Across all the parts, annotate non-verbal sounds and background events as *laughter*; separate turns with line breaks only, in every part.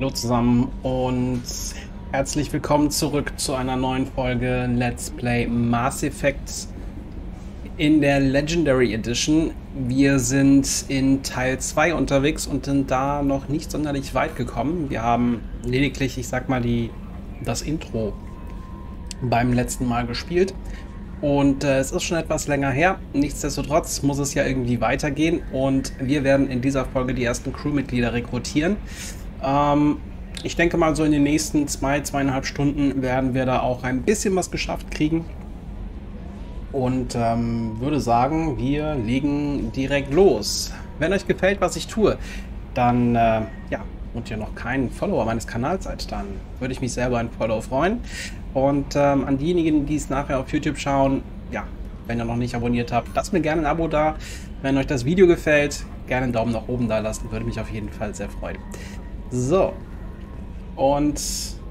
Hallo zusammen und herzlich willkommen zurück zu einer neuen Folge Let's Play Mass Effect in der Legendary Edition. Wir sind in Teil 2 unterwegs und sind da noch nicht sonderlich weit gekommen. Wir haben lediglich, ich sag mal, die, das Intro beim letzten Mal gespielt. Und äh, es ist schon etwas länger her. Nichtsdestotrotz muss es ja irgendwie weitergehen. Und wir werden in dieser Folge die ersten Crewmitglieder rekrutieren. Ähm, ich denke mal, so in den nächsten zwei, zweieinhalb Stunden werden wir da auch ein bisschen was geschafft kriegen. Und ähm, würde sagen, wir legen direkt los. Wenn euch gefällt, was ich tue, dann äh, ja, und ihr noch kein Follower meines Kanals seid, dann würde ich mich selber ein Follow freuen. Und ähm, an diejenigen, die es nachher auf YouTube schauen, ja, wenn ihr noch nicht abonniert habt, lasst mir gerne ein Abo da. Wenn euch das Video gefällt, gerne einen Daumen nach oben da lassen, würde mich auf jeden Fall sehr freuen. So, und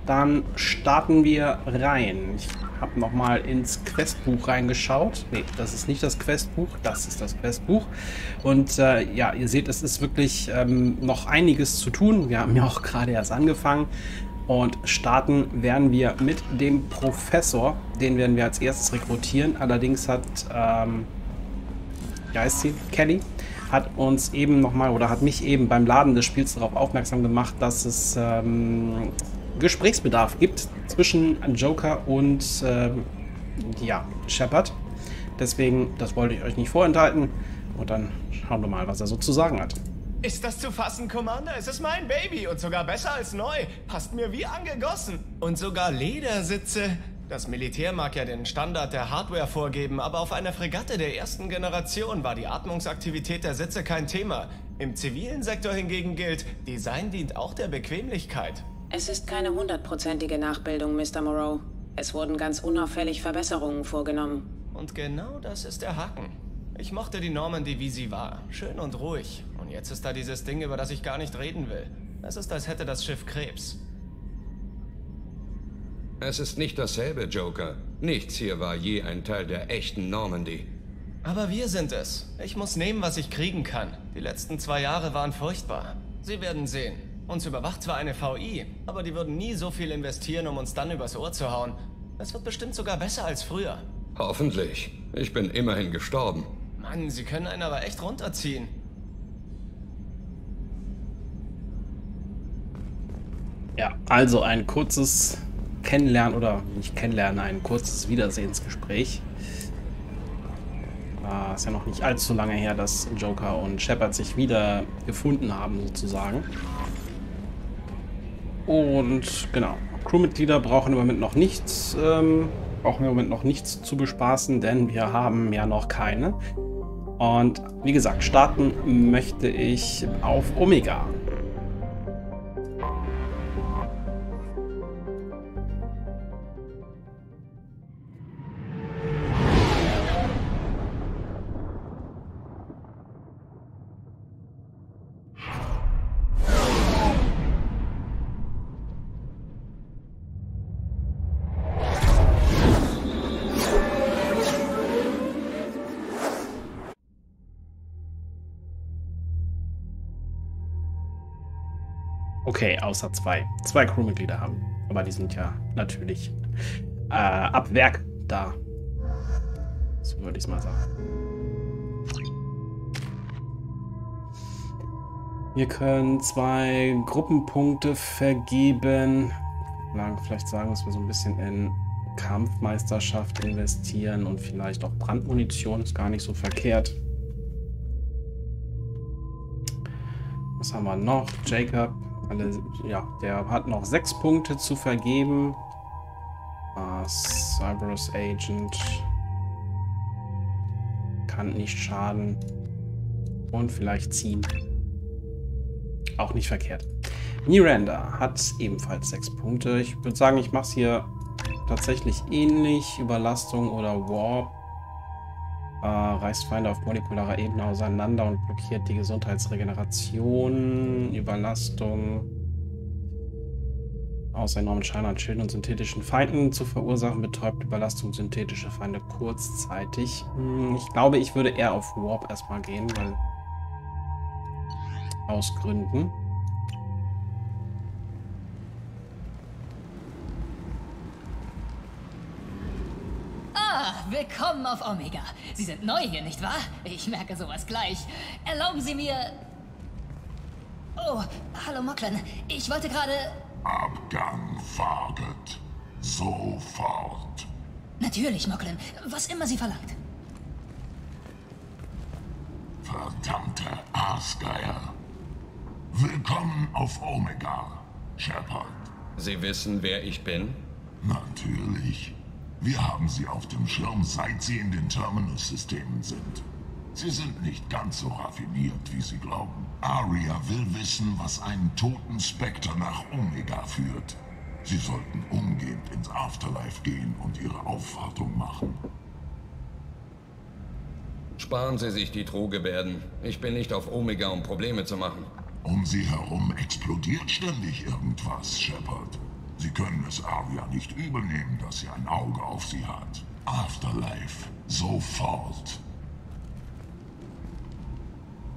dann starten wir rein. Ich habe nochmal ins Questbuch reingeschaut. Ne, das ist nicht das Questbuch, das ist das Questbuch. Und äh, ja, ihr seht, es ist wirklich ähm, noch einiges zu tun. Wir haben ja auch gerade erst angefangen. Und starten werden wir mit dem Professor. Den werden wir als erstes rekrutieren. Allerdings hat, ähm, wie heißt sie? Kelly hat uns eben nochmal oder hat mich eben beim Laden des Spiels darauf aufmerksam gemacht, dass es ähm, Gesprächsbedarf gibt zwischen Joker und ähm, ja, Shepard. Deswegen, das wollte ich euch nicht vorenthalten. Und dann schauen wir mal, was er so zu sagen hat.
Ist das zu fassen, Commander? Es ist mein Baby und sogar besser als neu. Passt mir wie angegossen. Und sogar Ledersitze. Das Militär mag ja den Standard der Hardware vorgeben, aber auf einer Fregatte der ersten Generation war die Atmungsaktivität der Sitze kein Thema. Im zivilen Sektor hingegen gilt, Design dient auch der Bequemlichkeit.
Es ist keine hundertprozentige Nachbildung, Mr. Moreau. Es wurden ganz unauffällig Verbesserungen vorgenommen.
Und genau das ist der Haken. Ich mochte die Normandy, wie sie war. Schön und ruhig. Und jetzt ist da dieses Ding, über das ich gar nicht reden will. Es ist, als hätte das Schiff Krebs.
Es ist nicht dasselbe, Joker. Nichts hier war je ein Teil der echten Normandy.
Aber wir sind es. Ich muss nehmen, was ich kriegen kann. Die letzten zwei Jahre waren furchtbar. Sie werden sehen. Uns überwacht zwar eine VI, aber die würden nie so viel investieren, um uns dann übers Ohr zu hauen. Es wird bestimmt sogar besser als früher.
Hoffentlich. Ich bin immerhin gestorben.
Mann, Sie können einen aber echt runterziehen.
Ja, also ein kurzes Kennenlernen oder nicht Kennenlernen, ein kurzes Wiedersehensgespräch. War es ja noch nicht allzu lange her, dass Joker und Shepard sich wieder gefunden haben, sozusagen. Und genau, Crewmitglieder brauchen im Moment noch nichts, ähm, brauchen im Moment noch nichts zu bespaßen, denn wir haben ja noch keine. Und wie gesagt, starten möchte ich auf Omega. Okay, außer zwei. Zwei Crewmitglieder haben. Aber die sind ja natürlich äh, ab Werk da. So würde ich es mal sagen. Wir können zwei Gruppenpunkte vergeben. Vielleicht sagen, dass wir so ein bisschen in Kampfmeisterschaft investieren und vielleicht auch Brandmunition. Ist gar nicht so verkehrt. Was haben wir noch? Jacob alle, ja, der hat noch sechs Punkte zu vergeben. Ah, Cerberus Agent. Kann nicht schaden. Und vielleicht ziehen. Auch nicht verkehrt. Miranda hat ebenfalls sechs Punkte. Ich würde sagen, ich mache es hier tatsächlich ähnlich. Überlastung oder Warp äh, reißt Feinde auf molekularer Ebene auseinander und blockiert die Gesundheitsregeneration, Überlastung, aus enormen Schaden an Schilden und synthetischen Feinden zu verursachen, betäubt Überlastung synthetische Feinde kurzzeitig. Hm, ich glaube, ich würde eher auf Warp erstmal gehen, weil aus Gründen.
Willkommen auf Omega. Sie sind neu hier, nicht wahr? Ich merke sowas gleich. Erlauben Sie mir... Oh, hallo Mocklin. Ich wollte gerade...
Abgang Farget. Sofort.
Natürlich, Mocklin. Was immer Sie verlangt.
Verdammte Aasgeier. Willkommen auf Omega, Shepard.
Sie wissen, wer ich bin?
Natürlich. Wir haben sie auf dem Schirm, seit sie in den Terminus-Systemen sind. Sie sind nicht ganz so raffiniert, wie Sie glauben. Aria will wissen, was einen toten Spectre nach Omega führt. Sie sollten umgehend ins Afterlife gehen und ihre Aufwartung machen.
Sparen Sie sich die Drohgebärden. Ich bin nicht auf Omega, um Probleme zu machen.
Um sie herum explodiert ständig irgendwas, Shepard. Sie können es Aria nicht übel nehmen, dass sie ein Auge auf sie hat. Afterlife. Sofort.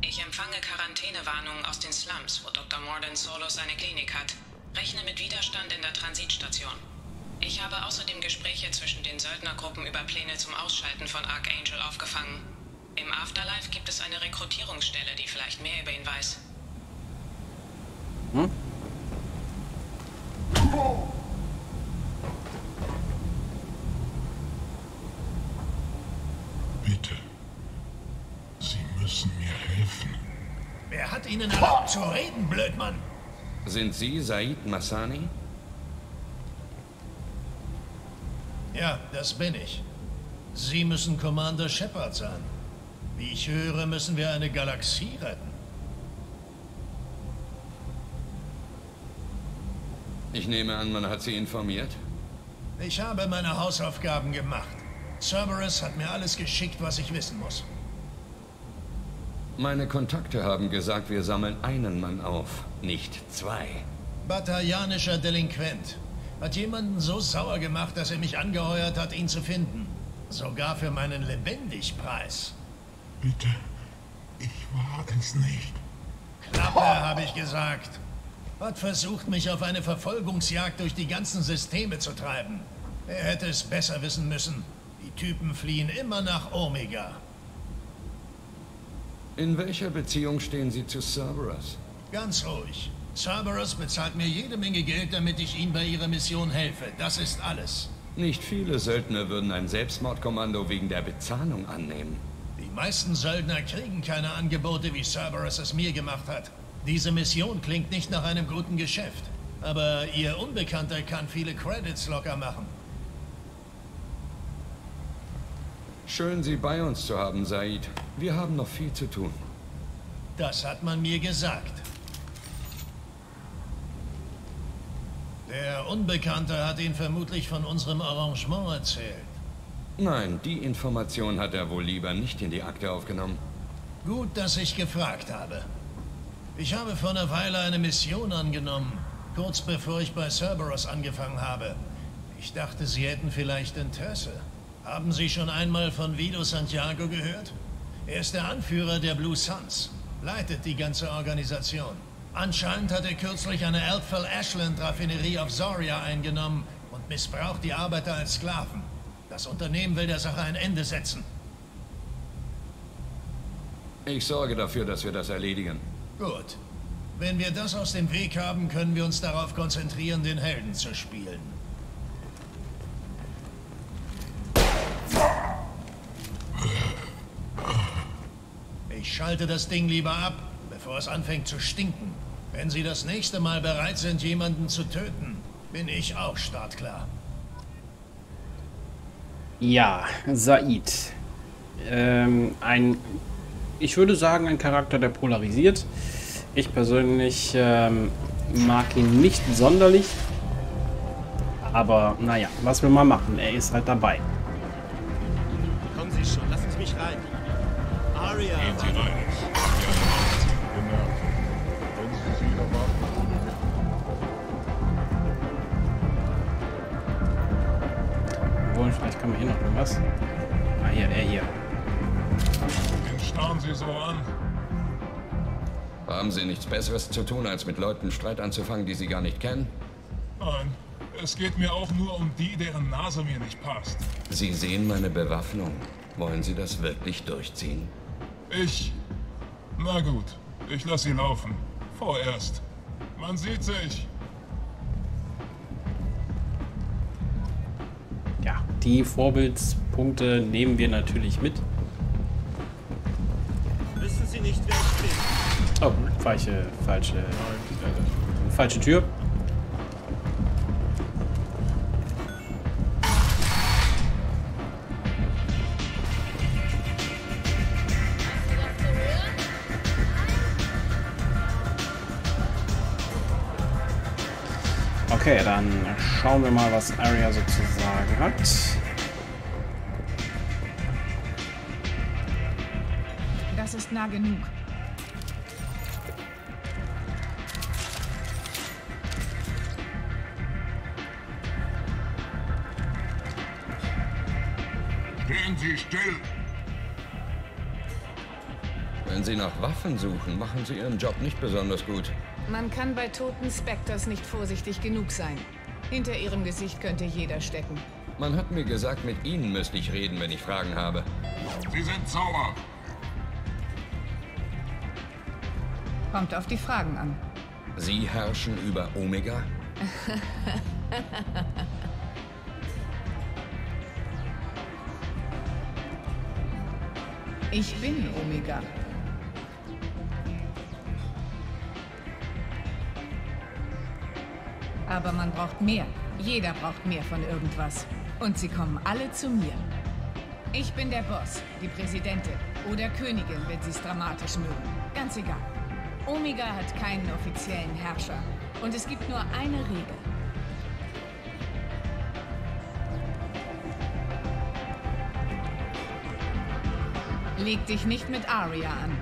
Ich empfange Quarantänewarnungen aus den Slums, wo Dr. Morden Solo seine Klinik hat. Rechne mit Widerstand in der Transitstation. Ich habe außerdem Gespräche zwischen den Söldnergruppen über Pläne zum Ausschalten von Archangel aufgefangen. Im Afterlife gibt es eine Rekrutierungsstelle, die vielleicht mehr über ihn weiß.
Hm?
Bitte. Sie müssen mir helfen.
Wer hat Ihnen erlaubt zu reden, Blödmann?
Sind Sie Said Massani?
Ja, das bin ich. Sie müssen Commander Shepard sein. Wie ich höre, müssen wir eine Galaxie retten.
Ich nehme an, man hat Sie informiert?
Ich habe meine Hausaufgaben gemacht. Cerberus hat mir alles geschickt, was ich wissen muss.
Meine Kontakte haben gesagt, wir sammeln einen Mann auf, nicht zwei.
Bataillianischer Delinquent. Hat jemanden so sauer gemacht, dass er mich angeheuert hat, ihn zu finden. Sogar für meinen Lebendigpreis.
Bitte. Ich war es nicht.
Klappe, habe ich gesagt. Hat versucht, mich auf eine Verfolgungsjagd durch die ganzen Systeme zu treiben. Er hätte es besser wissen müssen. Die Typen fliehen immer nach Omega.
In welcher Beziehung stehen Sie zu Cerberus?
Ganz ruhig. Cerberus bezahlt mir jede Menge Geld, damit ich ihm bei ihrer Mission helfe. Das ist alles.
Nicht viele Söldner würden ein Selbstmordkommando wegen der Bezahlung annehmen.
Die meisten Söldner kriegen keine Angebote, wie Cerberus es mir gemacht hat. Diese Mission klingt nicht nach einem guten Geschäft. Aber Ihr Unbekannter kann viele Credits locker machen.
Schön, Sie bei uns zu haben, Said. Wir haben noch viel zu tun.
Das hat man mir gesagt. Der Unbekannte hat Ihnen vermutlich von unserem Arrangement erzählt.
Nein, die Information hat er wohl lieber nicht in die Akte aufgenommen.
Gut, dass ich gefragt habe. Ich habe vor einer Weile eine Mission angenommen, kurz bevor ich bei Cerberus angefangen habe. Ich dachte, Sie hätten vielleicht Interesse. Haben Sie schon einmal von Vido Santiago gehört? Er ist der Anführer der Blue Suns, leitet die ganze Organisation. Anscheinend hat er kürzlich eine Elfell Ashland Raffinerie auf Zoria eingenommen und missbraucht die Arbeiter als Sklaven. Das Unternehmen will der Sache ein Ende setzen.
Ich sorge dafür, dass wir das erledigen.
Gut. Wenn wir das aus dem Weg haben, können wir uns darauf konzentrieren, den Helden zu spielen. Ich schalte das Ding lieber ab, bevor es anfängt zu stinken. Wenn Sie das nächste Mal bereit sind, jemanden zu töten, bin ich auch startklar.
Ja, Said. Ähm, ein, ich würde sagen, ein Charakter, der polarisiert. Ich persönlich ähm, mag ihn nicht sonderlich. Aber naja, was will man machen? Er ist halt dabei.
Kommen Sie schon, lassen Sie mich rein. Aria.
Gehen Sie rein. Bemerkt. Wenn Sie sie erwarten,
Obwohl, vielleicht kann man hier noch irgendwas. Ah, hier, er hier.
Starren Sie so an.
Haben Sie nichts Besseres zu tun, als mit Leuten Streit anzufangen, die Sie gar nicht kennen?
Nein,
Es geht mir auch nur um die, deren Nase mir nicht passt.
Sie sehen meine Bewaffnung. Wollen Sie das wirklich durchziehen?
Ich... Na gut, ich lasse sie laufen. Vorerst. Man sieht sich.
Ja, die Vorbildspunkte nehmen wir natürlich mit.
Sie nicht, wer ich bin?
Oh, falsche, falsche, falsche Tür. Okay, dann schauen wir mal, was Arya so zu sagen hat.
Ist nah genug.
Stehen Sie still!
Wenn Sie nach Waffen suchen, machen Sie Ihren Job nicht besonders gut.
Man kann bei toten Spectres nicht vorsichtig genug sein. Hinter ihrem Gesicht könnte jeder stecken.
Man hat mir gesagt, mit Ihnen müsste ich reden, wenn ich Fragen habe.
Sie sind sauer!
Kommt auf die Fragen an.
Sie herrschen über Omega? *laughs*
Ich bin Omega. Aber man braucht mehr. Jeder braucht mehr von irgendwas. Und sie kommen alle zu mir. Ich bin der Boss, die Präsidentin oder Königin, wenn sie es dramatisch mögen. Ganz egal. Omega hat keinen offiziellen Herrscher. Und es gibt nur eine Regel. Leg dich nicht mit Arya an.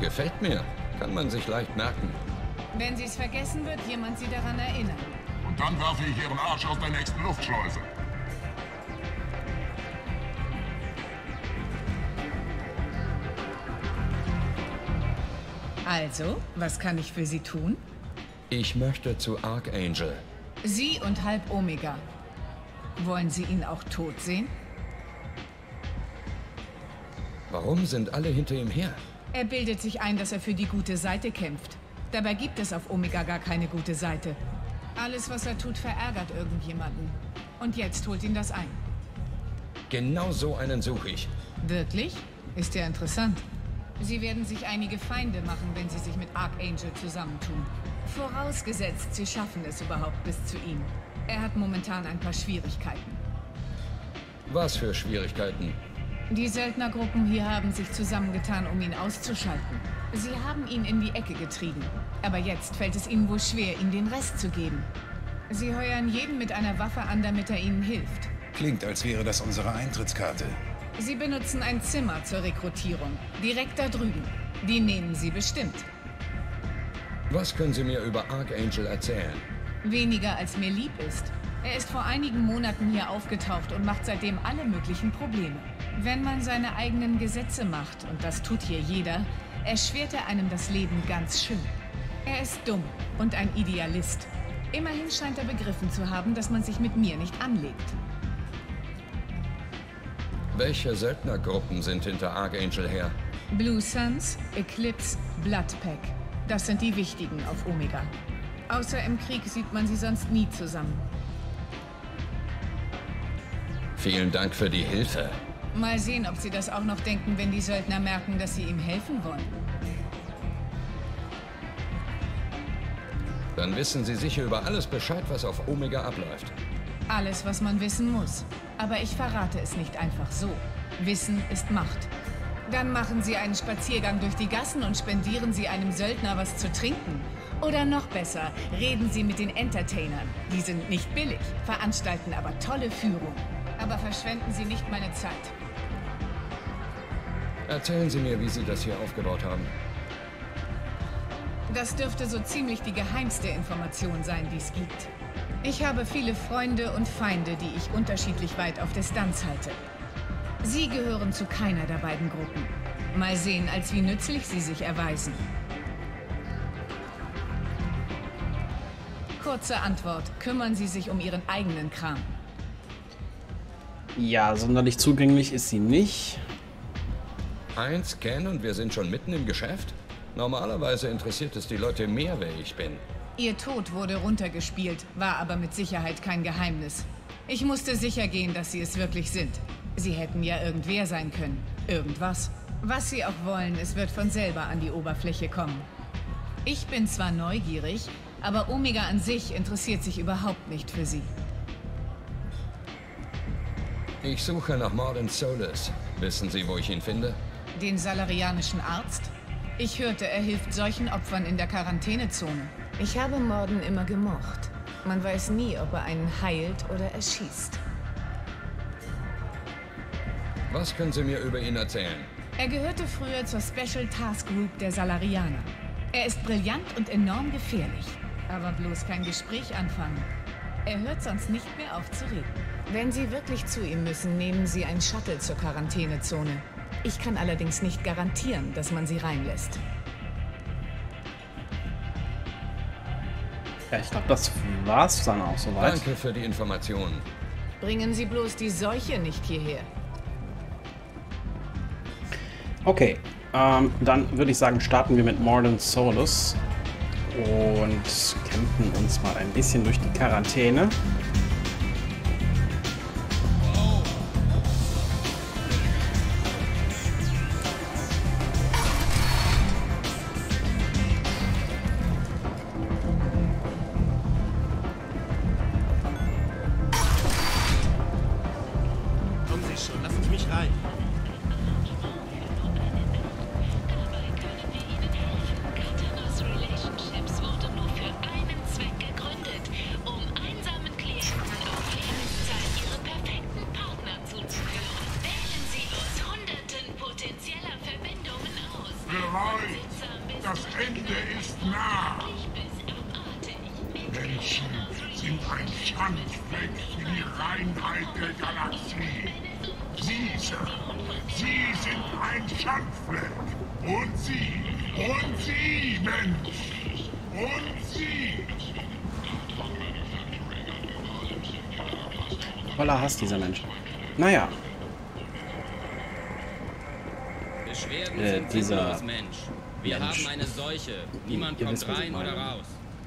Gefällt mir. Kann man sich leicht merken.
Wenn sie es vergessen, wird jemand sie daran erinnern.
Und dann werfe ich Ihren Arsch aus der nächsten Luftschleuse.
Also, was kann ich für Sie tun?
Ich möchte zu Archangel.
Sie und halb Omega. Wollen Sie ihn auch tot sehen?
Warum sind alle hinter ihm her?
Er bildet sich ein, dass er für die gute Seite kämpft. Dabei gibt es auf Omega gar keine gute Seite. Alles, was er tut, verärgert irgendjemanden. Und jetzt holt ihn das ein.
Genau so einen suche ich.
Wirklich? Ist ja interessant. Sie werden sich einige Feinde machen, wenn Sie sich mit Archangel zusammentun. Vorausgesetzt, Sie schaffen es überhaupt bis zu ihm. Er hat momentan ein paar Schwierigkeiten.
Was für Schwierigkeiten?
Die Söldnergruppen hier haben sich zusammengetan, um ihn auszuschalten. Sie haben ihn in die Ecke getrieben. Aber jetzt fällt es ihnen wohl schwer, ihm den Rest zu geben. Sie heuern jeden mit einer Waffe an, damit er ihnen hilft.
Klingt, als wäre das unsere Eintrittskarte.
Sie benutzen ein Zimmer zur Rekrutierung. Direkt da drüben. Die nehmen Sie bestimmt.
Was können Sie mir über Archangel erzählen?
Weniger als mir lieb ist. Er ist vor einigen Monaten hier aufgetaucht und macht seitdem alle möglichen Probleme. Wenn man seine eigenen Gesetze macht, und das tut hier jeder, erschwert er einem das Leben ganz schön. Er ist dumm und ein Idealist. Immerhin scheint er begriffen zu haben, dass man sich mit mir nicht anlegt.
Welche Söldnergruppen sind hinter Archangel her?
Blue Suns, Eclipse, Bloodpack. Das sind die wichtigen auf Omega. Außer im Krieg sieht man sie sonst nie zusammen.
Vielen Dank für die Hilfe.
Mal sehen, ob sie das auch noch denken, wenn die Söldner merken, dass sie ihm helfen wollen.
Dann wissen Sie sicher über alles Bescheid, was auf Omega abläuft.
Alles, was man wissen muss. Aber ich verrate es nicht einfach so. Wissen ist Macht. Dann machen Sie einen Spaziergang durch die Gassen und spendieren Sie einem Söldner was zu trinken. Oder noch besser, reden Sie mit den Entertainern. Die sind nicht billig, veranstalten aber tolle Führung. Aber verschwenden Sie nicht meine Zeit.
Erzählen Sie mir, wie Sie das hier aufgebaut haben.
Das dürfte so ziemlich die geheimste Information sein, die es gibt. Ich habe viele Freunde und Feinde, die ich unterschiedlich weit auf Distanz halte. Sie gehören zu keiner der beiden Gruppen. Mal sehen, als wie nützlich sie sich erweisen. Kurze Antwort. Kümmern Sie sich um Ihren eigenen Kram.
Ja, sonderlich zugänglich ist sie nicht.
Ein Scan und wir sind schon mitten im Geschäft? Normalerweise interessiert es die Leute mehr, wer ich bin.
Ihr Tod wurde runtergespielt, war aber mit Sicherheit kein Geheimnis. Ich musste sicher gehen, dass Sie es wirklich sind. Sie hätten ja irgendwer sein können. Irgendwas. Was Sie auch wollen, es wird von selber an die Oberfläche kommen. Ich bin zwar neugierig, aber Omega an sich interessiert sich überhaupt nicht für Sie.
Ich suche nach Morden Solus. Wissen Sie, wo ich ihn finde?
Den salarianischen Arzt? Ich hörte, er hilft solchen Opfern in der Quarantänezone. Ich habe Morden immer gemocht. Man weiß nie, ob er einen heilt oder erschießt.
Was können Sie mir über ihn erzählen?
Er gehörte früher zur Special Task Group der Salarianer. Er ist brillant und enorm gefährlich. Aber bloß kein Gespräch anfangen. Er hört sonst nicht mehr auf zu reden. Wenn Sie wirklich zu ihm müssen, nehmen Sie ein Shuttle zur Quarantänezone. Ich kann allerdings nicht garantieren, dass man Sie reinlässt.
Ja, ich glaube, das war's dann auch soweit.
Danke für die Informationen.
Bringen Sie bloß die Seuche nicht hierher.
Okay, ähm, dann würde ich sagen, starten wir mit Morden Solus und kämpfen uns mal ein bisschen durch die Quarantäne. Voller Hass, dieser Mensch. Naja,
Beschwerden
Äh,
sind
dieser
Mensch. Wir
Mensch.
haben eine Seuche. Niemand
Ihr
kommt
wisst,
rein oder raus.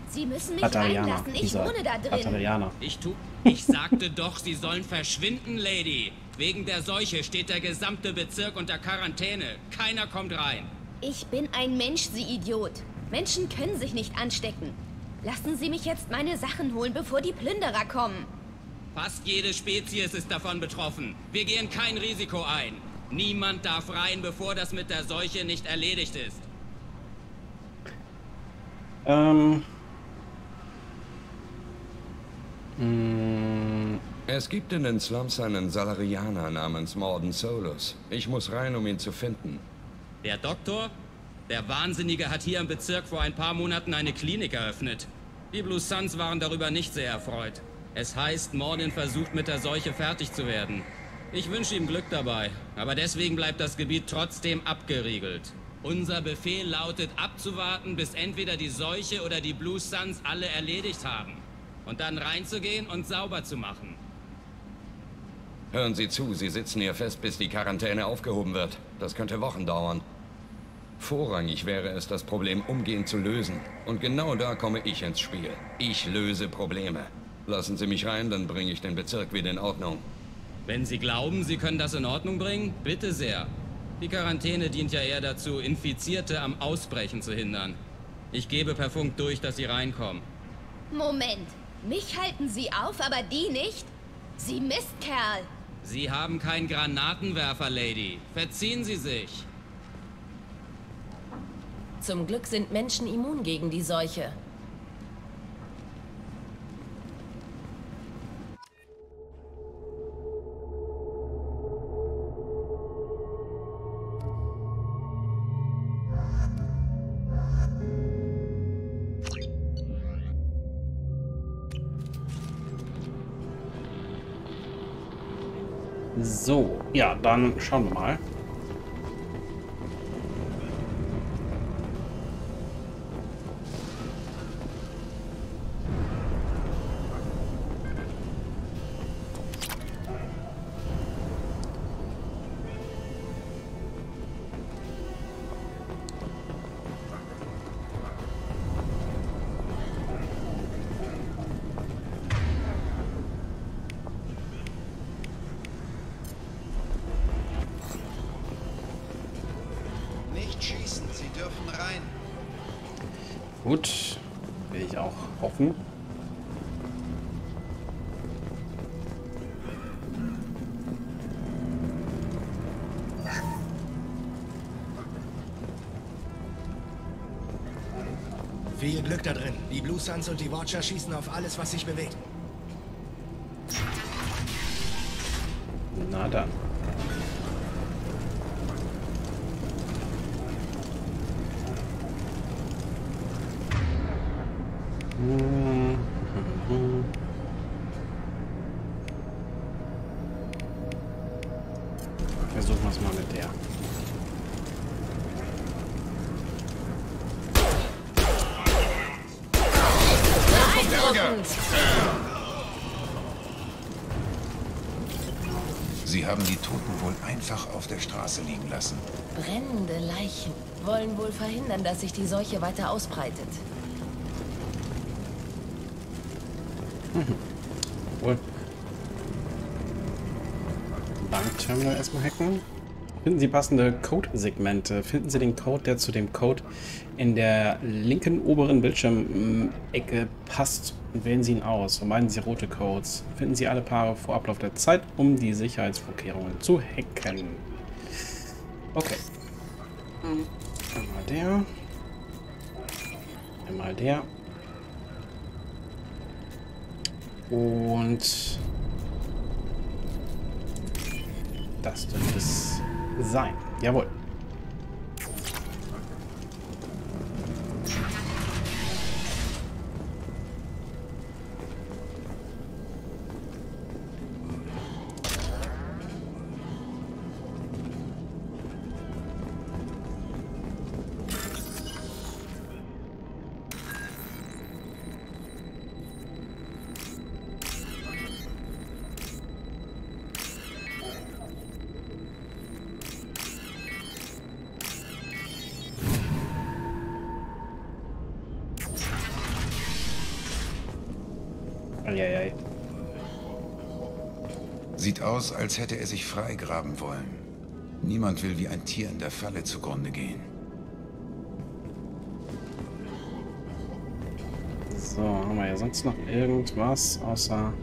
Sie müssen mich
Atarianer.
reinlassen. Ich
Dieser
wohne da drin.
Atarianer.
Ich tu. Ich sagte doch, Sie sollen verschwinden, Lady. Wegen der Seuche steht der gesamte Bezirk unter Quarantäne. Keiner kommt rein.
Ich bin ein Mensch, Sie Idiot. Menschen können sich nicht anstecken. Lassen Sie mich jetzt meine Sachen holen, bevor die Plünderer kommen.
Fast jede Spezies ist davon betroffen. Wir gehen kein Risiko ein. Niemand darf rein, bevor das mit der Seuche nicht erledigt ist.
Ähm. Mh,
Es gibt in den Slums einen Salarianer namens Morden Solus. Ich muss rein, um ihn zu finden.
Der Doktor? Der Wahnsinnige hat hier im Bezirk vor ein paar Monaten eine Klinik eröffnet. Die Blue Suns waren darüber nicht sehr erfreut. Es heißt, Mordin versucht mit der Seuche fertig zu werden. Ich wünsche ihm Glück dabei, aber deswegen bleibt das Gebiet trotzdem abgeriegelt. Unser Befehl lautet abzuwarten, bis entweder die Seuche oder die Blue Suns alle erledigt haben. Und dann reinzugehen und sauber zu machen.
Hören Sie zu, Sie sitzen hier fest, bis die Quarantäne aufgehoben wird. Das könnte Wochen dauern. Vorrangig wäre es, das Problem umgehend zu lösen. Und genau da komme ich ins Spiel. Ich löse Probleme. Lassen Sie mich rein, dann bringe ich den Bezirk wieder in Ordnung.
Wenn Sie glauben, Sie können das in Ordnung bringen, bitte sehr. Die Quarantäne dient ja eher dazu, Infizierte am Ausbrechen zu hindern. Ich gebe per Funk durch, dass Sie reinkommen.
Moment. Mich halten Sie auf, aber die nicht? Sie Mistkerl.
Sie haben keinen Granatenwerfer, Lady. Verziehen Sie sich.
Zum Glück sind Menschen immun gegen die Seuche.
So, ja, dann schauen wir mal.
Viel Glück da drin. Die Blue Suns und die Watcher schießen auf alles, was sich bewegt.
Na dann.
Auf der Straße liegen lassen.
Brennende Leichen wollen wohl verhindern, dass sich die Seuche weiter ausbreitet. *laughs*
Wohl. Bankterminal erstmal hacken. Finden Sie passende Codesegmente. Finden Sie den Code, der zu dem Code in der linken oberen Bildschirmecke passt und wählen Sie ihn aus. Vermeiden Sie rote Codes. Finden Sie alle Paare vor Ablauf der Zeit, um die Sicherheitsvorkehrungen zu hacken. Okay. Einmal der. Einmal der. Und das dürfte es sein. Jawohl.
Als hätte er sich freigraben wollen. Niemand will wie ein Tier in der Falle zugrunde gehen.
So, haben wir ja sonst noch irgendwas außer...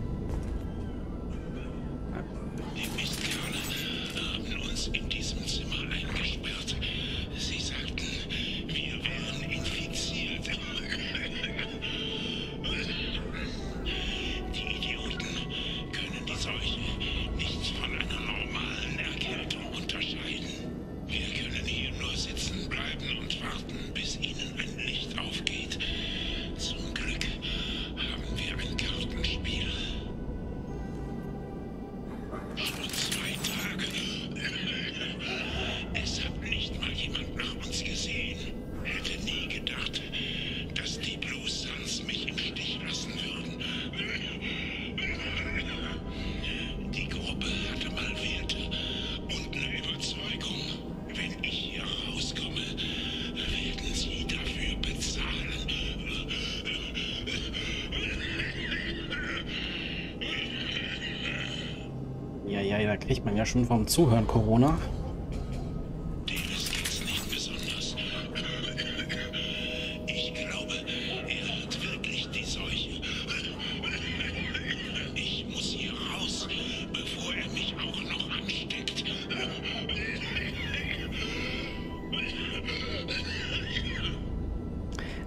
mich auch noch ansteckt.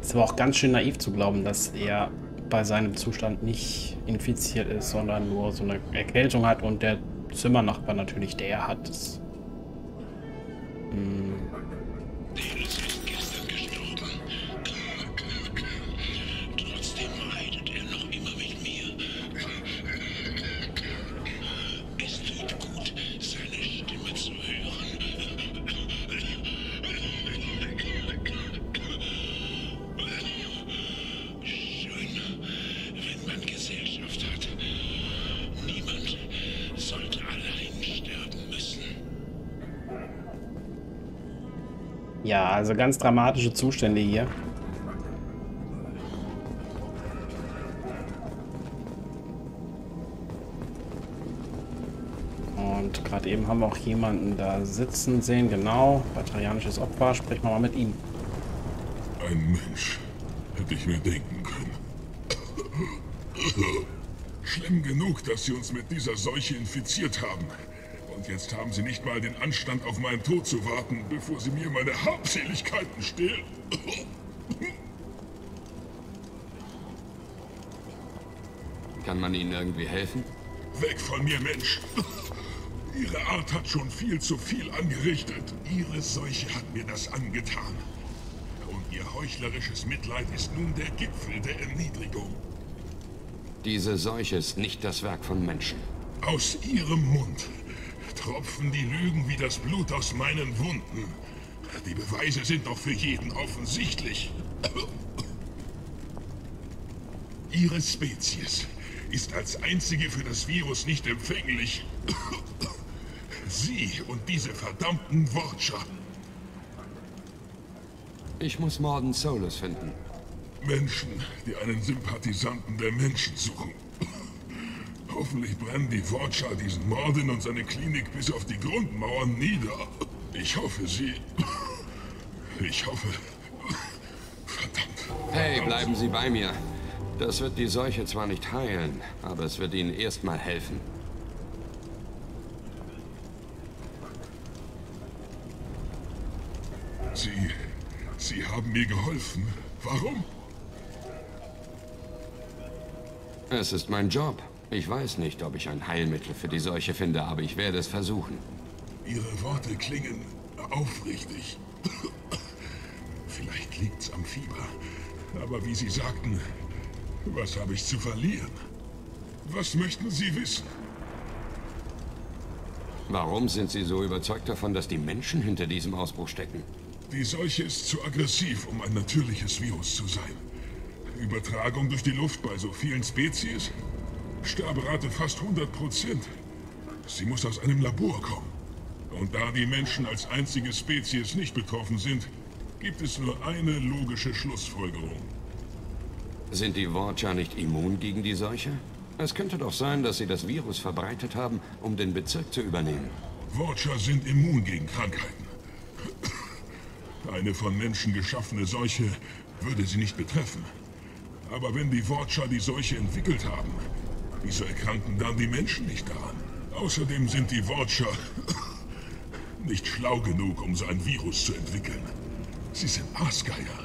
Ist aber auch ganz schön naiv zu glauben, dass er bei seinem Zustand nicht infiziert ist, sondern nur so eine Erkältung hat und der Zimmernachbar natürlich der hat. Das, ja, also ganz dramatische Zustände hier. Und gerade eben haben wir auch jemanden da sitzen sehen, genau. Batarianisches Opfer, sprechen wir mal mit ihm.
Ein Mensch. Hätte ich mir denken können. *laughs* Schlimm genug, dass sie uns mit dieser Seuche infiziert haben. Jetzt haben sie nicht mal den Anstand, auf meinen Tod zu warten, bevor sie mir meine Habseligkeiten stehlen. *laughs*
Kann man Ihnen irgendwie helfen?
Weg von mir, Mensch! *laughs* Ihre Art hat schon viel zu viel angerichtet. Ihre Seuche hat mir das angetan. Und Ihr heuchlerisches Mitleid ist nun der Gipfel der Erniedrigung.
Diese Seuche ist nicht das Werk von Menschen.
Aus Ihrem Mund tropfen die Lügen wie das Blut aus meinen Wunden. Die Beweise sind doch für jeden offensichtlich. Ihre Spezies ist als einzige für das Virus nicht empfänglich. Sie und diese verdammten Watcher.
Ich muss Morden Solus finden.
Menschen, die einen Sympathisanten der Menschen suchen. Hoffentlich brennen die Watcher diesen Morden und seine Klinik bis auf die Grundmauern nieder. Ich hoffe, sie... *laughs* Ich hoffe... Verdammt.
Hey, bleiben Sie bei mir. Das wird die Seuche zwar nicht heilen, aber es wird Ihnen erstmal helfen.
Sie... Sie haben mir geholfen. Warum?
Es ist mein Job. Ich weiß nicht, ob ich ein Heilmittel für die Seuche finde, aber ich werde es versuchen.
Ihre Worte klingen aufrichtig. Vielleicht liegt's am Fieber. Aber wie Sie sagten, was habe ich zu verlieren? Was möchten Sie wissen?
Warum sind Sie so überzeugt davon, dass die Menschen hinter diesem Ausbruch stecken?
Die Seuche ist zu aggressiv, um ein natürliches Virus zu sein. Übertragung durch die Luft bei so vielen Spezies. Sterberate fast 100 Prozent. Sie muss aus einem Labor kommen. Und da die Menschen als einzige Spezies nicht betroffen sind, gibt es nur eine logische Schlussfolgerung.
Sind die Watcher nicht immun gegen die Seuche? Es könnte doch sein, dass sie das Virus verbreitet haben, um den Bezirk zu übernehmen.
Watcher sind immun gegen Krankheiten. Eine von Menschen geschaffene Seuche würde sie nicht betreffen. Aber wenn die Watcher die Seuche entwickelt haben, wieso erkranken dann die Menschen nicht daran? Außerdem sind die Watcher *coughs* nicht schlau genug, um so ein Virus zu entwickeln. Sie sind Aasgeier.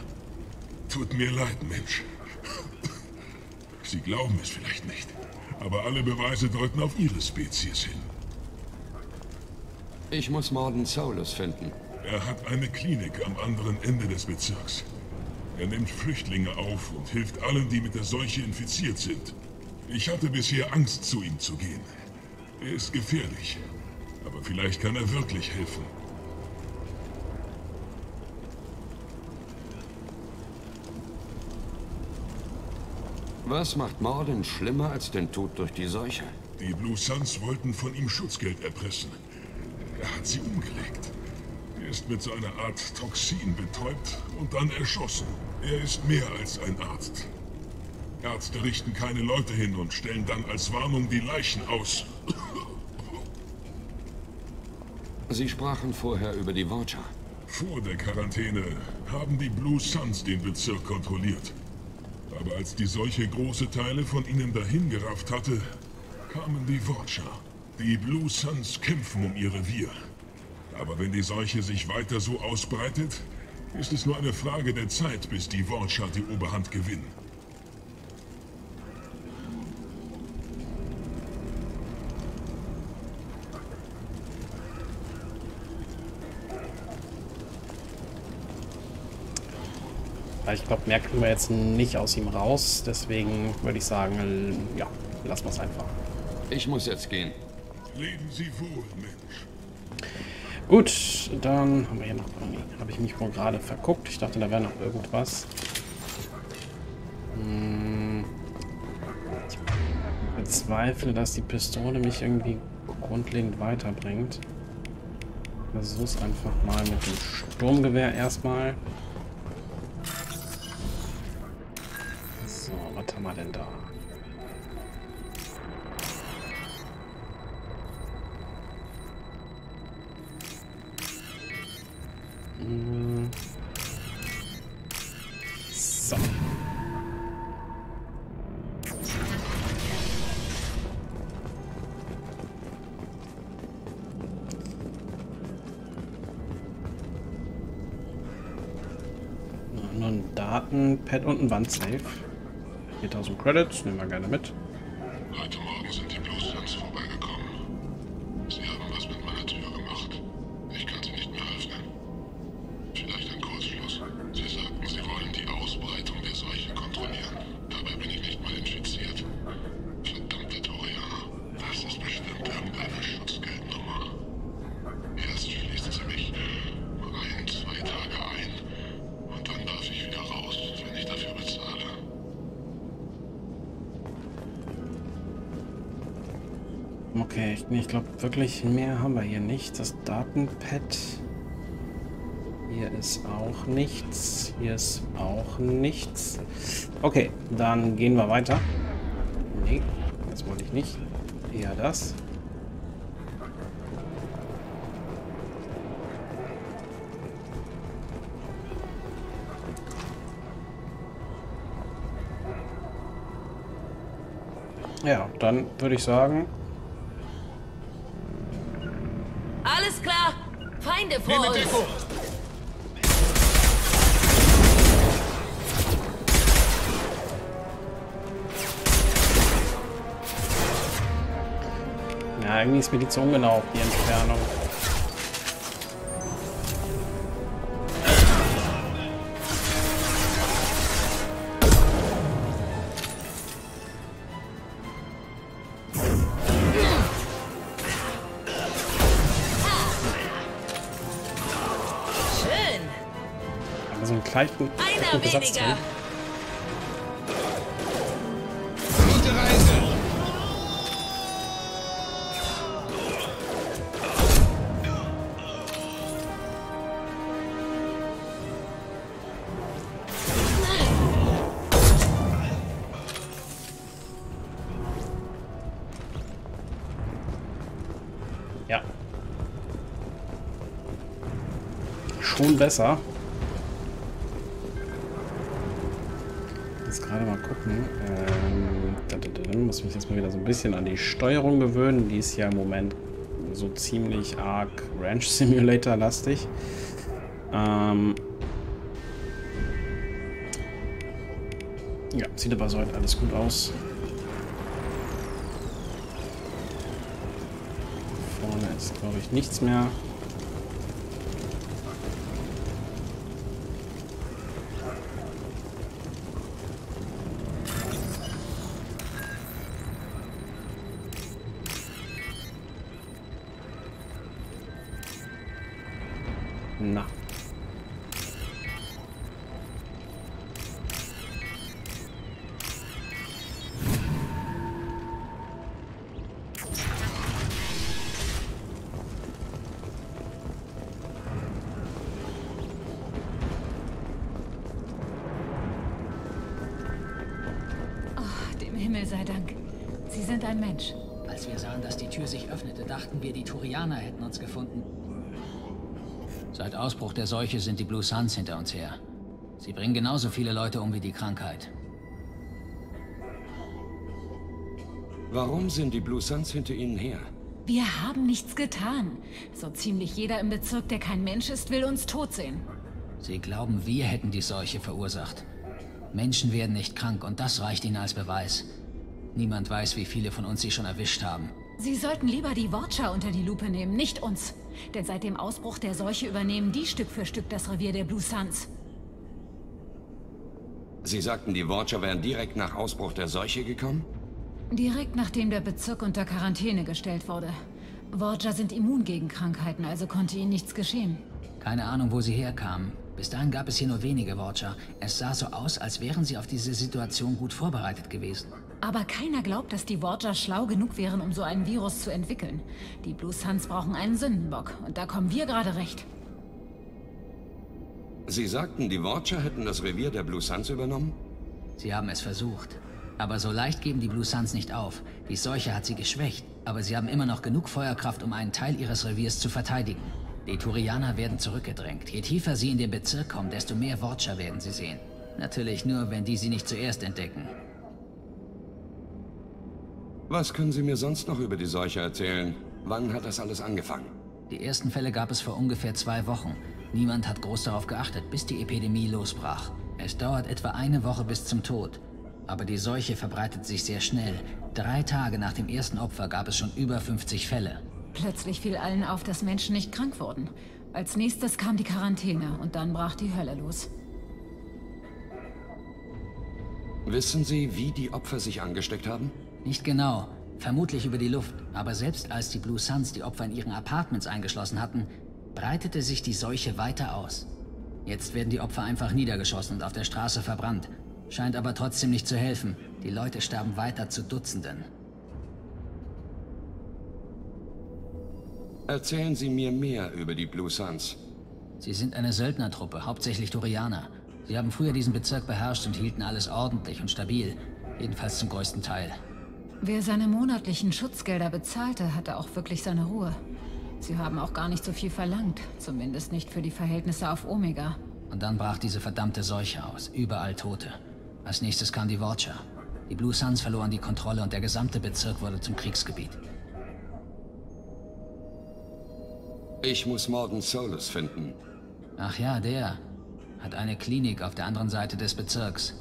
Tut mir leid, Mensch. *coughs* Sie glauben es vielleicht nicht, aber alle Beweise deuten auf Ihre Spezies hin.
Ich muss Morden Solus finden.
Er hat eine Klinik am anderen Ende des Bezirks. Er nimmt Flüchtlinge auf und hilft allen, die mit der Seuche infiziert sind. Ich hatte bisher Angst, zu ihm zu gehen. Er ist gefährlich. Aber vielleicht kann er wirklich helfen.
Was macht Morden schlimmer als den Tod durch die Seuche?
Die Blue Suns wollten von ihm Schutzgeld erpressen. Er hat sie umgelegt. Er ist mit so einer Art Toxin betäubt und dann erschossen. Er ist mehr als ein Arzt. Ärzte richten keine Leute hin und stellen dann als Warnung die Leichen aus.
Sie sprachen vorher über die Watcher.
Vor der Quarantäne haben die Blue Suns den Bezirk kontrolliert. Aber als die Seuche große Teile von ihnen dahingerafft hatte, kamen die Watcher. Die Blue Suns kämpfen um ihr Revier. Aber wenn die Seuche sich weiter so ausbreitet, ist es nur eine Frage der Zeit, bis die Watcher die Oberhand gewinnen.
Ich glaube, mehr kriegen wir jetzt nicht aus ihm raus. Deswegen würde ich sagen, ja, lassen wir es einfach.
Ich muss jetzt gehen.
Leben Sie wohl, Mensch.
Gut, dann haben wir hier noch... Habe ich mich wohl gerade verguckt. Ich dachte, da wäre noch irgendwas. Hm. Ich bezweifle, dass die Pistole mich irgendwie grundlegend weiterbringt. Versuche es einfach mal mit dem Sturmgewehr erstmal. Ein Wandsafe. 4000 Credits, nehmen wir gerne mit. Datenpad. Hier ist auch nichts. Hier ist auch nichts. Okay, dann gehen wir weiter. Nee, das wollte ich nicht. Eher das. Ja, dann würde ich sagen,
Alles klar. Feinde vor
Nehme
uns.
Deko.
ja, irgendwie ist mir die zu ungenau auf die Entfernung. Einen kleinen
Einer
Besatz
weniger.
Gute Reise.
Ja. Schon besser. Gucken. Ähm, da, da, muss mich jetzt mal wieder so ein bisschen an die Steuerung gewöhnen. Die ist ja im Moment so ziemlich arg Ranch Simulator lastig. Ähm, ja, sieht aber soweit alles gut aus. Vorne ist, glaube ich, nichts mehr.
Ausbruch der Seuche sind die Blue Suns hinter uns her. Sie bringen genauso viele Leute um wie die Krankheit.
Warum sind die Blue Suns hinter Ihnen her?
Wir haben nichts getan. So ziemlich jeder im Bezirk, der kein Mensch ist, will uns tot sehen.
Sie glauben, wir hätten die Seuche verursacht. Menschen werden nicht krank und das reicht ihnen als Beweis. Niemand weiß, wie viele von uns sie schon erwischt haben.
Sie sollten lieber die Watcher unter die Lupe nehmen, nicht uns. Denn seit dem Ausbruch der Seuche übernehmen die Stück für Stück das Revier der Blue Suns.
Sie sagten, die Watcher wären direkt nach Ausbruch der Seuche gekommen?
Direkt nachdem der Bezirk unter Quarantäne gestellt wurde. Watcher sind immun gegen Krankheiten, also konnte ihnen nichts geschehen.
Keine Ahnung, wo sie herkamen. Bis dahin gab es hier nur wenige Watcher. Es sah so aus, als wären sie auf diese Situation gut vorbereitet gewesen.
Aber keiner glaubt, dass die Watcher schlau genug wären, um so einen Virus zu entwickeln. Die Blue Suns brauchen einen Sündenbock. Und da kommen wir gerade recht.
Sie sagten, die Watcher hätten das Revier der Blue Suns übernommen?
Sie haben es versucht. Aber so leicht geben die Blue Suns nicht auf. Die Seuche hat sie geschwächt, aber sie haben immer noch genug Feuerkraft, um einen Teil ihres Reviers zu verteidigen. Die Turianer werden zurückgedrängt. Je tiefer sie in den Bezirk kommen, desto mehr Watcher werden sie sehen. Natürlich nur, wenn die sie nicht zuerst entdecken.
Was können Sie mir sonst noch über die Seuche erzählen? Wann hat das alles angefangen?
Die ersten Fälle gab es vor ungefähr zwei Wochen. Niemand hat groß darauf geachtet, bis die Epidemie losbrach. Es dauert etwa eine Woche bis zum Tod. Aber die Seuche verbreitet sich sehr schnell. Drei Tage nach dem ersten Opfer gab es schon über 50 Fälle.
Plötzlich fiel allen auf, dass Menschen nicht krank wurden. Als nächstes kam die Quarantäne und dann brach die Hölle los.
Wissen Sie, wie die Opfer sich angesteckt haben?
Nicht genau. Vermutlich über die Luft. Aber selbst als die Blue Suns die Opfer in ihren Apartments eingeschlossen hatten, breitete sich die Seuche weiter aus. Jetzt werden die Opfer einfach niedergeschossen und auf der Straße verbrannt. Scheint aber trotzdem nicht zu helfen. Die Leute sterben weiter zu Dutzenden.
Erzählen Sie mir mehr über die Blue Suns.
Sie sind eine Söldnertruppe, hauptsächlich Turianer. Sie haben früher diesen Bezirk beherrscht und hielten alles ordentlich und stabil. Jedenfalls zum größten Teil.
Wer seine monatlichen Schutzgelder bezahlte, hatte auch wirklich seine Ruhe. Sie haben auch gar nicht so viel verlangt, zumindest nicht für die Verhältnisse auf Omega.
Und dann brach diese verdammte Seuche aus, überall Tote. Als nächstes kam die Watcher. Die Blue Suns verloren die Kontrolle und der gesamte Bezirk wurde zum Kriegsgebiet.
Ich muss Morgan Solus finden.
Ach ja, der. Hat eine Klinik auf der anderen Seite des Bezirks.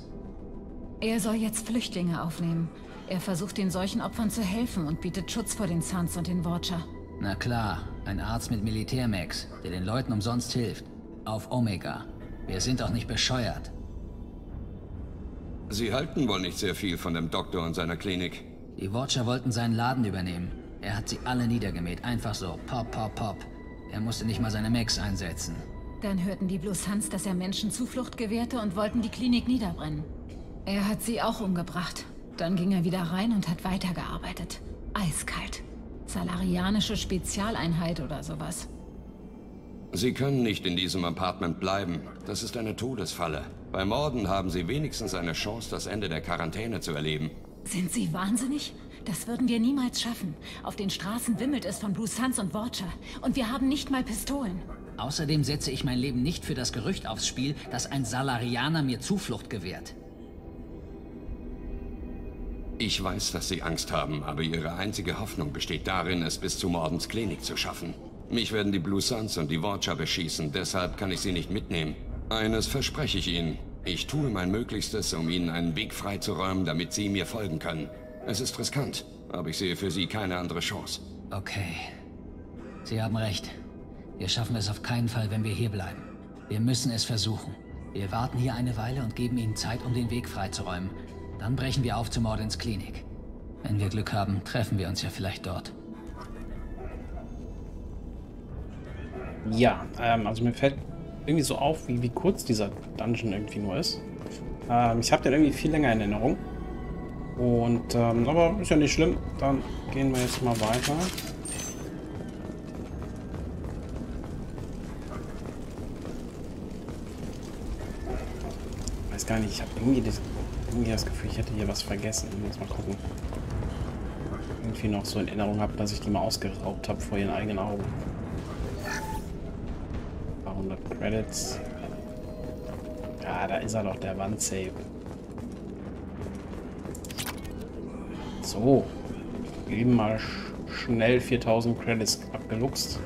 Er soll jetzt Flüchtlinge aufnehmen. Er versucht den solchen Opfern zu helfen und bietet Schutz vor den Suns und den Watcher.
Na klar, ein Arzt mit Militärmax, der den Leuten umsonst hilft. Auf Omega. Wir sind doch nicht bescheuert.
Sie halten wohl nicht sehr viel von dem Doktor und seiner Klinik.
Die Watcher wollten seinen Laden übernehmen. Er hat sie alle niedergemäht, einfach so. Pop, pop, pop. Er musste nicht mal seine Max einsetzen.
Dann hörten die Blue Suns, dass er Menschen Zuflucht gewährte und wollten die Klinik niederbrennen. Er hat sie auch umgebracht. Dann ging er wieder rein und hat weitergearbeitet. Eiskalt. Salarianische Spezialeinheit oder sowas.
Sie können nicht in diesem Apartment bleiben. Das ist eine Todesfalle. Bei Morden haben Sie wenigstens eine Chance, das Ende der Quarantäne zu erleben.
Sind Sie wahnsinnig? Das würden wir niemals schaffen. Auf den Straßen wimmelt es von Blue Suns und Watcher. Und wir haben nicht mal Pistolen.
Außerdem setze ich mein Leben nicht für das Gerücht aufs Spiel, dass ein Salarianer mir Zuflucht gewährt.
Ich weiß, dass Sie Angst haben, aber Ihre einzige Hoffnung besteht darin, es bis zu Mordens Klinik zu schaffen. Mich werden die Blue Suns und die Watcher beschießen, deshalb kann ich Sie nicht mitnehmen. Eines verspreche ich Ihnen. Ich tue mein Möglichstes, um Ihnen einen Weg freizuräumen, damit Sie mir folgen können. Es ist riskant, aber ich sehe für Sie keine andere Chance.
Okay. Sie haben recht. Wir schaffen es auf keinen Fall, wenn wir hier bleiben. Wir müssen es versuchen. Wir warten hier eine Weile und geben ihnen Zeit, um den Weg freizuräumen. Dann brechen wir auf zu Mordins Klinik. Wenn wir Glück haben, treffen wir uns ja vielleicht dort.
Ja, ähm, also mir fällt irgendwie so auf, wie, wie kurz dieser Dungeon irgendwie nur ist. Ähm, ich habe den irgendwie viel länger in Erinnerung. Und, ähm, aber ist ja nicht schlimm. Dann gehen wir jetzt mal weiter. Weiß gar nicht, ich habe irgendwie, das, irgendwie das Gefühl, ich hätte hier was vergessen. Ich muss mal gucken. Irgendwie noch so in Erinnerung habe, dass ich die mal ausgeraubt habe vor ihren eigenen Augen. 100 Credits. Ja, da ist er doch, der Wandsave. So. Eben mal sch schnell 4000 Credits abgeluchst.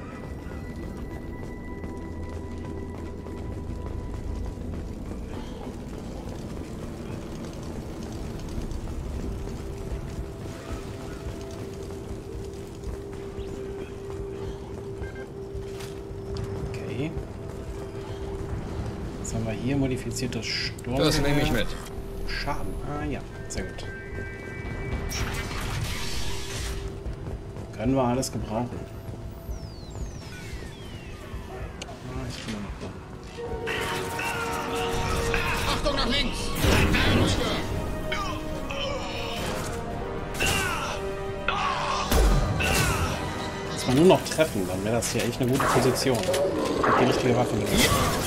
Modifiziertes Sturm.
Das nehme ich mit.
Schaden. Ah ja, sehr gut. Können wir alles gebrauchen. Ah, ich bin noch da.
Achtung nach links!
Muss man nur noch treffen, dann wäre das hier echt eine gute Position. Die richtige Waffe. nehmen.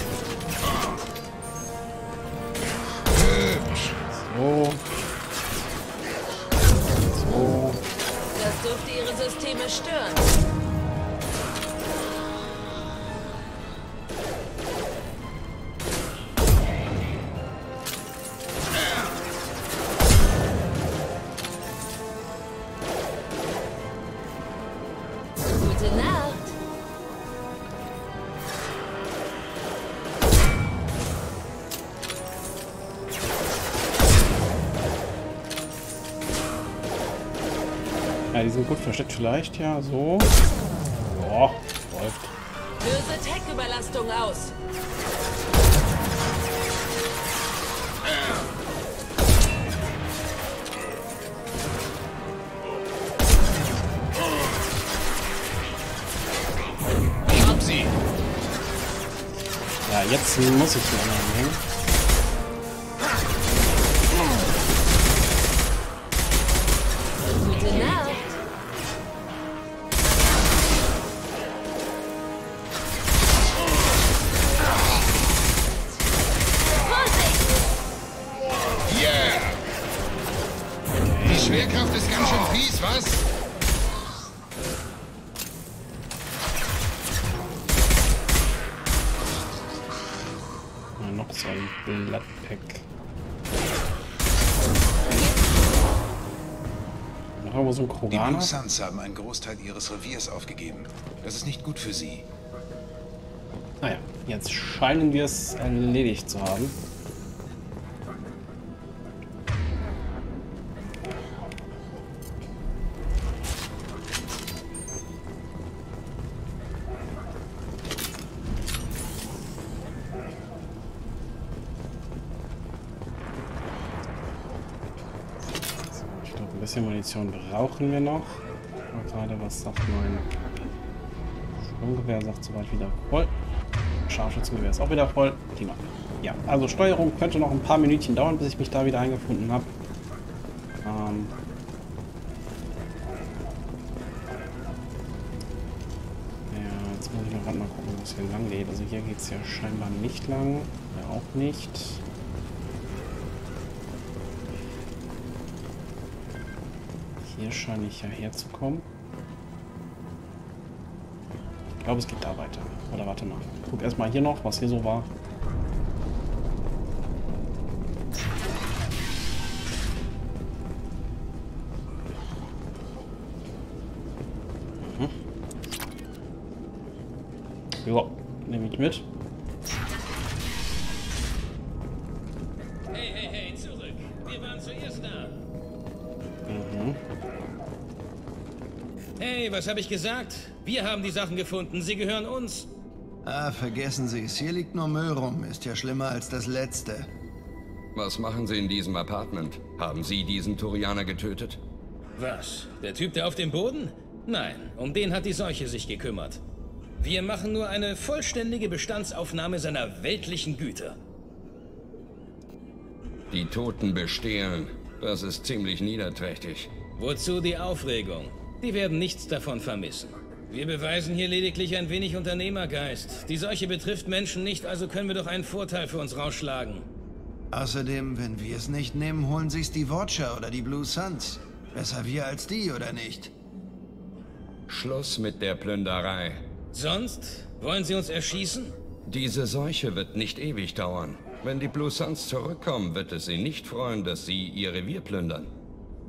Vielleicht, ja, so. Boah, läuft.
Löse Tech-Überlastung aus.
Ich hab sie.
Ja, jetzt muss ich die anderen so ein
Die
Kroganer?
Blue Suns haben einen Großteil ihres Reviers aufgegeben. Das ist nicht gut für sie.
Naja, jetzt scheinen wir es erledigt zu haben. Bisschen Munition brauchen wir noch. Und gerade was sagt mein Sprunggewehr? Sagt soweit wieder voll. Scharfschützengewehr ist auch wieder voll. Prima. Ja, also Steuerung könnte noch ein paar Minütchen dauern, bis ich mich da wieder eingefunden habe. Ähm ja, jetzt muss ich noch mal gucken, wo es hier lang geht. Also hier geht es ja scheinbar nicht lang. Ja, auch nicht. Hier scheine ich ja herzukommen. Ich glaube, es geht da weiter. Oder warte mal. Guck erstmal hier noch, was hier so war.
Habe ich gesagt? Wir haben die Sachen gefunden. Sie gehören uns.
Ah, vergessen Sie es. Hier liegt nur Müll rum. Ist ja schlimmer als das letzte.
Was machen Sie in diesem Apartment? Haben Sie diesen Turianer getötet?
Was? Der Typ, der auf dem Boden? Nein, um den hat die Seuche sich gekümmert. Wir machen nur eine vollständige Bestandsaufnahme seiner weltlichen Güter.
Die Toten bestehlen. Das ist ziemlich niederträchtig.
Wozu die Aufregung? Die werden nichts davon vermissen. Wir beweisen hier lediglich ein wenig Unternehmergeist. Die Seuche betrifft Menschen nicht, also können wir doch einen Vorteil für uns rausschlagen.
Außerdem, wenn wir es nicht nehmen, holen sich's die Watcher oder die Blue Suns. Besser wir als die, oder nicht?
Schluss mit der Plünderei.
Sonst? Wollen Sie uns erschießen?
Diese Seuche wird nicht ewig dauern. Wenn die Blue Suns zurückkommen, wird es sie nicht freuen, dass sie ihr Revier plündern.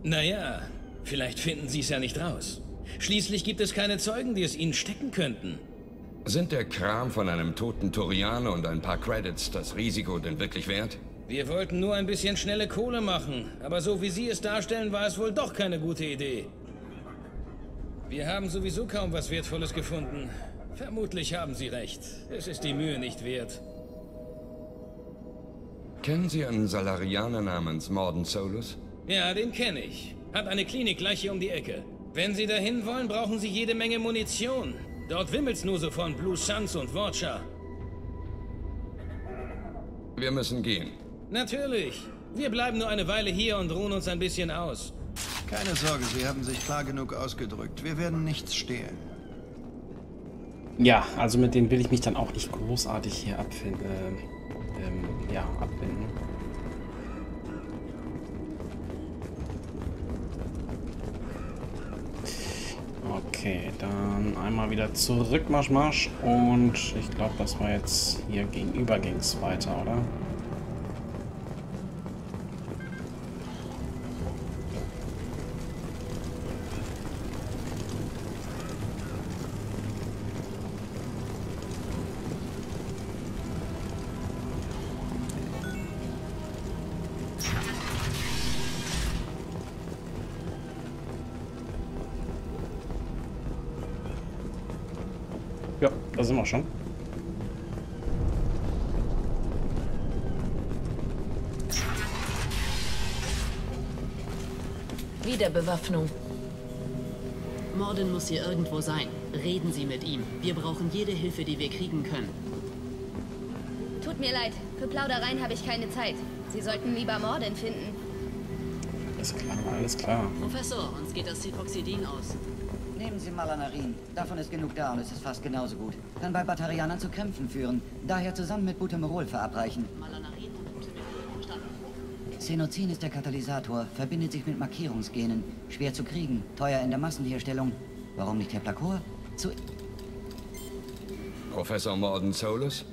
Naja, vielleicht finden Sie es ja nicht raus. Schließlich gibt es keine Zeugen, die es Ihnen stecken könnten.
Sind der Kram von einem toten Turianer und ein paar Credits das Risiko denn wirklich wert?
Wir wollten nur ein bisschen schnelle Kohle machen, aber so wie Sie es darstellen, war es wohl doch keine gute Idee. Wir haben sowieso kaum was Wertvolles gefunden. Vermutlich haben Sie recht. Es ist die Mühe nicht wert.
Kennen Sie einen Salarianer namens Morden Solus?
Ja, den kenne ich. Hat eine Klinik gleich hier um die Ecke. Wenn Sie dahin wollen, brauchen Sie jede Menge Munition. Dort wimmelt's nur so von Blue Suns und Watcher.
Wir müssen gehen.
Natürlich. Wir bleiben nur eine Weile hier und ruhen uns ein bisschen aus.
Keine Sorge, Sie haben sich klar genug ausgedrückt. Wir werden nichts stehlen.
Ja, also mit denen will ich mich dann auch nicht großartig hier abfinden. Äh, ähm, ja, abbinden. Okay, dann einmal wieder zurück, Marsch, Marsch. Und ich glaube, das war jetzt hier gegenüber ging es weiter, oder? Da sind wir schon.
Wiederbewaffnung. Morden muss hier irgendwo sein. Reden Sie mit ihm. Wir brauchen jede Hilfe, die wir kriegen können.
Tut mir leid, für Plaudereien habe ich keine Zeit. Sie sollten lieber Morden finden.
Alles klar, alles klar.
Professor, uns geht das Ciproxidin aus.
Malanarin. Davon ist genug da und es ist fast genauso gut. Kann bei Batarianern zu Kämpfen führen. Daher zusammen mit Butemerol verabreichen.
Malanarin und Butemerol.
Xenozin ist der Katalysator, verbindet sich mit Markierungsgenen. Schwer zu kriegen, teuer in der Massenherstellung. Warum nicht Herr Placor? Zu...
Professor Morden Solus?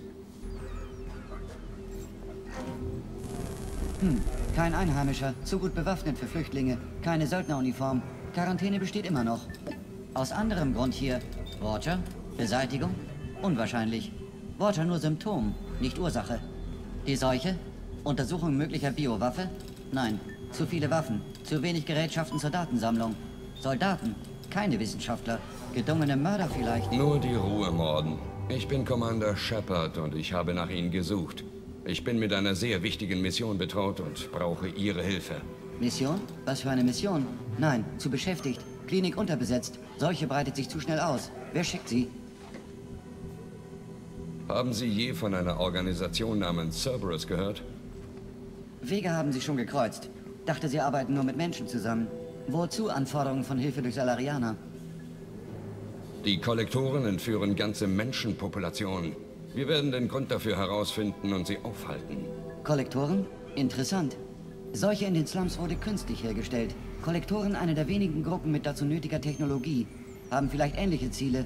Hm, kein Einheimischer, zu gut bewaffnet für Flüchtlinge, keine Söldneruniform. Quarantäne besteht immer noch. Aus anderem Grund hier. Watcher? Beseitigung? Unwahrscheinlich. Watcher nur Symptom, nicht Ursache. Die Seuche? Untersuchung möglicher Biowaffe? Nein. Zu viele Waffen, zu wenig Gerätschaften zur Datensammlung. Soldaten, keine Wissenschaftler. Gedungene Mörder vielleicht.
Nur die Ruhe, Morden. Ich bin Commander Shepard und ich habe nach Ihnen gesucht. Ich bin mit einer sehr wichtigen Mission betraut und brauche Ihre Hilfe.
Mission? Was für eine Mission? Nein, zu beschäftigt. Klinik unterbesetzt. Seuche breitet sich zu schnell aus. Wer schickt sie?
Haben Sie je von einer Organisation namens Cerberus gehört?
Wege haben sie schon gekreuzt. Dachte, sie arbeiten nur mit Menschen zusammen. Wozu Anforderungen von Hilfe durch Salarianer?
Die Kollektoren entführen ganze Menschenpopulationen. Wir werden den Grund dafür herausfinden und sie aufhalten.
Kollektoren? Interessant. Seuche in den Slums wurde künstlich hergestellt. Kollektoren, eine der wenigen Gruppen mit dazu nötiger Technologie, haben vielleicht ähnliche Ziele.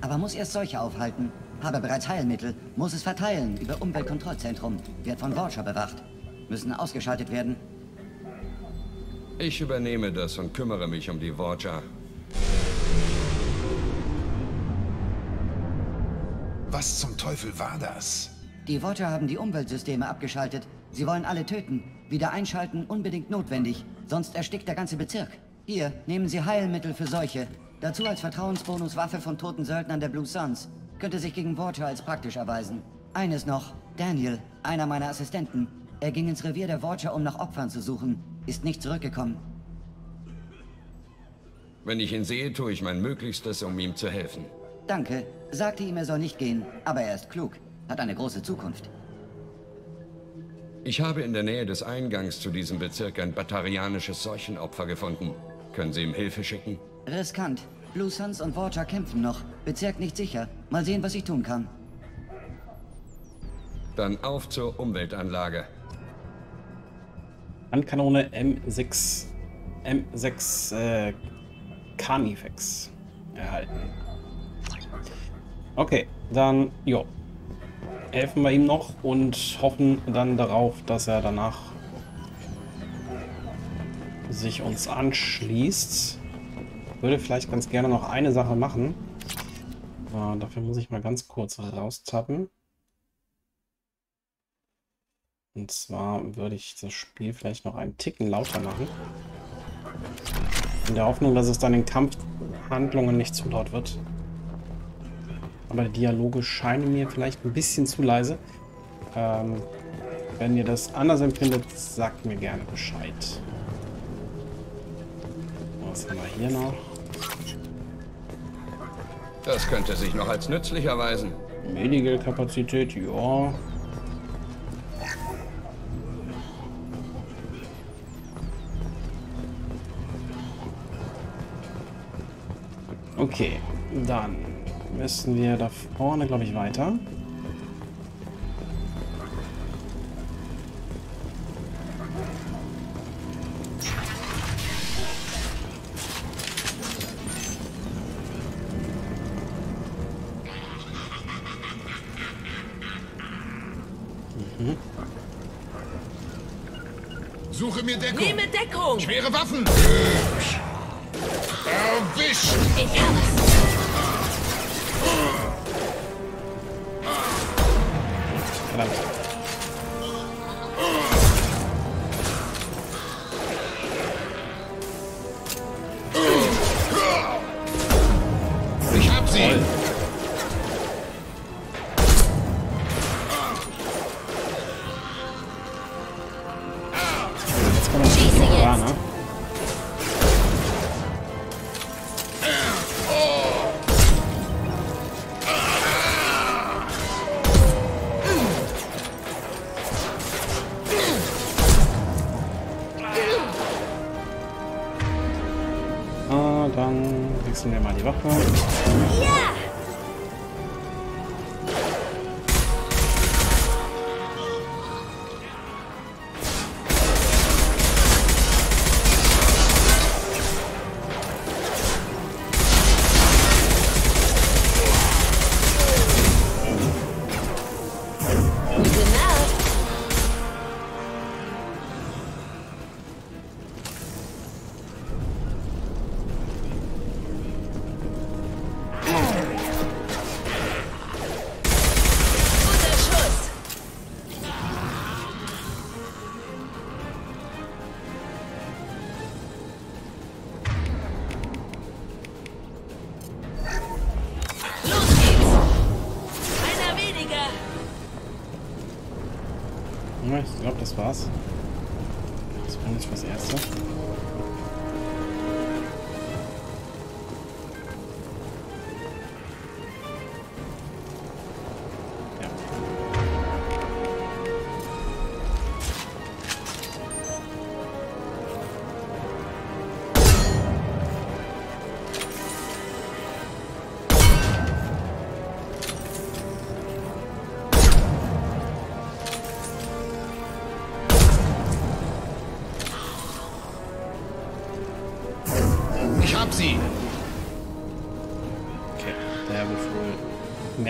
Aber muss erst Seuche aufhalten. Habe bereits Heilmittel, muss es verteilen über Umweltkontrollzentrum. Wird von Watcher bewacht. Müssen ausgeschaltet werden.
Ich übernehme das und kümmere mich um die Vorja.
Was zum Teufel war das?
Die Watcher haben die Umweltsysteme abgeschaltet. Sie wollen alle töten. Wieder einschalten unbedingt notwendig. Sonst erstickt der ganze Bezirk. Hier, nehmen Sie Heilmittel für Seuche. Dazu als Vertrauensbonus Waffe von toten Söldnern der Blue Suns. Könnte sich gegen Watcher als praktisch erweisen. Eines noch. Daniel, einer meiner Assistenten. Er ging ins Revier der Watcher, um nach Opfern zu suchen. Ist nicht zurückgekommen.
Wenn ich ihn sehe, tue ich mein Möglichstes, um ihm zu helfen.
Danke. Sagte ihm, er soll nicht gehen. Aber er ist klug. Hat eine große Zukunft.
Ich habe in der Nähe des Eingangs zu diesem Bezirk ein batarianisches Seuchenopfer gefunden. Können Sie ihm Hilfe schicken?
Riskant. Blue Suns und Watcher kämpfen noch. Bezirk nicht sicher. Mal sehen, was ich tun kann.
Dann auf zur Umweltanlage.
Handkanone M6 M6 äh, Carnifex erhalten. Okay, dann jo. Helfen wir ihm noch und hoffen dann darauf, dass er danach sich uns anschließt. Würde vielleicht ganz gerne noch eine Sache machen. Aber dafür muss ich mal ganz kurz raustappen. Und zwar würde ich das Spiel vielleicht noch einen Ticken lauter machen. In der Hoffnung, dass es dann in Kampfhandlungen nicht zu laut wird. Aber die Dialoge scheinen mir vielleicht ein bisschen zu leise. Ähm, wenn ihr das anders empfindet, sagt mir gerne Bescheid. Was haben wir hier noch?
Das könnte sich noch als nützlich erweisen.
Medical-Kapazität, ja. Okay, dann müssen wir da vorne, glaube ich, weiter. Mhm.
Suche mir Deckung.
Nehme Deckung!
Schwere Waffen.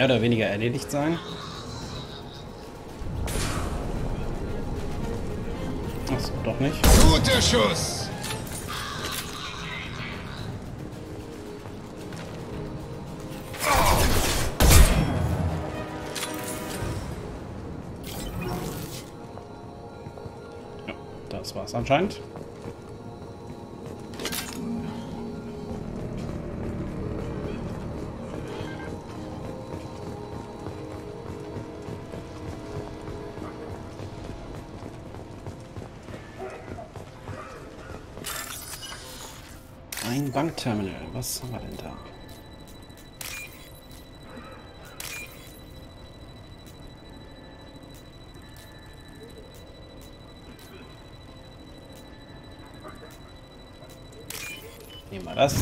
mehr oder weniger erledigt sein. Achso, doch nicht.
Guter Schuss!
Das war's anscheinend. Terminal. Was haben wir denn da? Nehmen wir das.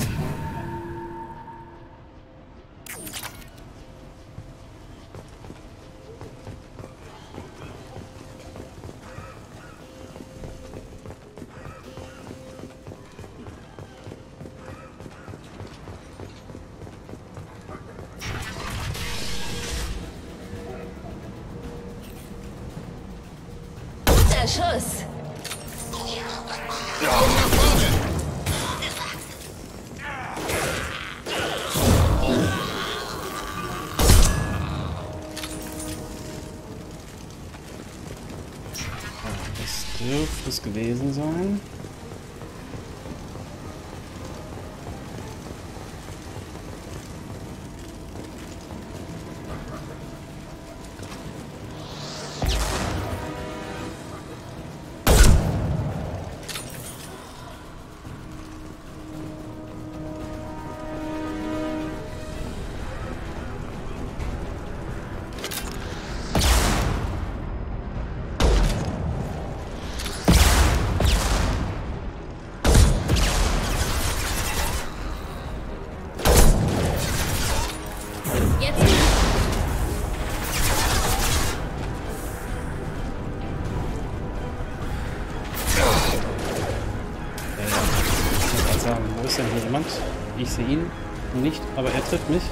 sehe ihn nicht, aber er trifft mich.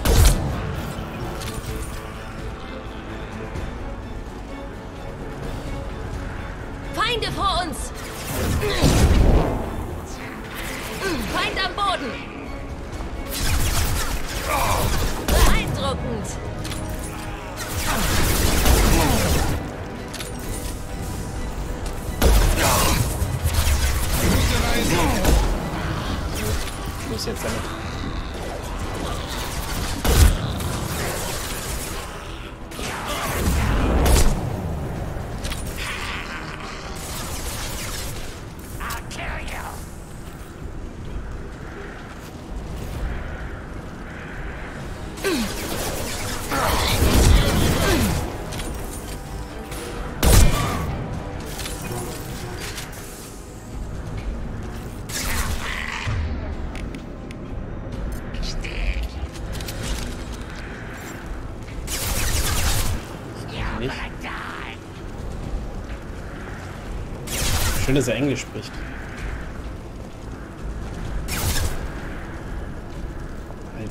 Schön, dass er Englisch spricht.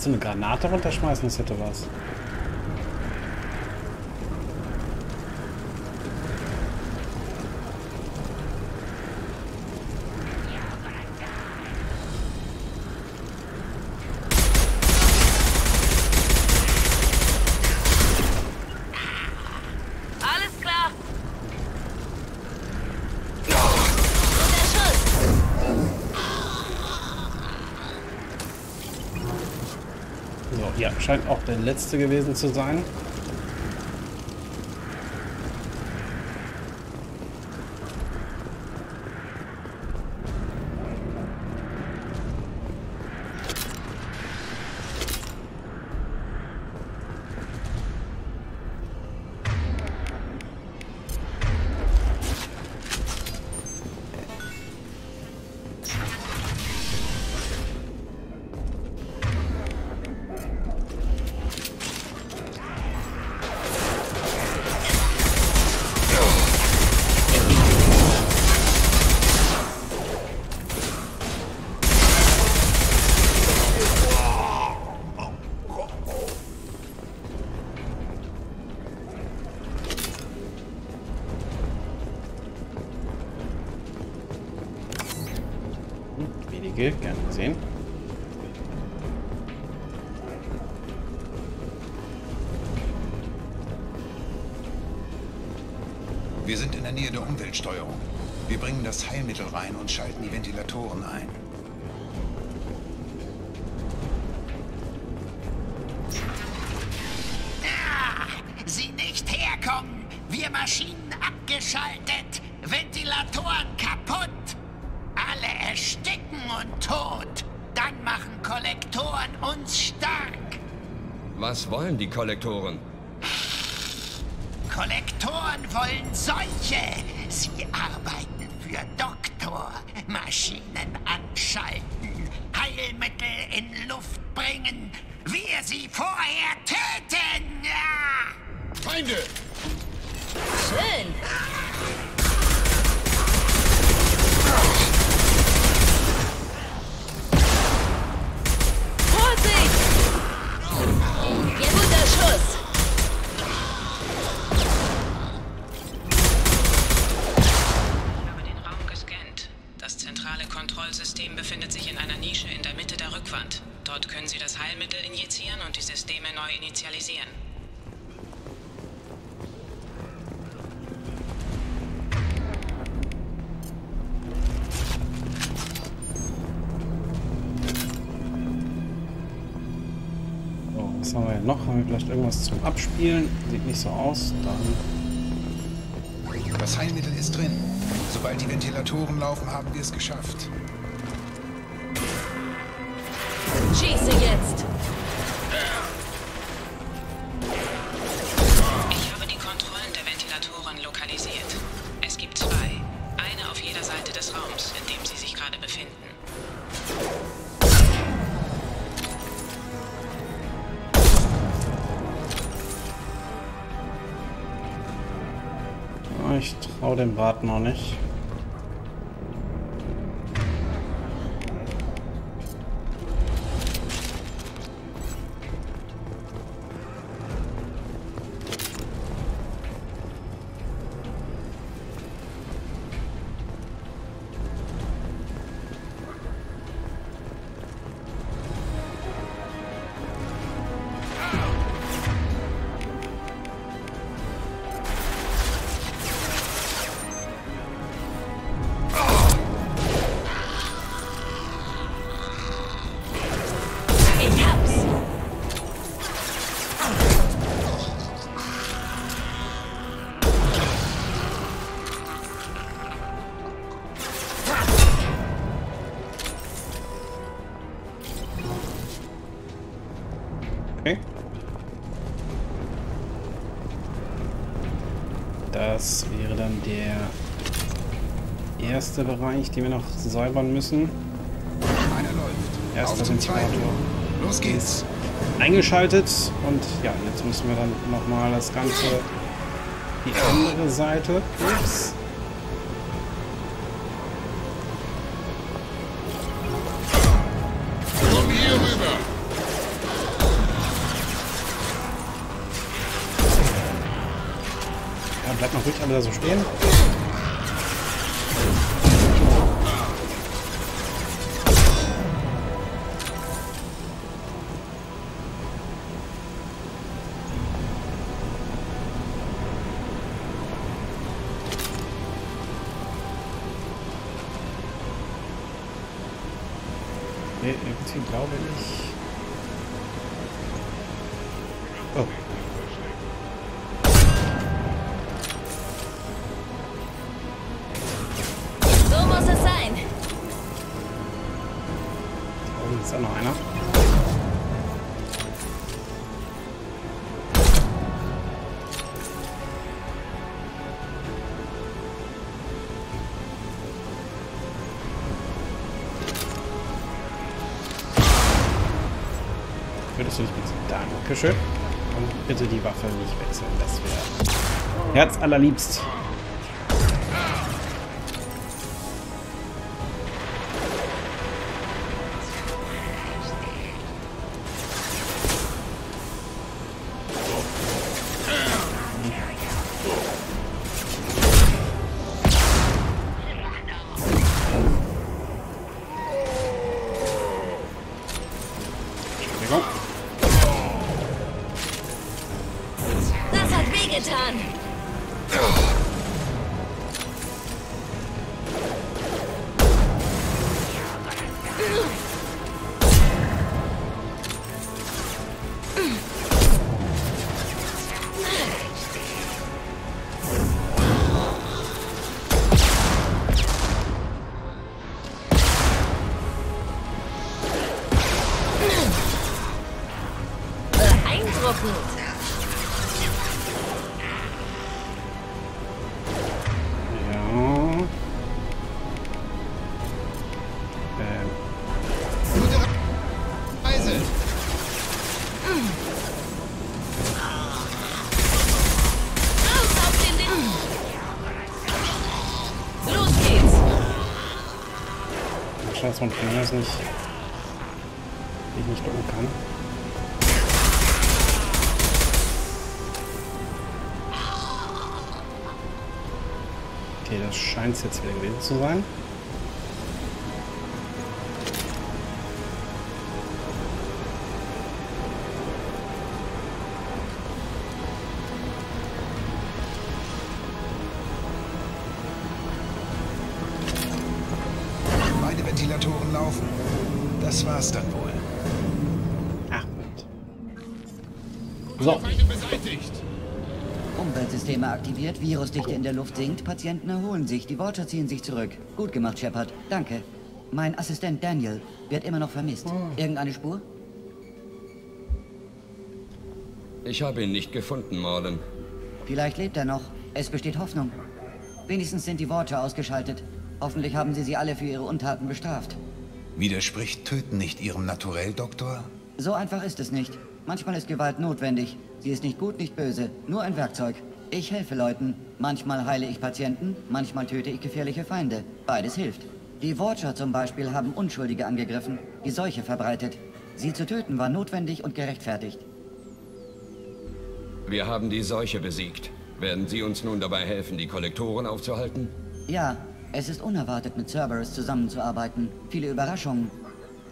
Du eine Granate runterschmeißen? Das hätte was.
Alles klar. Guter Schuss.
So, ja, scheint auch der letzte gewesen zu sein. Wenige, gerne gesehen.
Wir sind in der Nähe der Umweltsteuerung. Wir bringen das Heilmittel rein und schalten die Ventilatoren ein.
Kollektoren
irgendwas zum Abspielen? Sieht nicht so aus. Dann
Das Heilmittel ist drin. Sobald die Ventilatoren laufen, haben wir es geschafft.
Rat noch nicht. letzte Bereich, den wir noch säubern müssen. Erster Ventilator.
Los geht's.
Eingeschaltet und ja, jetzt müssen wir dann nochmal das Ganze die andere Seite. Ups. Ja, bleibt noch ruhig alle da so stehen. Nee, irgendwie glaube ich. Oh. Dankeschön. Und bitte die Waffe nicht wechseln. Das wäre herzallerliebst. Finger ist nicht. Ich nicht drücken kann. Okay, das scheint es jetzt wieder gewesen zu sein. So.
Umweltsysteme aktiviert, Virusdichte in der Luft sinkt, Patienten erholen sich, die Watcher ziehen sich zurück. Gut gemacht, Shepard. Danke. Mein Assistent Daniel wird immer noch vermisst. Irgendeine Spur?
Ich habe ihn nicht gefunden, Morden.
Vielleicht lebt er noch. Es besteht Hoffnung. Wenigstens sind die Watcher ausgeschaltet. Hoffentlich haben sie sie alle für ihre Untaten bestraft.
Widerspricht Töten nicht Ihrem Naturell, Doktor?
So einfach ist es nicht. Manchmal ist Gewalt notwendig. Sie ist nicht gut, nicht böse, nur ein Werkzeug. Ich helfe Leuten. Manchmal heile ich Patienten, manchmal töte ich gefährliche Feinde. Beides hilft. Die Watcher zum Beispiel haben Unschuldige angegriffen, die Seuche verbreitet. Sie zu töten war notwendig und gerechtfertigt.
Wir haben die Seuche besiegt. Werden Sie uns nun dabei helfen, die Kollektoren aufzuhalten?
Ja, es ist unerwartet, mit Cerberus zusammenzuarbeiten. Viele Überraschungen.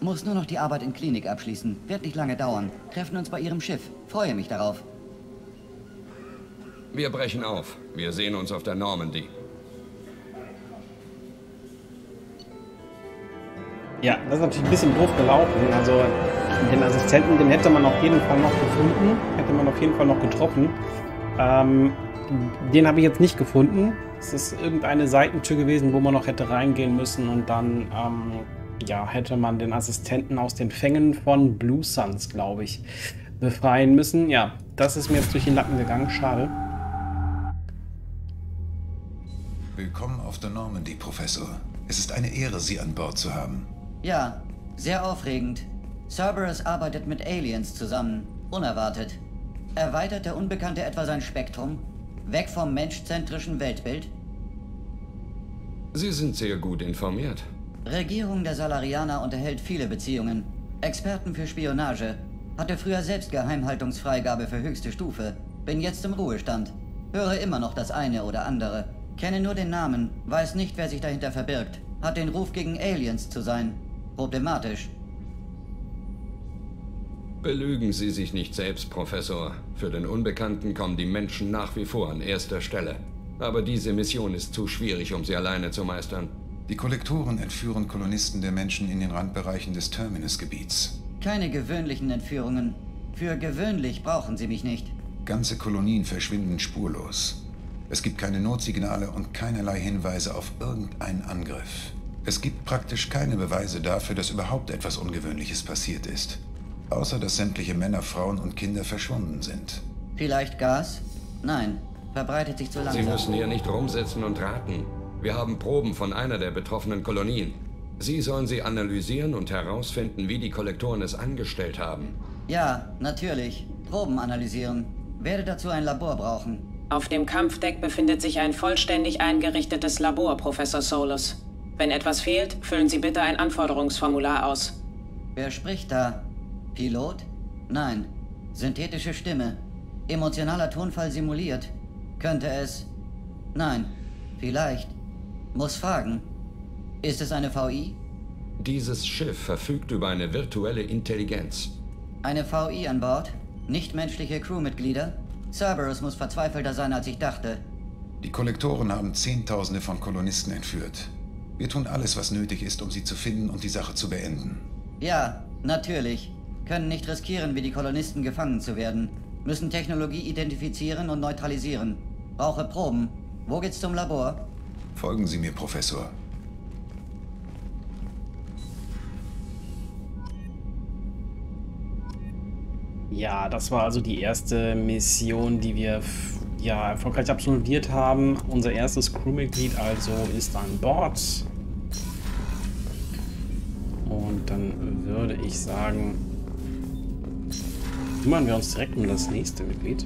Muss nur noch die Arbeit in Klinik abschließen. Wird nicht lange dauern. Treffen uns bei Ihrem Schiff. Freue mich darauf.
Wir brechen auf. Wir sehen uns auf der Normandy.
Ja, das ist natürlich ein bisschen doof gelaufen. Also den Assistenten, den hätte man auf jeden Fall noch gefunden. Hätte man auf jeden Fall noch getroffen. Ähm, den habe ich jetzt nicht gefunden. Es ist irgendeine Seitentür gewesen, wo man noch hätte reingehen müssen und dann ähm, ja, hätte man den Assistenten aus den Fängen von Blue Suns, glaube ich, befreien müssen. Ja, das ist mir jetzt durch den Lappen gegangen. Schade.
Willkommen auf der Normandy, Professor. Es ist eine Ehre, Sie an Bord zu haben.
Ja, sehr aufregend. Cerberus arbeitet mit Aliens zusammen. Unerwartet. Erweitert der Unbekannte etwa sein Spektrum? Weg vom menschzentrischen Weltbild?
Sie sind sehr gut informiert.
Regierung der Salarianer unterhält viele Beziehungen. Experten für Spionage. Hatte früher selbst Geheimhaltungsfreigabe für höchste Stufe. Bin jetzt im Ruhestand. Höre immer noch das eine oder andere. Kenne nur den Namen, weiß nicht, wer sich dahinter verbirgt. Hat den Ruf, gegen Aliens zu sein. Problematisch.
Belügen Sie sich nicht selbst, Professor. Für den Unbekannten kommen die Menschen nach wie vor an erster Stelle. Aber diese Mission ist zu schwierig, um sie alleine zu meistern.
Die Kollektoren entführen Kolonisten der Menschen in den Randbereichen des Terminus-Gebiets.
Keine gewöhnlichen Entführungen. Für gewöhnlich brauchen sie mich nicht.
Ganze Kolonien verschwinden spurlos. Es gibt keine Notsignale und keinerlei Hinweise auf irgendeinen Angriff. Es gibt praktisch keine Beweise dafür, dass überhaupt etwas Ungewöhnliches passiert ist. Außer dass sämtliche Männer, Frauen und Kinder verschwunden sind.
Vielleicht Gas? Nein, verbreitet sich zu langsam.
Sie müssen hier nicht rumsitzen und raten. Wir haben Proben von einer der betroffenen Kolonien. Sie sollen sie analysieren und herausfinden, wie die Kollektoren es angestellt haben.
Ja, natürlich. Proben analysieren. Werde dazu ein Labor brauchen.
Auf dem Kampfdeck befindet sich ein vollständig eingerichtetes Labor, Professor Solus. Wenn etwas fehlt, füllen Sie bitte ein Anforderungsformular aus.
Wer spricht da? Pilot? Nein. Synthetische Stimme. Emotionaler Tonfall simuliert. Könnte es? Nein. Vielleicht. Muss fragen. Ist es eine VI?
Dieses Schiff verfügt über eine virtuelle Intelligenz.
Eine VI an Bord? Nichtmenschliche Crewmitglieder? Cerberus muss verzweifelter sein, als ich dachte.
Die Kollektoren haben Zehntausende von Kolonisten entführt. Wir tun alles, was nötig ist, um sie zu finden und die Sache zu beenden.
Ja, natürlich. Können nicht riskieren, wie die Kolonisten gefangen zu werden. Müssen Technologie identifizieren und neutralisieren. Brauche Proben. Wo geht's zum Labor?
Folgen Sie mir, Professor.
Ja, das war also die erste Mission, die wir ja, erfolgreich absolviert haben. Unser erstes Crewmitglied also ist an Bord. Und dann würde ich sagen, kümmern wir uns direkt um das nächste Mitglied.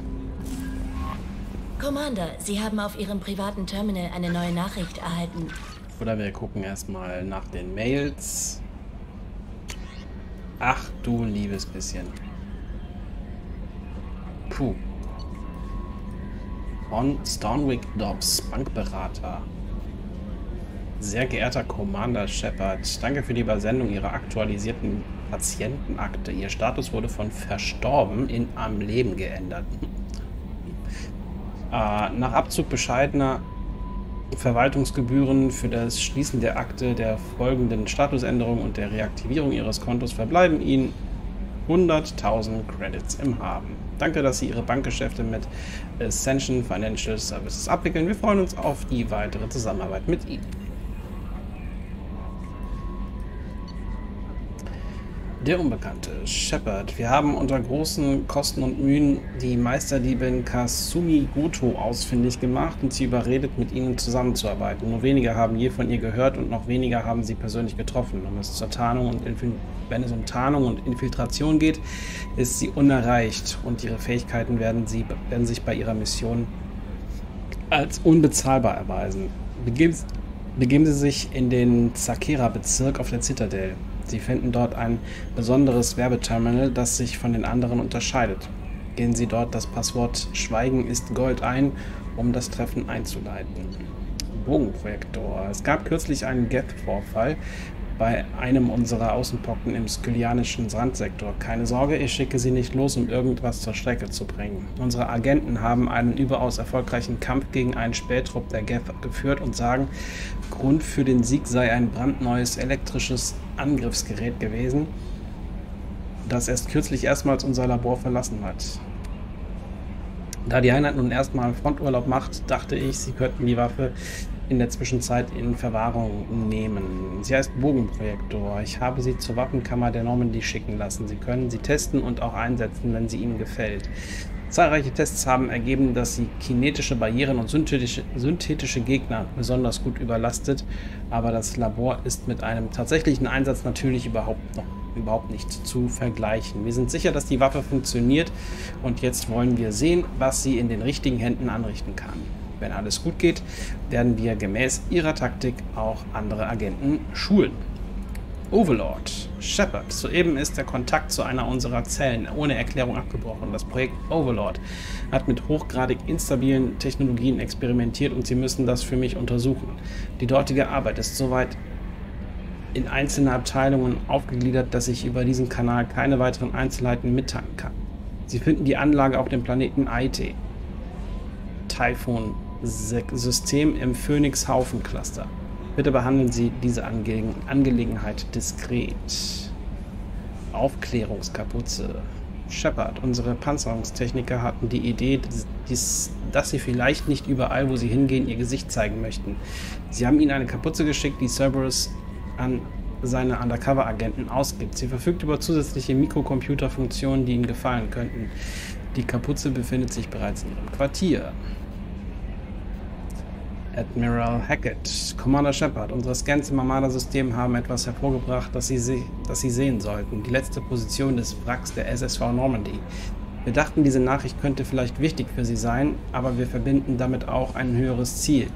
Commander, Sie haben auf Ihrem privaten Terminal eine neue Nachricht erhalten.
Oder wir gucken erstmal nach den Mails. Ach du liebes bisschen. Puh. Von Stornwick Dobbs, Bankberater. Sehr geehrter Commander Shepard, danke für die Übersendung Ihrer aktualisierten Patientenakte. Ihr Status wurde von verstorben in am Leben geändert. Äh, nach Abzug bescheidener Verwaltungsgebühren für das Schließen der Akte der folgenden Statusänderung und der Reaktivierung Ihres Kontos verbleiben Ihnen 100.000 Credits im Haben. Danke, dass Sie Ihre Bankgeschäfte mit Ascension Financial Services abwickeln. Wir freuen uns auf die weitere Zusammenarbeit mit Ihnen. Der Unbekannte, Shepard. Wir haben unter großen Kosten und Mühen die Meisterdiebin Kasumi Goto ausfindig gemacht und sie überredet, mit ihnen zusammenzuarbeiten. Nur wenige haben je von ihr gehört und noch weniger haben sie persönlich getroffen. Um es zur Tarnung und wenn es um Tarnung und Infiltration geht, ist sie unerreicht und ihre Fähigkeiten werden, sie, werden sich bei ihrer Mission als unbezahlbar erweisen. Begeben, begeben Sie sich in den Zakera-Bezirk auf der Zitadelle. Sie finden dort ein besonderes Werbeterminal, das sich von den anderen unterscheidet. Gehen Sie dort das Passwort Schweigen ist Gold ein, um das Treffen einzuleiten. Bogenprojektor. Es gab kürzlich einen Gap-Vorfall bei einem unserer Außenpocken im skylianischen Randsektor. Keine Sorge, ich schicke sie nicht los, um irgendwas zur Strecke zu bringen. Unsere Agenten haben einen überaus erfolgreichen Kampf gegen einen Spähtrupp der GEF geführt und sagen, Grund für den Sieg sei ein brandneues elektrisches Angriffsgerät gewesen, das erst kürzlich erstmals unser Labor verlassen hat. Da die Einheit nun erstmal Fronturlaub macht, dachte ich, sie könnten die Waffe in der Zwischenzeit in Verwahrung nehmen. Sie heißt Bogenprojektor. Ich habe sie zur Waffenkammer der Normandy schicken lassen. Sie können sie testen und auch einsetzen, wenn sie Ihnen gefällt. Zahlreiche Tests haben ergeben, dass sie kinetische Barrieren und synthetische, synthetische Gegner besonders gut überlastet, aber das Labor ist mit einem tatsächlichen Einsatz natürlich überhaupt noch überhaupt nicht zu vergleichen. Wir sind sicher, dass die Waffe funktioniert und jetzt wollen wir sehen, was sie in den richtigen Händen anrichten kann. Wenn alles gut geht, werden wir gemäß ihrer Taktik auch andere Agenten schulen. Overlord. Shepard, soeben ist der Kontakt zu einer unserer Zellen ohne Erklärung abgebrochen. Das Projekt Overlord hat mit hochgradig instabilen Technologien experimentiert und Sie müssen das für mich untersuchen. Die dortige Arbeit ist soweit in einzelne Abteilungen aufgegliedert, dass ich über diesen Kanal keine weiteren Einzelheiten mitteilen kann. Sie finden die Anlage auf dem Planeten IT. Typhoon System im Phoenix-Haufen-Cluster. Bitte behandeln Sie diese Ange Angelegenheit diskret. Aufklärungskapuze. Shepard, unsere Panzerungstechniker hatten die Idee, dass sie vielleicht nicht überall, wo sie hingehen, ihr Gesicht zeigen möchten. Sie haben ihnen eine Kapuze geschickt, die Cerberus an seine Undercover-Agenten ausgibt. Sie verfügt über zusätzliche Mikrocomputerfunktionen, die ihnen gefallen könnten. Die Kapuze befindet sich bereits in ihrem Quartier. Admiral Hackett, Commander Shepard, unsere Scans im Armada-System haben etwas hervorgebracht, das sie, das sie sehen sollten. Die letzte Position des Wracks der SSV Normandy. Wir dachten, diese Nachricht könnte vielleicht wichtig für Sie sein, aber wir verbinden damit auch ein höheres Ziel.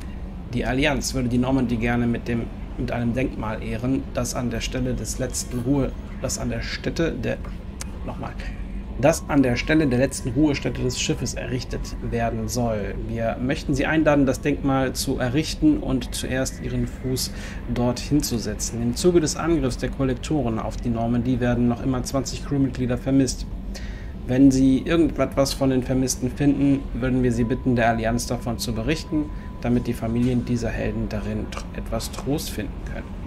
Die Allianz würde die Normandy gerne mit, dem, mit einem Denkmal ehren, das an der Stelle des letzten Ruhe, das an der Stätte der, nochmal, das an der Stelle der letzten Ruhestätte des Schiffes errichtet werden soll. Wir möchten Sie einladen, das Denkmal zu errichten und zuerst Ihren Fuß dort hinzusetzen. Im Zuge des Angriffs der Kollektoren auf die Normandie werden noch immer 20 Crewmitglieder vermisst. Wenn Sie irgendetwas von den Vermissten finden, würden wir Sie bitten, der Allianz davon zu berichten, damit die Familien dieser Helden darin etwas Trost finden können.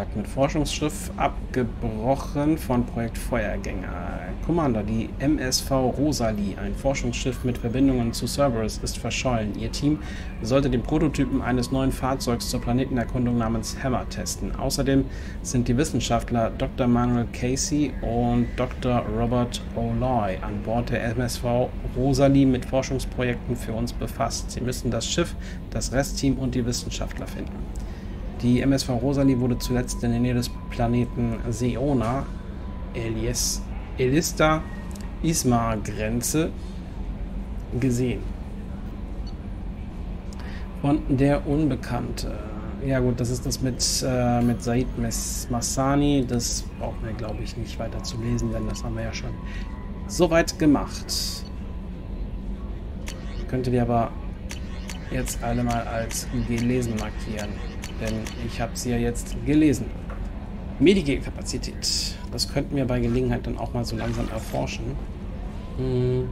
Kontakt mit Forschungsschiff abgebrochen von Projekt Feuergänger. Commander, die MSV Rosalie, ein Forschungsschiff mit Verbindungen zu Cerberus, ist verschollen. Ihr Team sollte den Prototypen eines neuen Fahrzeugs zur Planetenerkundung namens Hammer testen. Außerdem sind die Wissenschaftler Dr. Manuel Casey und Dr. Robert O'Loy an Bord der MSV Rosalie mit Forschungsprojekten für uns befasst. Sie müssen das Schiff, das Restteam und die Wissenschaftler finden. Die MSV Rosalie wurde zuletzt in der Nähe des Planeten Seona, Elias, Elista Ismar Grenze gesehen. Von der Unbekannte. Ja gut, das ist das mit, äh, mit Said Massani. Das brauchen wir, glaube ich, nicht weiter zu lesen, denn das haben wir ja schon soweit gemacht. Könntet ihr aber jetzt alle mal als gelesen markieren. Denn ich habe sie ja jetzt gelesen. Medikapazität. Das könnten wir bei Gelegenheit dann auch mal so langsam erforschen. Hm.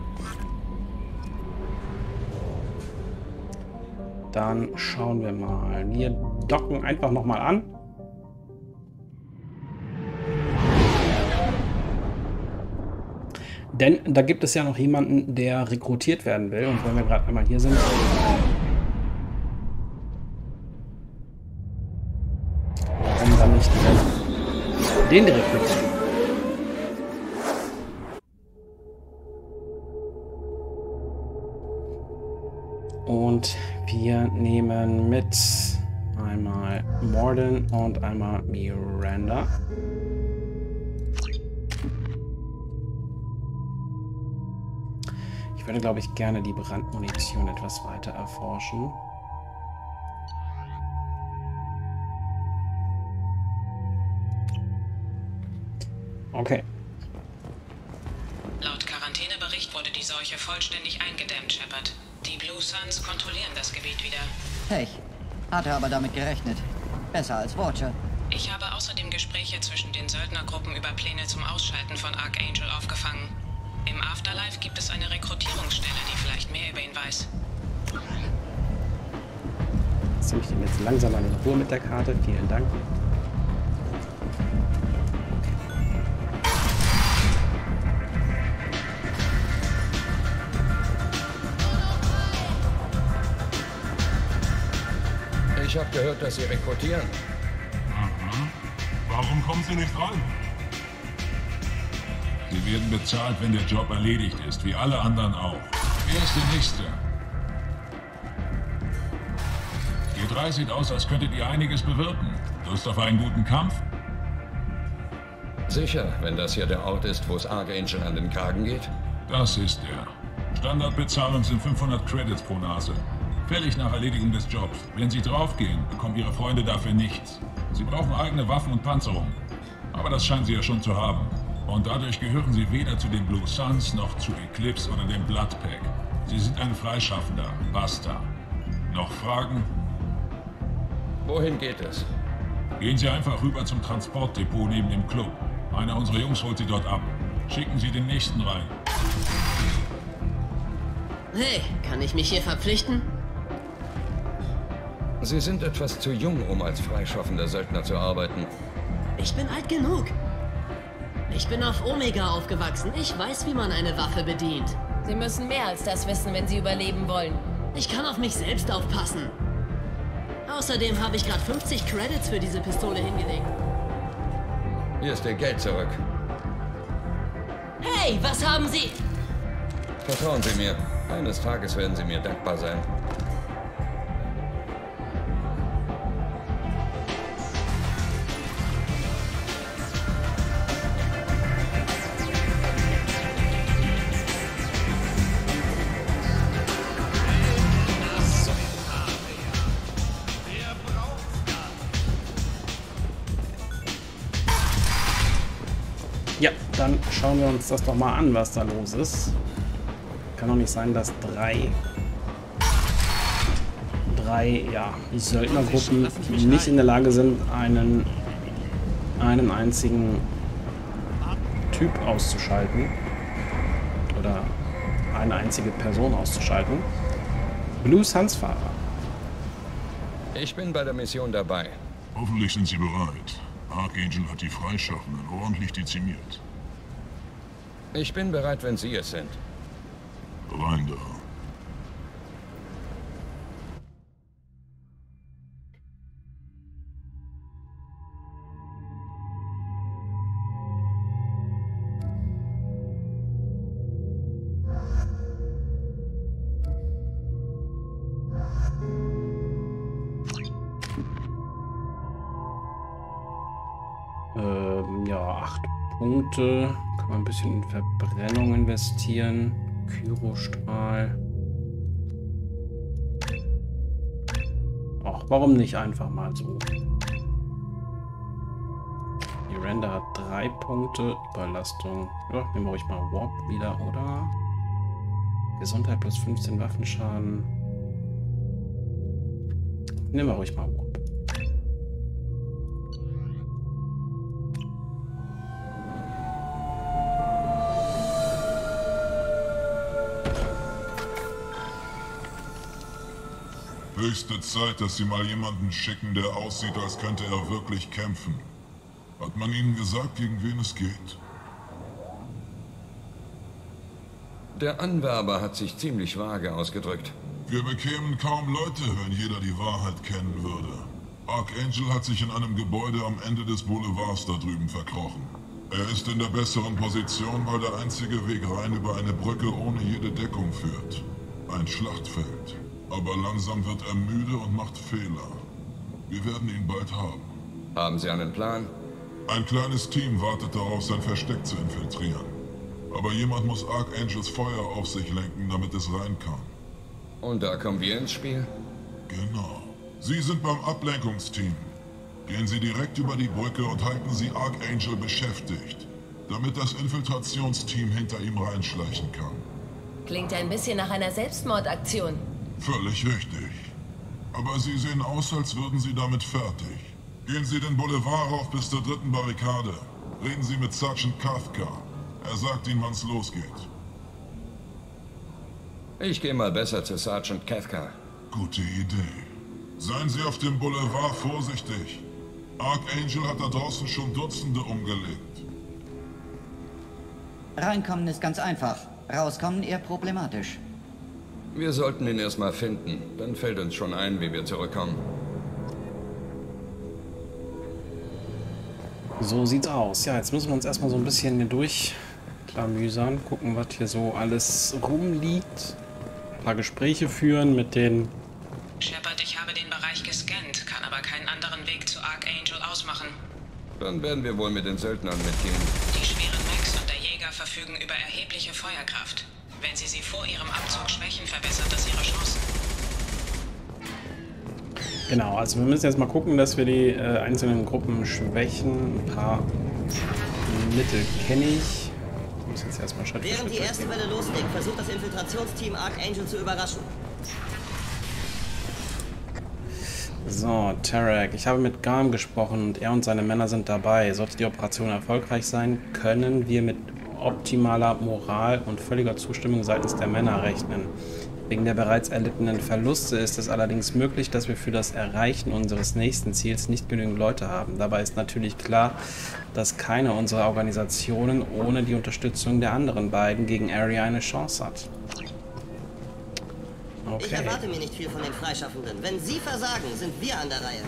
Dann schauen wir mal. Wir docken einfach nochmal an. Denn da gibt es ja noch jemanden, der rekrutiert werden will. Und wenn wir gerade einmal hier sind, den direkt mitnehmen. Und wir nehmen mit einmal Morden und einmal Miranda. Ich würde, glaube ich, gerne die Brandmunition etwas weiter erforschen. Okay.
Laut Quarantänebericht wurde die Seuche vollständig eingedämmt, Shepard. Die Blue Suns kontrollieren das Gebiet wieder.
Pech. Hatte aber damit gerechnet. Besser als Watcher.
Ich habe außerdem Gespräche zwischen den Söldnergruppen über Pläne zum Ausschalten von Archangel aufgefangen. Im Afterlife gibt es eine Rekrutierungsstelle, die vielleicht mehr über ihn weiß.
Jetzt nehme ich den jetzt langsam an in Ruhe mit der Karte. Vielen Dank.
Ich habe gehört, dass Sie rekrutieren.
Mhm. Warum kommen Sie nicht rein? Sie werden bezahlt, wenn der Job erledigt ist, wie alle anderen auch. Wer ist der Nächste? Ihr drei sieht aus, als könntet ihr einiges bewirken. Lust auf einen guten Kampf?
Sicher, wenn das hier der Ort ist, wo es Archangel an den Kragen geht?
Das ist er. Standardbezahlung sind 500 Credits pro Nase.
Fällig nach Erledigung des Jobs. Wenn Sie draufgehen, bekommen Ihre Freunde dafür nichts. Sie brauchen eigene Waffen und Panzerung. Aber das scheinen Sie ja schon zu haben. Und dadurch gehören Sie weder zu den Blue Suns noch zu Eclipse oder dem Bloodpack. Sie sind ein Freischaffender. Basta. Noch Fragen?
Wohin geht es?
Gehen Sie einfach rüber zum Transportdepot neben dem Club. Einer unserer Jungs holt Sie dort ab. Schicken Sie den nächsten rein.
Hey, kann ich mich hier verpflichten?
Sie sind etwas zu jung, um als freischaffender Söldner zu arbeiten.
Ich bin alt genug. Ich bin auf Omega aufgewachsen. Ich weiß, wie man eine Waffe bedient.
Sie müssen mehr als das wissen, wenn Sie überleben wollen.
Ich kann auf mich selbst aufpassen. Außerdem habe ich gerade 50 Credits für diese Pistole hingelegt.
Hier ist Ihr Geld zurück.
Hey, was haben Sie?
Vertrauen Sie mir. Eines Tages werden Sie mir dankbar sein.
Schauen wir uns das doch mal an, was da los ist. Kann doch nicht sein, dass drei, drei ja, Söldnergruppen nicht in der Lage sind, einen, einen einzigen Typ auszuschalten. Oder eine einzige Person auszuschalten. Blue Suns Fahrer.
Ich bin bei der Mission dabei.
Hoffentlich sind Sie bereit. Archangel hat die Freischaffenden ordentlich dezimiert.
Ich bin bereit, wenn Sie es sind.
Rein da.
Ähm, ja, acht Punkte. Kann man ein bisschen in Verbrennung investieren. Kyrostrahl. Ach, warum nicht einfach mal so? Miranda hat drei Punkte. Überlastung. Ja, nehmen wir ruhig mal Warp wieder, oder? Gesundheit plus 15 Waffenschaden. Nehmen wir ruhig mal Warp.
Höchste Zeit, dass Sie mal jemanden schicken, der aussieht, als könnte er wirklich kämpfen. Hat man Ihnen gesagt, gegen wen es geht?
Der Anwerber hat sich ziemlich vage ausgedrückt.
Wir bekämen kaum Leute, wenn jeder die Wahrheit kennen würde. Archangel hat sich in einem Gebäude am Ende des Boulevards da drüben verkrochen. Er ist in der besseren Position, weil der einzige Weg rein über eine Brücke ohne jede Deckung führt. Ein Schlachtfeld. Aber langsam wird er müde und macht Fehler. Wir werden ihn bald haben.
Haben Sie einen Plan?
Ein kleines Team wartet darauf, sein Versteck zu infiltrieren. Aber jemand muss Archangels Feuer auf sich lenken, damit es rein kann.
Und da kommen wir ins Spiel?
Genau. Sie sind beim Ablenkungsteam. Gehen Sie direkt über die Brücke und halten Sie Archangel beschäftigt, damit das Infiltrationsteam hinter ihm reinschleichen kann.
Klingt ein bisschen nach einer Selbstmordaktion.
Völlig richtig. Aber Sie sehen aus, als würden Sie damit fertig. Gehen Sie den Boulevard rauf bis zur dritten Barrikade. Reden Sie mit Sergeant Kafka. Er sagt Ihnen, wann's losgeht.
Ich gehe mal besser zu Sergeant Kafka.
Gute Idee. Seien Sie auf dem Boulevard vorsichtig. Archangel hat da draußen schon Dutzende umgelegt.
Reinkommen ist ganz einfach. Rauskommen eher problematisch.
Wir sollten ihn erstmal finden. Dann fällt uns schon ein, wie wir zurückkommen.
So sieht's aus. Ja, jetzt müssen wir uns erstmal so ein bisschen hier durchklamüsern, gucken, was hier so alles rumliegt. Ein paar Gespräche führen mit den...
Shepard, ich habe den Bereich gescannt, kann aber keinen anderen Weg zu Archangel ausmachen.
Dann werden wir wohl mit den Söldnern mitgehen.
Die schweren Max und der Jäger verfügen über erhebliche Feuerkraft. Wenn Sie sie vor Ihrem Abzug schwächen, verbessert das Ihre Chancen.
Genau, also wir müssen jetzt mal gucken, dass wir die äh, einzelnen Gruppen schwächen. Ein paar Mittel kenne ich. Ich muss jetzt erstmal Schritt für
Während
Schritt
die erste. Welle loslegt, versucht das Infiltrationsteam Archangel zu überraschen.
So, Tarek, ich habe mit Garm gesprochen und er und seine Männer sind dabei. Sollte die Operation erfolgreich sein, können wir mit optimaler Moral und völliger Zustimmung seitens der Männer rechnen. Wegen der bereits erlittenen Verluste ist es allerdings möglich, dass wir für das Erreichen unseres nächsten Ziels nicht genügend Leute haben. Dabei ist natürlich klar, dass keine unserer Organisationen ohne die Unterstützung der anderen beiden gegen Area eine Chance hat.
Ich
Okay.
erwarte mir nicht viel von den Freischaffenden. Wenn Sie versagen, sind wir an der Reihe.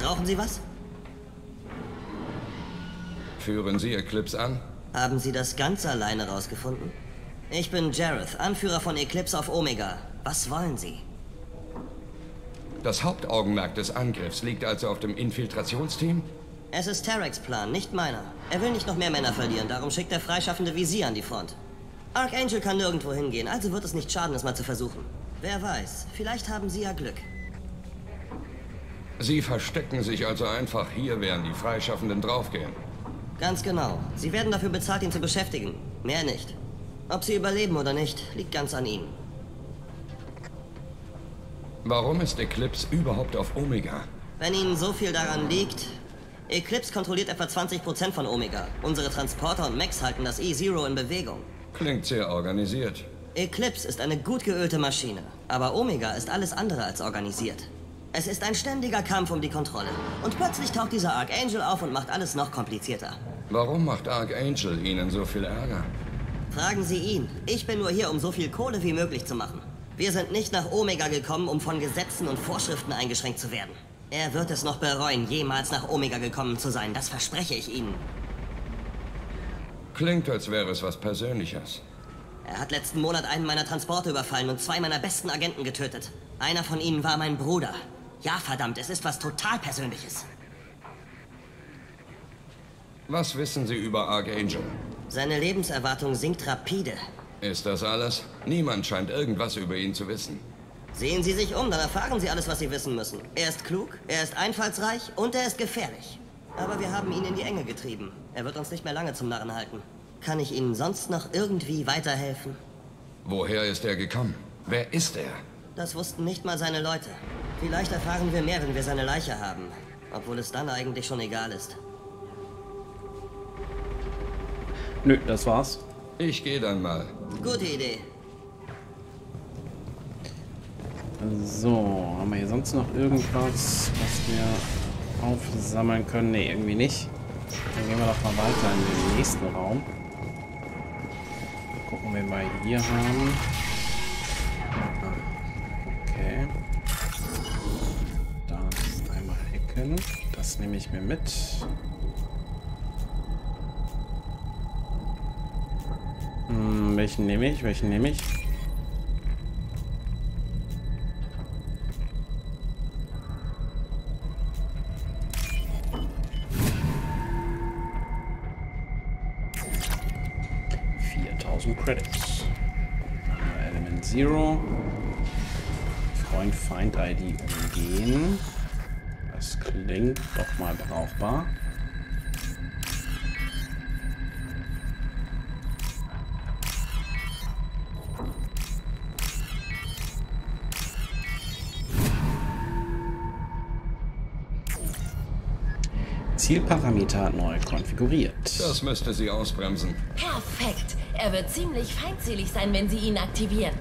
Brauchen Sie was?
Führen Sie Eclipse an?
Haben Sie das ganz alleine rausgefunden? Ich bin Jareth, Anführer von Eclipse auf Omega. Was wollen Sie?
Das Hauptaugenmerk des Angriffs liegt also auf dem Infiltrationsteam?
Es ist Tareks Plan, nicht meiner. Er will nicht noch mehr Männer verlieren, darum schickt er Freischaffende wie Sie an die Front. Archangel kann nirgendwo hingehen, also wird es nicht schaden, es mal zu versuchen. Wer weiß, vielleicht haben Sie ja Glück.
Sie verstecken sich also einfach hier, während die Freischaffenden draufgehen.
Ganz genau. Sie werden dafür bezahlt, ihn zu beschäftigen. Mehr nicht. Ob Sie überleben oder nicht, liegt ganz an Ihnen.
Warum ist Eclipse überhaupt auf Omega?
Wenn Ihnen so viel daran liegt, Eclipse kontrolliert etwa 20% von Omega. Unsere Transporter und Mechs halten das E-Zero in Bewegung.
Klingt sehr organisiert.
Eclipse ist eine gut geölte Maschine, aber Omega ist alles andere als organisiert. Es ist ein ständiger Kampf um die Kontrolle. Und plötzlich taucht dieser Archangel auf und macht alles noch komplizierter.
Warum macht Archangel Ihnen so viel Ärger?
Fragen Sie ihn. Ich bin nur hier, um so viel Kohle wie möglich zu machen. Wir sind nicht nach Omega gekommen, um von Gesetzen und Vorschriften eingeschränkt zu werden. Er wird es noch bereuen, jemals nach Omega gekommen zu sein. Das verspreche ich Ihnen.
Klingt, als wäre es was Persönliches.
Er hat letzten Monat einen meiner Transporte überfallen und zwei meiner besten Agenten getötet. Einer von ihnen war mein Bruder. Ja, verdammt, es ist was total Persönliches.
Was wissen Sie über Archangel?
Seine Lebenserwartung sinkt rapide.
Ist das alles? Niemand scheint irgendwas über ihn zu wissen.
Sehen Sie sich um, dann erfahren Sie alles, was Sie wissen müssen. Er ist klug, er ist einfallsreich und er ist gefährlich. Aber wir haben ihn in die Enge getrieben. Er wird uns nicht mehr lange zum Narren halten. Kann ich Ihnen sonst noch irgendwie weiterhelfen?
Woher ist er gekommen? Wer ist er?
Das wussten nicht mal seine Leute. Vielleicht erfahren wir mehr, wenn wir seine Leiche haben. Obwohl es dann eigentlich schon egal ist.
Nö, das war's.
Ich gehe dann mal.
Gute Idee.
So, haben wir hier sonst noch irgendwas, was wir aufsammeln können? Ne, irgendwie nicht. Dann gehen wir doch mal weiter in den nächsten Raum. Gucken, wen wir hier haben. Okay. Das einmal hacken. Das nehme ich mir mit. Hm, welchen nehme ich? Welchen nehme ich? Credits. Element Zero. Freund Feind ID umgehen. Das klingt doch mal brauchbar. Zielparameter neu konfiguriert.
Das müsste sie ausbremsen.
Perfekt. Er wird ziemlich feindselig sein, wenn Sie ihn aktivieren.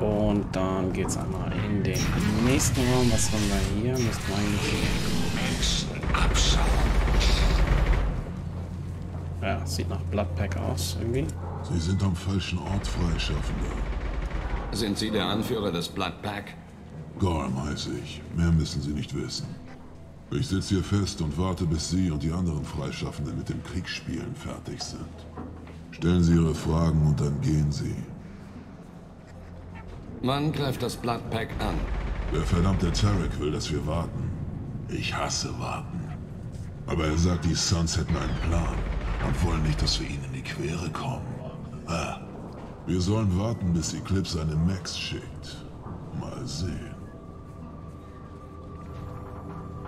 Und dann geht's einmal in den nächsten Raum. Was haben wir hier? Müssten wir eigentlich. Ja, sieht nach Bloodpack aus irgendwie.
Sie sind am falschen Ort, Freischaffender.
Sind Sie der Anführer des Blood Pack?
Gorm heiße ich. Mehr müssen Sie nicht wissen. Ich sitze hier fest und warte, bis Sie und die anderen Freischaffenden mit dem Kriegsspielen fertig sind. Stellen Sie Ihre Fragen und dann gehen Sie.
Wann greift das Blood Pack an?
Der verdammte Tarek will, dass wir warten. Ich hasse warten. Aber er sagt, die Suns hätten einen Plan und wollen nicht, dass wir ihnen in die Quere kommen. Ah,
Wir sollen warten, bis Eclipse eine Max schickt. Mal sehen.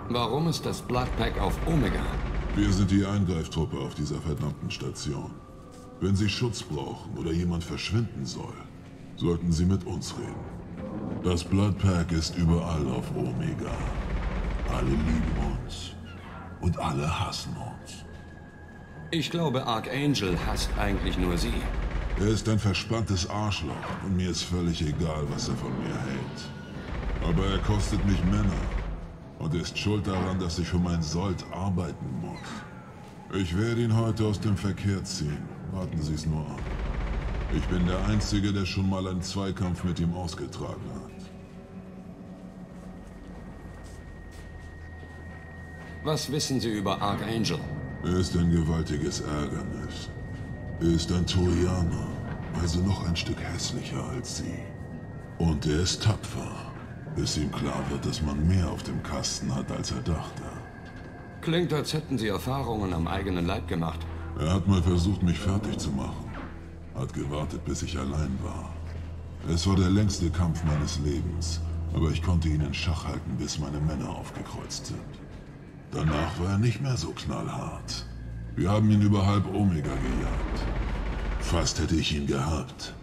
Warum ist das Bloodpack auf Omega?
Wir sind die Eingreiftruppe auf dieser verdammten Station. Wenn Sie Schutz brauchen oder jemand verschwinden soll, sollten Sie mit uns reden. Das Bloodpack ist überall auf Omega. Alle lieben uns. Und alle hassen uns.
Ich glaube, Archangel hasst eigentlich nur Sie.
Er ist ein verspanntes Arschloch und mir ist völlig egal, was er von mir hält. Aber er kostet mich Männer und ist schuld daran, dass ich für mein Sold arbeiten muss. Ich werde ihn heute aus dem Verkehr ziehen. Warten Sie es nur ab. Ich bin der Einzige, der schon mal einen Zweikampf mit ihm ausgetragen hat.
Was wissen Sie über Archangel?
Er ist ein gewaltiges Ärgernis. Er ist ein Turianer, also noch ein Stück hässlicher als Sie. Und er ist tapfer, bis ihm klar wird, dass man mehr auf dem Kasten hat, als er dachte.
Klingt, als hätten Sie Erfahrungen am eigenen Leib gemacht.
Er hat mal versucht, mich fertig zu machen. Hat gewartet, bis ich allein war. Es war der längste Kampf meines Lebens, aber ich konnte ihn in Schach halten, bis meine Männer aufgekreuzt sind. Danach war er nicht mehr so knallhart. Wir haben ihn über halb Omega gejagt. Fast hätte ich ihn gehabt.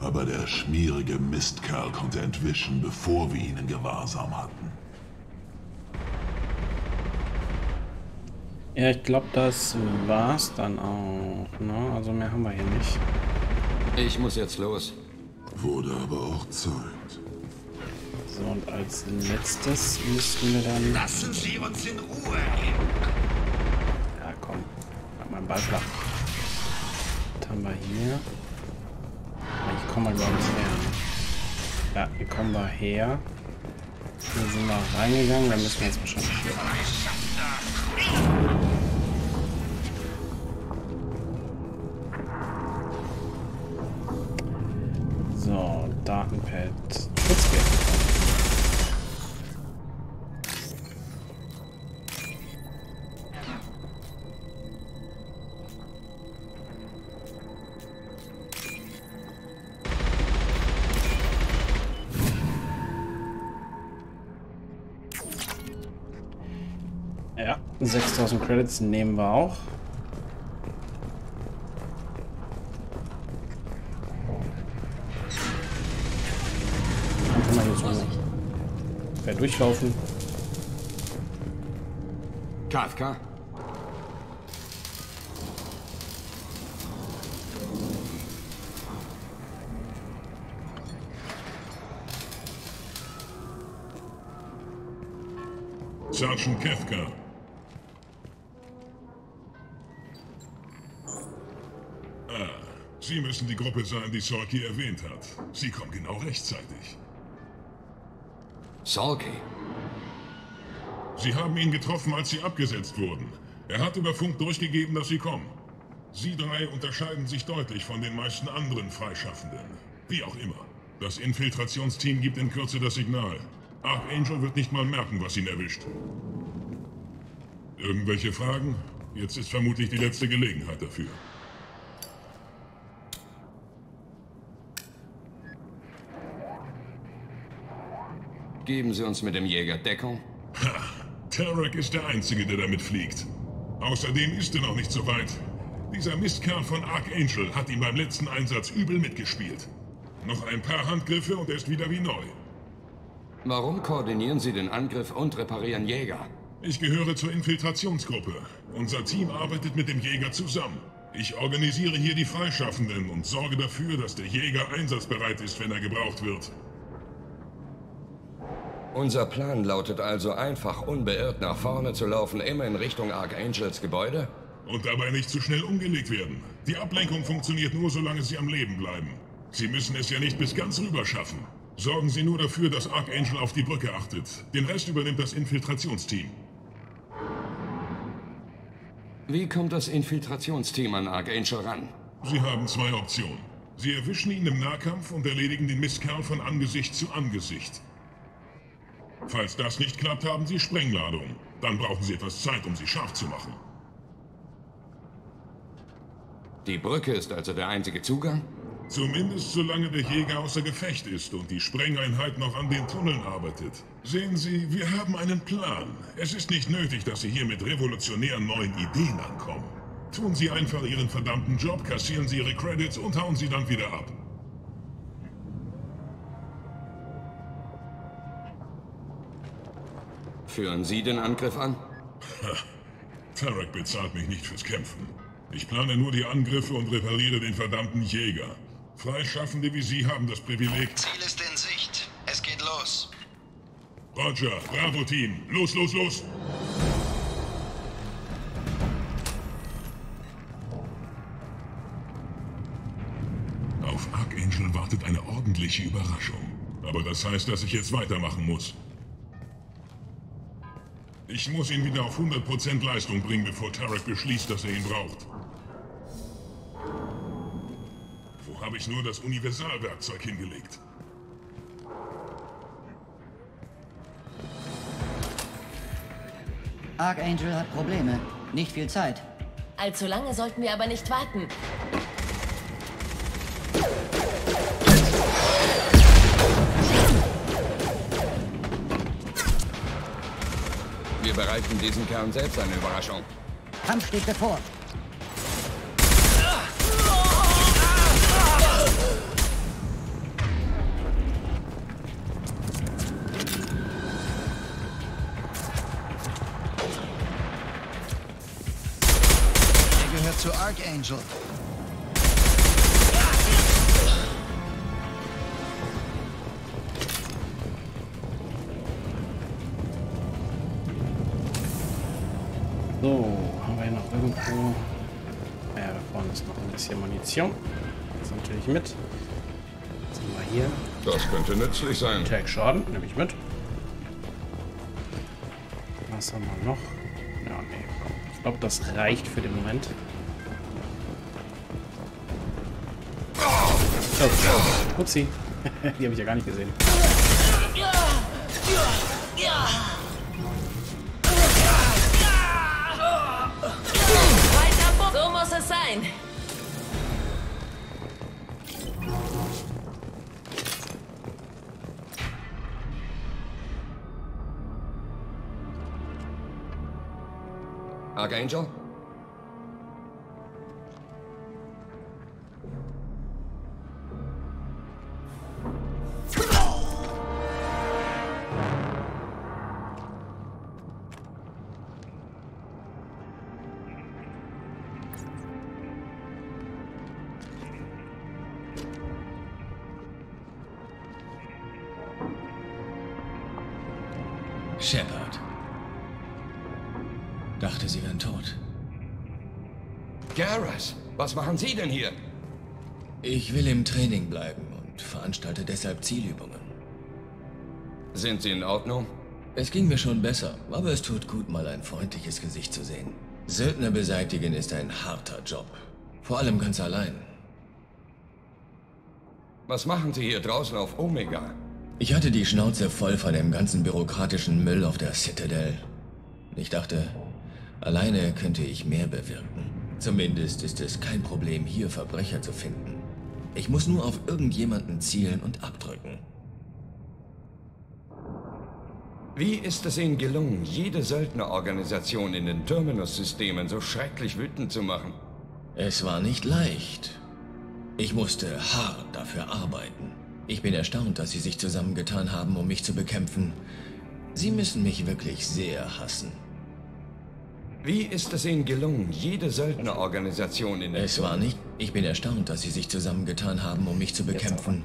Aber der schmierige Mistkerl konnte entwischen, bevor wir ihn in Gewahrsam hatten.
Ja, ich glaube, das war's dann auch. Ne? Also mehr haben wir hier nicht.
Ich muss jetzt los.
Wurde aber auch Zeit.
So, und als letztes müssten wir dann...
Lassen Sie uns in Ruhe.
Ja, komm. Mach mal einen Ball flach. Was haben wir hier? Hier kommen wir, glaube ich, her. Ne? Ja, hier kommen wir her. Hier sind wir reingegangen, dann müssen wir jetzt wahrscheinlich hier. Datenpad. Schutzgeld. Ja, 6000 Credits nehmen wir auch. Durchlaufen.
Kafka?
Sergeant Kefka. Ah, Sie müssen die Gruppe sein, die Sorky erwähnt hat. Sie kommen genau rechtzeitig.
Salky?
Sie haben ihn getroffen, als Sie abgesetzt wurden. Er hat über Funk durchgegeben, dass Sie kommen. Sie drei unterscheiden sich deutlich von den meisten anderen Freischaffenden. Wie auch immer. Das Infiltrationsteam gibt in Kürze das Signal. Archangel wird nicht mal merken, was ihn erwischt. Irgendwelche Fragen? Jetzt ist vermutlich die letzte Gelegenheit dafür.
Geben Sie uns mit dem Jäger Deckung?
Ha! Tarek ist der Einzige, der damit fliegt. Außerdem ist er noch nicht so weit. Dieser Mistkerl von Archangel hat ihm beim letzten Einsatz übel mitgespielt. Noch ein paar Handgriffe und er ist wieder wie neu.
Warum koordinieren Sie den Angriff und reparieren Jäger?
Ich gehöre zur Infiltrationsgruppe. Unser Team arbeitet mit dem Jäger zusammen. Ich organisiere hier die Freischaffenden und sorge dafür, dass der Jäger einsatzbereit ist, wenn er gebraucht wird.
Unser Plan lautet also einfach unbeirrt nach vorne zu laufen, immer in Richtung Archangels Gebäude?
Und dabei nicht zu schnell umgelegt werden. Die Ablenkung funktioniert nur, solange Sie am Leben bleiben. Sie müssen es ja nicht bis ganz rüber schaffen. Sorgen Sie nur dafür, dass Archangel auf die Brücke achtet. Den Rest übernimmt das Infiltrationsteam.
Wie kommt das Infiltrationsteam an Archangel ran?
Sie haben zwei Optionen. Sie erwischen ihn im Nahkampf und erledigen den Mistkerl von Angesicht zu Angesicht. Falls das nicht klappt, haben Sie Sprengladung. Dann brauchen Sie etwas Zeit, um sie scharf zu machen.
Die Brücke ist also der einzige Zugang?
Zumindest solange der Jäger außer Gefecht ist und die Sprengeinheit noch an den Tunneln arbeitet. Sehen Sie, wir haben einen Plan. Es ist nicht nötig, dass Sie hier mit revolutionären neuen Ideen ankommen. Tun Sie einfach Ihren verdammten Job, kassieren Sie Ihre Credits und hauen sie dann wieder ab.
Führen Sie den Angriff an?
Tarek bezahlt mich nicht fürs Kämpfen. Ich plane nur die Angriffe und repariere den verdammten Jäger. Freischaffende wie Sie haben das Privileg.
Ziel ist in Sicht. Es geht los.
Roger, Bravo Team. Los, los, los. Auf Archangel wartet eine ordentliche Überraschung. Aber das heißt, dass ich jetzt weitermachen muss. Ich muss ihn wieder auf 100% Leistung bringen, bevor Tarek beschließt, dass er ihn braucht. Wo habe ich nur das Universalwerkzeug hingelegt?
Archangel hat Probleme. Nicht viel Zeit.
Allzu lange sollten wir aber nicht warten.
Wir bereiten diesem Kern selbst eine Überraschung.
Kampf steht bevor.
Er gehört zu Archangel.
Irgendwo... Ja, da vorne ist noch ein bisschen Munition. Das natürlich mit. Was haben wir hier?
Das könnte nützlich sein.
Tag Schaden, nehme ich mit. Was haben wir noch? Ja, nee. Ich glaube, das reicht für den Moment. Oh, upsi. *laughs* Die habe ich ja gar nicht gesehen.
Weiter, so muss es sein.
Archangel? Was machen Sie denn hier?
Ich will im Training bleiben und veranstalte deshalb Zielübungen.
Sind Sie in Ordnung?
Es ging mir schon besser, aber es tut gut, mal ein freundliches Gesicht zu sehen. Söldner beseitigen ist ein harter Job. Vor allem ganz allein.
Was machen Sie hier draußen auf Omega?
Ich hatte die Schnauze voll von dem ganzen bürokratischen Müll auf der Citadel. Ich dachte, alleine könnte ich mehr bewirken. Zumindest ist es kein Problem, hier Verbrecher zu finden. Ich muss nur auf irgendjemanden zielen und abdrücken.
Wie ist es Ihnen gelungen, jede Söldnerorganisation in den Terminus-Systemen so schrecklich wütend zu machen?
Es war nicht leicht. Ich musste hart dafür arbeiten. Ich bin erstaunt, dass Sie sich zusammengetan haben, um mich zu bekämpfen. Sie müssen mich wirklich sehr hassen.
Wie ist es Ihnen gelungen, jede Söldnerorganisation in den
Es war nicht. Ich bin erstaunt, dass Sie sich zusammengetan haben, um mich zu bekämpfen.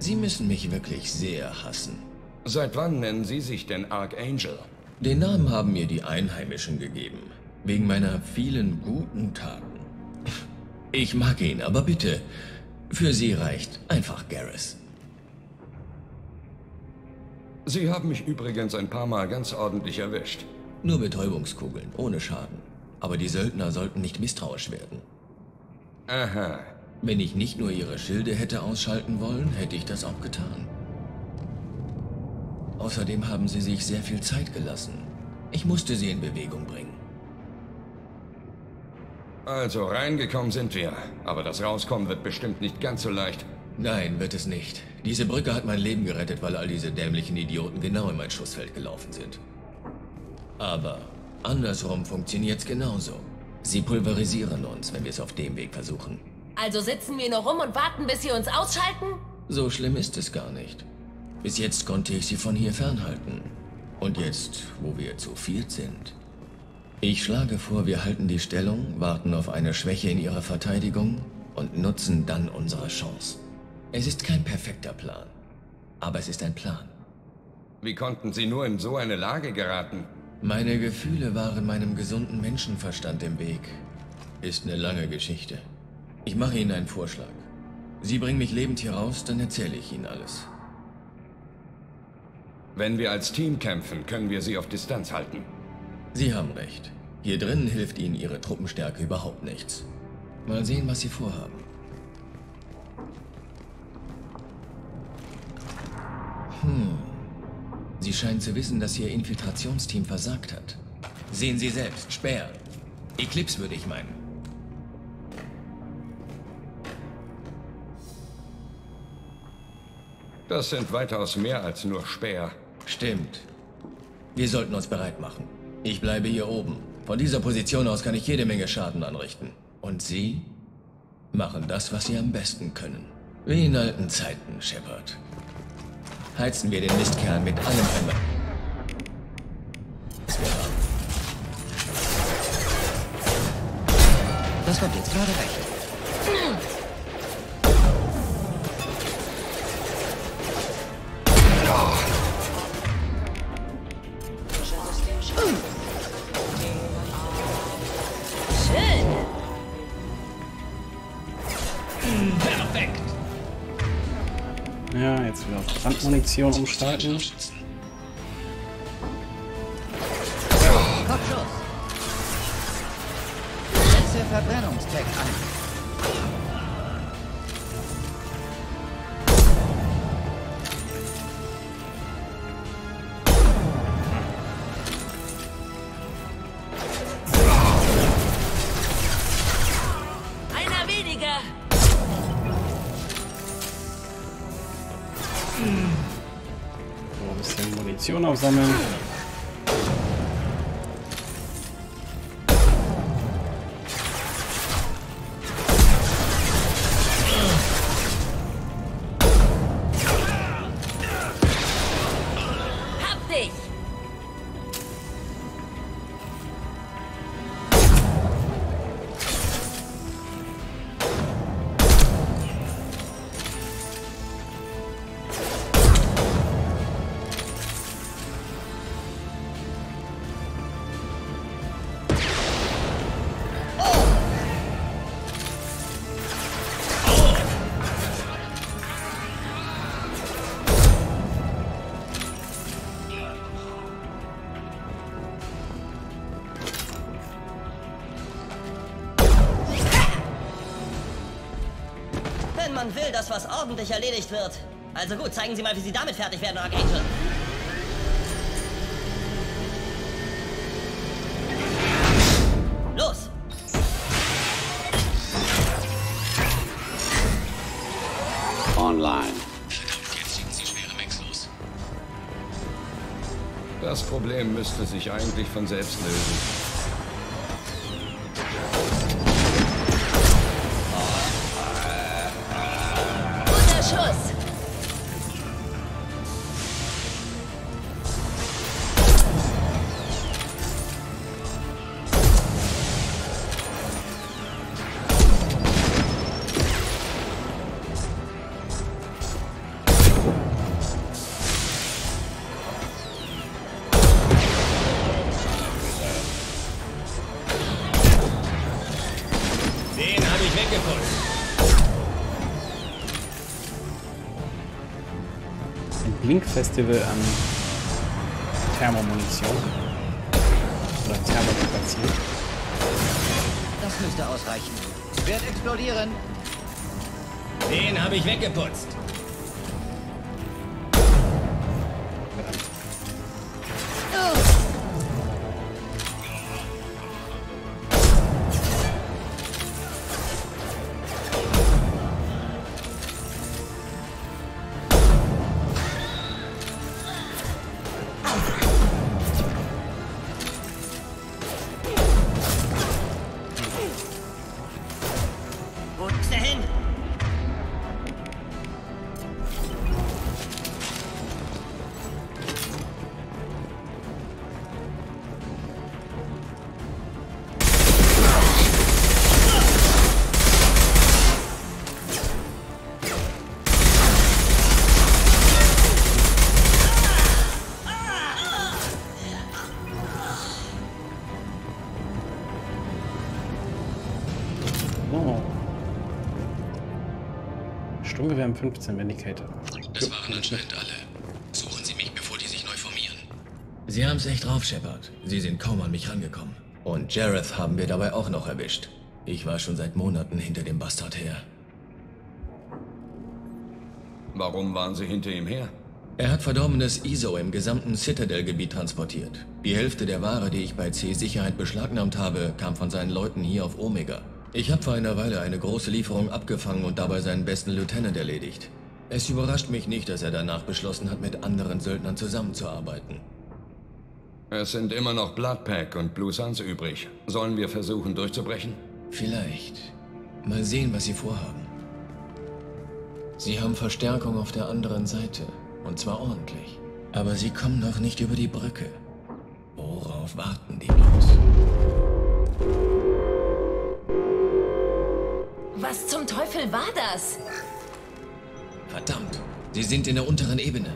Sie müssen mich wirklich sehr hassen.
Seit wann nennen Sie sich denn Archangel?
Den Namen haben mir die Einheimischen gegeben. Wegen meiner vielen guten Taten. Ich mag ihn, aber bitte. Für Sie reicht einfach Garrus.
Sie haben mich übrigens ein paar Mal ganz ordentlich erwischt.
Nur Betäubungskugeln, ohne Schaden. Aber die Söldner sollten nicht misstrauisch werden.
Aha.
Wenn ich nicht nur ihre Schilde hätte ausschalten wollen, hätte ich das auch getan. Außerdem haben sie sich sehr viel Zeit gelassen. Ich musste sie in Bewegung bringen.
Also, reingekommen sind wir. Aber das Rauskommen wird bestimmt nicht ganz so leicht.
Nein, wird es nicht. Diese Brücke hat mein Leben gerettet, weil all diese dämlichen Idioten genau in mein Schussfeld gelaufen sind. Aber andersrum funktioniert's genauso. Sie pulverisieren uns, wenn wir es auf dem Weg versuchen.
Also sitzen wir nur rum und warten, bis sie uns ausschalten?
So schlimm ist es gar nicht. Bis jetzt konnte ich sie von hier fernhalten. Und jetzt, wo wir zu viert sind. Ich schlage vor, wir halten die Stellung, warten auf eine Schwäche in ihrer Verteidigung und nutzen dann unsere Chance. Es ist kein perfekter Plan, aber es ist ein Plan.
Wie konnten Sie nur in so eine Lage geraten?
Meine Gefühle waren meinem gesunden Menschenverstand im Weg. Ist eine lange Geschichte. Ich mache Ihnen einen Vorschlag. Sie bringen mich lebend hier raus, dann erzähle ich Ihnen alles.
Wenn wir als Team kämpfen, können wir sie auf Distanz halten.
Sie haben recht. Hier drinnen hilft Ihnen Ihre Truppenstärke überhaupt nichts. Mal sehen, was Sie vorhaben. Hm. Sie scheinen zu wissen, dass Ihr Infiltrationsteam versagt hat. Sehen Sie selbst, Speer. Eclipse würde ich meinen.
Das sind weitaus mehr als nur Speer.
Stimmt. Wir sollten uns bereit machen. Ich bleibe hier oben. Von dieser Position aus kann ich jede Menge Schaden anrichten. Und Sie machen das, was Sie am besten können. Wie in alten Zeiten, Shepard. Heizen wir den Mistkern mit allem einmal.
Das kommt jetzt gerade recht.
Brandmunition umschalten. Munition aufsammeln.
Man will, dass was ordentlich erledigt wird. Also gut, zeigen Sie mal, wie Sie damit fertig werden, Archangel. Los!
Online.
Jetzt schicken Sie schwere Mechs los.
Das Problem müsste sich eigentlich von selbst lösen.
Ein Blink-Festival an Thermomunition. Oder Thermoplatziert.
Das müsste ausreichen. Wird explodieren.
Den habe ich weggeputzt.
Sturmgewehr M15 Vindicator.
Das waren anscheinend alle. Suchen Sie mich, bevor die sich neu formieren. Sie haben's echt drauf, Shepard. Sie sind kaum an mich rangekommen. Und Jareth haben wir dabei auch noch erwischt. Ich war schon seit Monaten hinter dem Bastard her.
Warum waren Sie hinter ihm her?
Er hat verdorbenes ISO im gesamten Citadel-Gebiet transportiert. Die Hälfte der Ware, die ich bei C-Sicherheit beschlagnahmt habe, kam von seinen Leuten hier auf Omega. Ich habe vor einer Weile eine große Lieferung abgefangen und dabei seinen besten Lieutenant erledigt. Es überrascht mich nicht, dass er danach beschlossen hat, mit anderen Söldnern zusammenzuarbeiten.
Es sind immer noch Bloodpack und Blue Suns übrig. Sollen wir versuchen, durchzubrechen?
Vielleicht. Mal sehen, was sie vorhaben. Sie haben Verstärkung auf der anderen Seite. Und zwar ordentlich. Aber sie kommen noch nicht über die Brücke. Worauf warten die bloß?
Was zum Teufel war das?
Verdammt, sie sind in der unteren Ebene.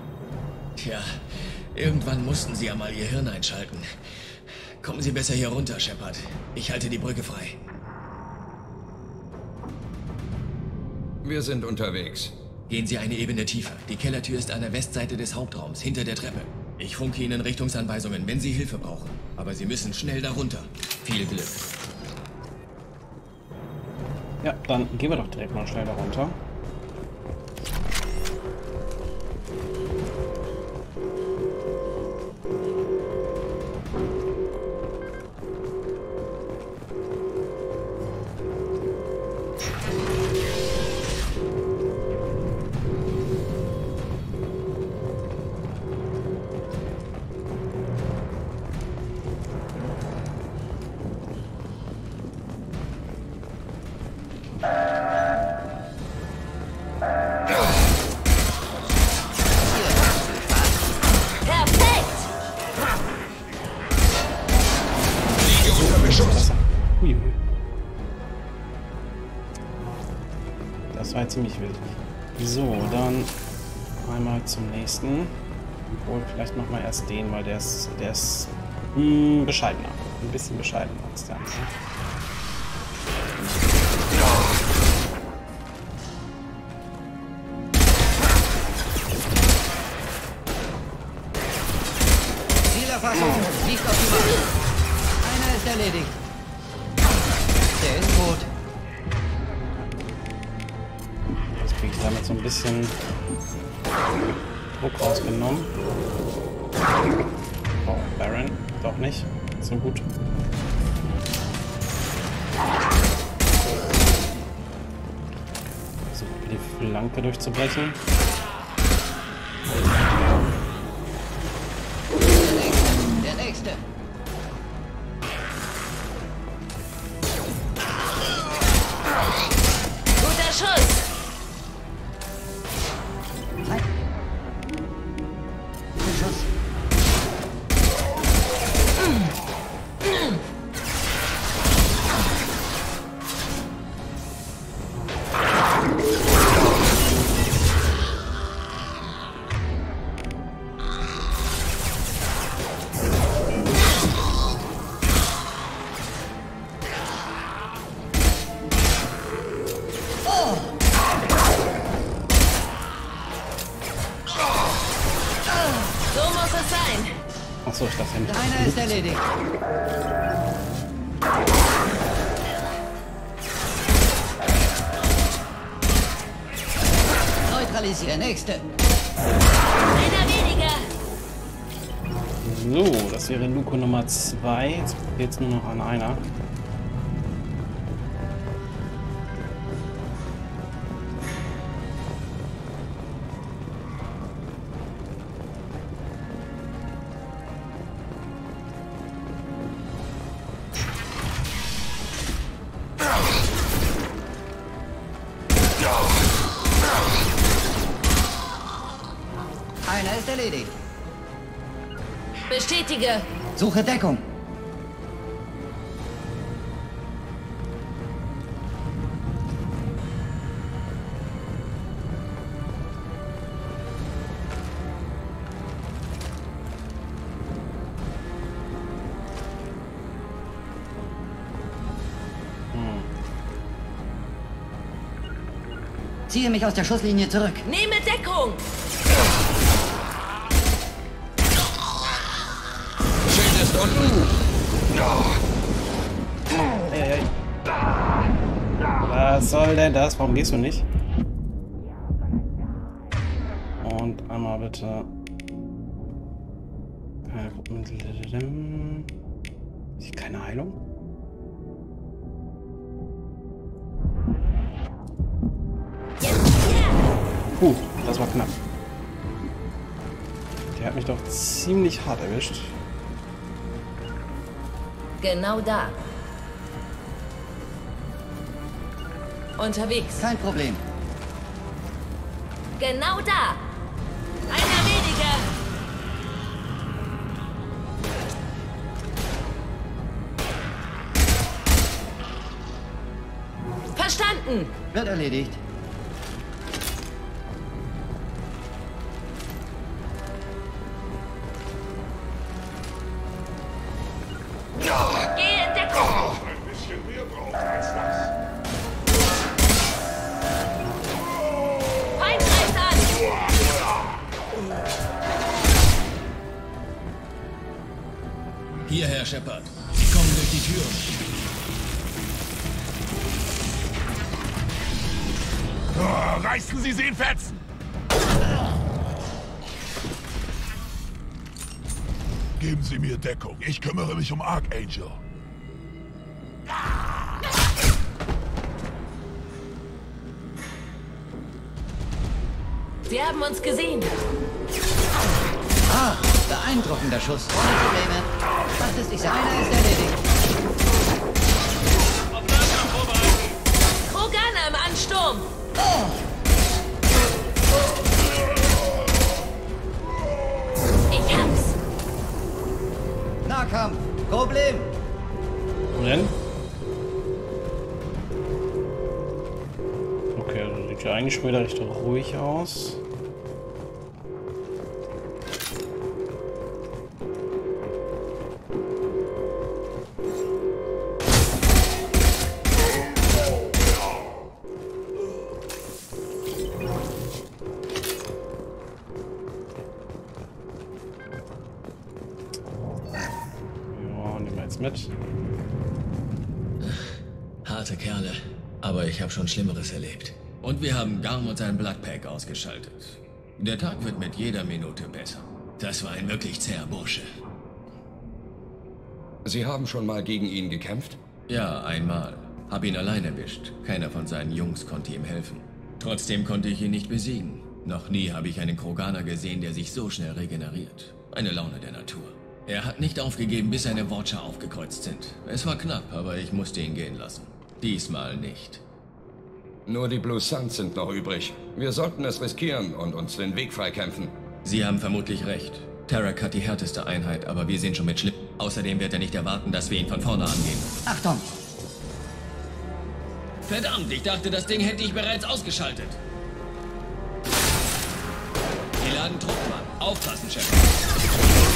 Tja, irgendwann mussten sie ja mal ihr Hirn einschalten. Kommen Sie besser hier runter, Shepard. Ich halte die Brücke frei.
Wir sind unterwegs.
Gehen Sie eine Ebene tiefer. Die Kellertür ist an der Westseite des Hauptraums, hinter der Treppe. Ich funke Ihnen Richtungsanweisungen, wenn Sie Hilfe brauchen. Aber Sie müssen schnell darunter. Viel Glück.
Ja, dann gehen wir doch direkt mal schnell darunter.
Perfekt!
Den, weil der ist, der ist mh, bescheidener. Ein bisschen bescheidener als der andere. Flanke durchzubrechen.
Verdächtige!
Suche Deckung! Ziehe mich aus der Schusslinie zurück.
Nehme Deckung!
Denn das? Warum gehst du nicht? Und einmal bitte. Gruppenmittel. Keine Heilung? Puh, das war knapp. Der hat mich doch ziemlich hart erwischt.
Genau da. Unterwegs.
Kein Problem.
Genau da. Einer weniger. Verstanden.
Wird erledigt.
Ich kümmere mich um Archangel.
Sie haben uns gesehen.
Ah, beeindruckender Schuss.
Ruhig aus. Ja, nehmen jetzt mit.
Harte Kerle. Aber ich habe schon Schlimmeres erlebt. Und wir haben Garm und sein Bloodpack ausgeschaltet. Der Tag wird mit jeder Minute besser. Das war ein wirklich zäher Bursche.
Sie haben schon mal gegen ihn gekämpft?
Ja, einmal. Hab ihn allein erwischt. Keiner von seinen Jungs konnte ihm helfen. Trotzdem konnte ich ihn nicht besiegen. Noch nie habe ich einen Kroganer gesehen, der sich so schnell regeneriert. Eine Laune der Natur. Er hat nicht aufgegeben, bis seine Watcher aufgekreuzt sind. Es war knapp, aber ich musste ihn gehen lassen. Diesmal nicht.
Nur die Blue Suns sind noch übrig. Wir sollten es riskieren und uns den Weg freikämpfen.
Sie haben vermutlich recht. Tarek hat die härteste Einheit, aber wir sind schon mit Schlipp. Außerdem wird er nicht erwarten, dass wir ihn von vorne angehen.
Achtung.
Verdammt, ich dachte, das Ding hätte ich bereits ausgeschaltet. Die laden Truppen an. Aufpassen, Chef.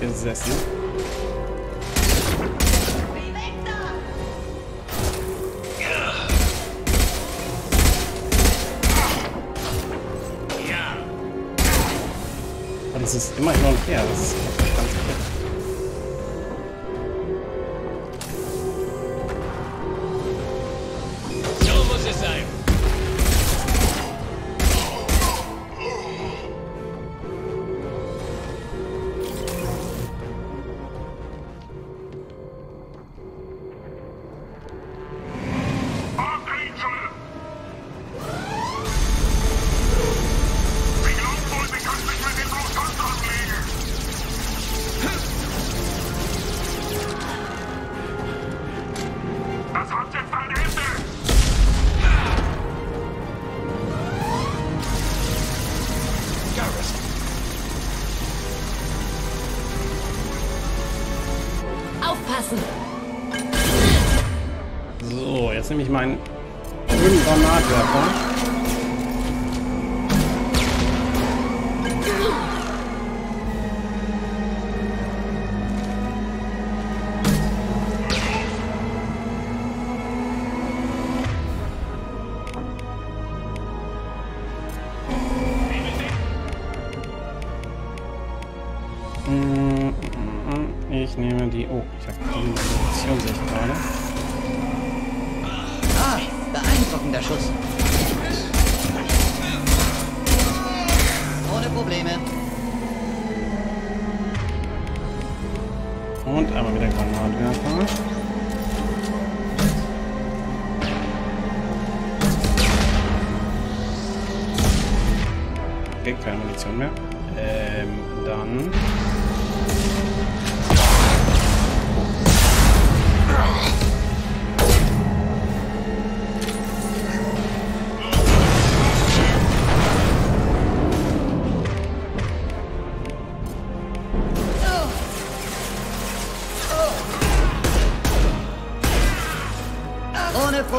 Gesessen. Und es ist immer hin und her. Das ist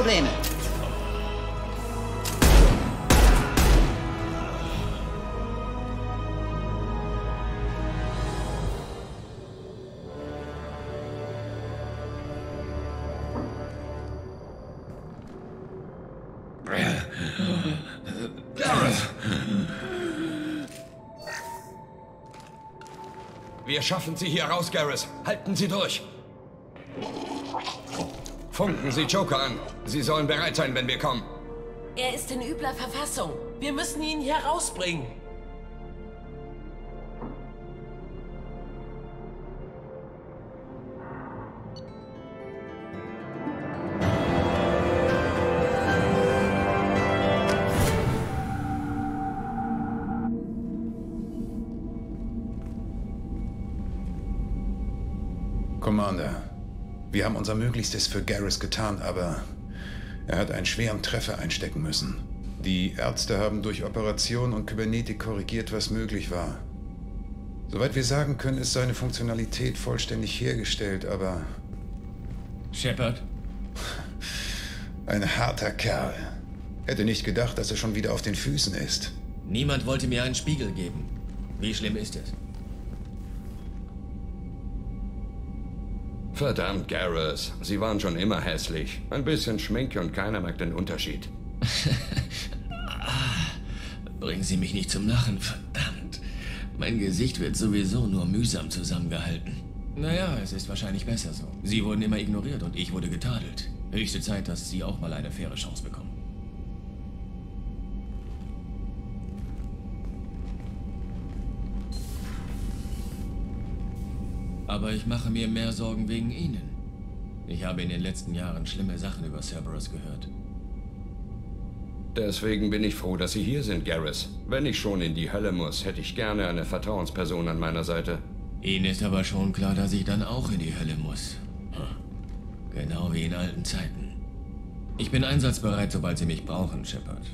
Probleme.
Wir schaffen Sie hier raus, Garrus. Halten Sie durch. Funken Sie Joker an. Sie sollen bereit sein, wenn wir kommen.
Er ist in übler Verfassung. Wir müssen ihn hier rausbringen.
Commander, wir haben unser Möglichstes für Garrus getan, aber er hat einen schweren Treffer einstecken müssen. Die Ärzte haben durch Operation und Kybernetik korrigiert, was möglich war. Soweit wir sagen können, ist seine Funktionalität vollständig hergestellt, aber
Shepard?
ein harter Kerl. Hätte nicht gedacht, dass er schon wieder auf den Füßen ist.
Niemand wollte mir einen Spiegel geben. Wie schlimm ist es?
Verdammt, Garrus. Sie waren schon immer hässlich. Ein bisschen Schminke und keiner merkt den Unterschied. *laughs*
Bringen Sie mich nicht zum Lachen, verdammt. Mein Gesicht wird sowieso nur mühsam zusammengehalten. Naja, es ist wahrscheinlich besser so. Sie wurden immer ignoriert und ich wurde getadelt. Höchste Zeit, dass Sie auch mal eine faire Chance bekommen. Aber ich mache mir mehr Sorgen wegen Ihnen. Ich habe in den letzten Jahren schlimme Sachen über Cerberus gehört.
Deswegen bin ich froh, dass Sie hier sind, Garrus. Wenn ich schon in die Hölle muss, hätte ich gerne eine Vertrauensperson an meiner Seite.
Ihnen ist aber schon klar, dass ich dann auch in die Hölle muss. Hm. Genau wie in alten Zeiten. Ich bin einsatzbereit, sobald Sie mich brauchen, Shepard.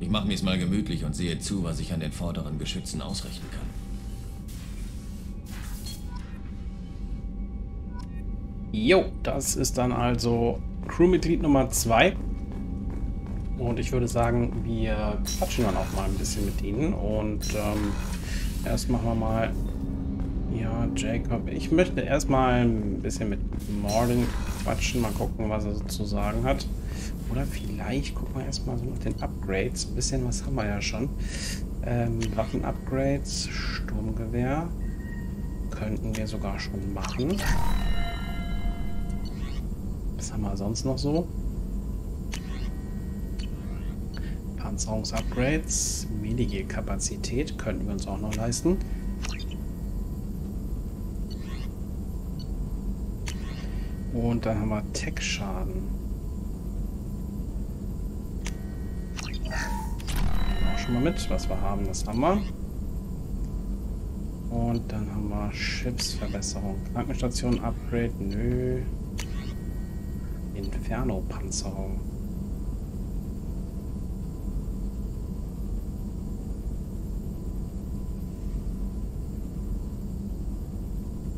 Ich mache mir's mal gemütlich und sehe zu, was ich an den vorderen Geschützen ausrichten kann.
Jo, das ist dann also Crewmitglied Nummer 2. Und ich würde sagen, wir quatschen dann auch mal ein bisschen mit ihnen. Und ähm, erst machen wir mal... Ja, Jacob. Ich möchte erstmal ein bisschen mit Morden quatschen. Mal gucken, was er so zu sagen hat. Oder vielleicht gucken wir erstmal so nach den Upgrades. Ein bisschen was haben wir ja schon. Ähm, Waffen-Upgrades, Sturmgewehr. Könnten wir sogar schon machen. Was haben wir sonst noch so? Panzerungsupgrades, Medige-Kapazität könnten wir uns auch noch leisten. Und dann haben wir Tech-Schaden. Auch schon mal mit, was wir haben, das haben wir. Und dann haben wir Schiffsverbesserung. Krankenstation Upgrade, nö. Inferno-Panzerung.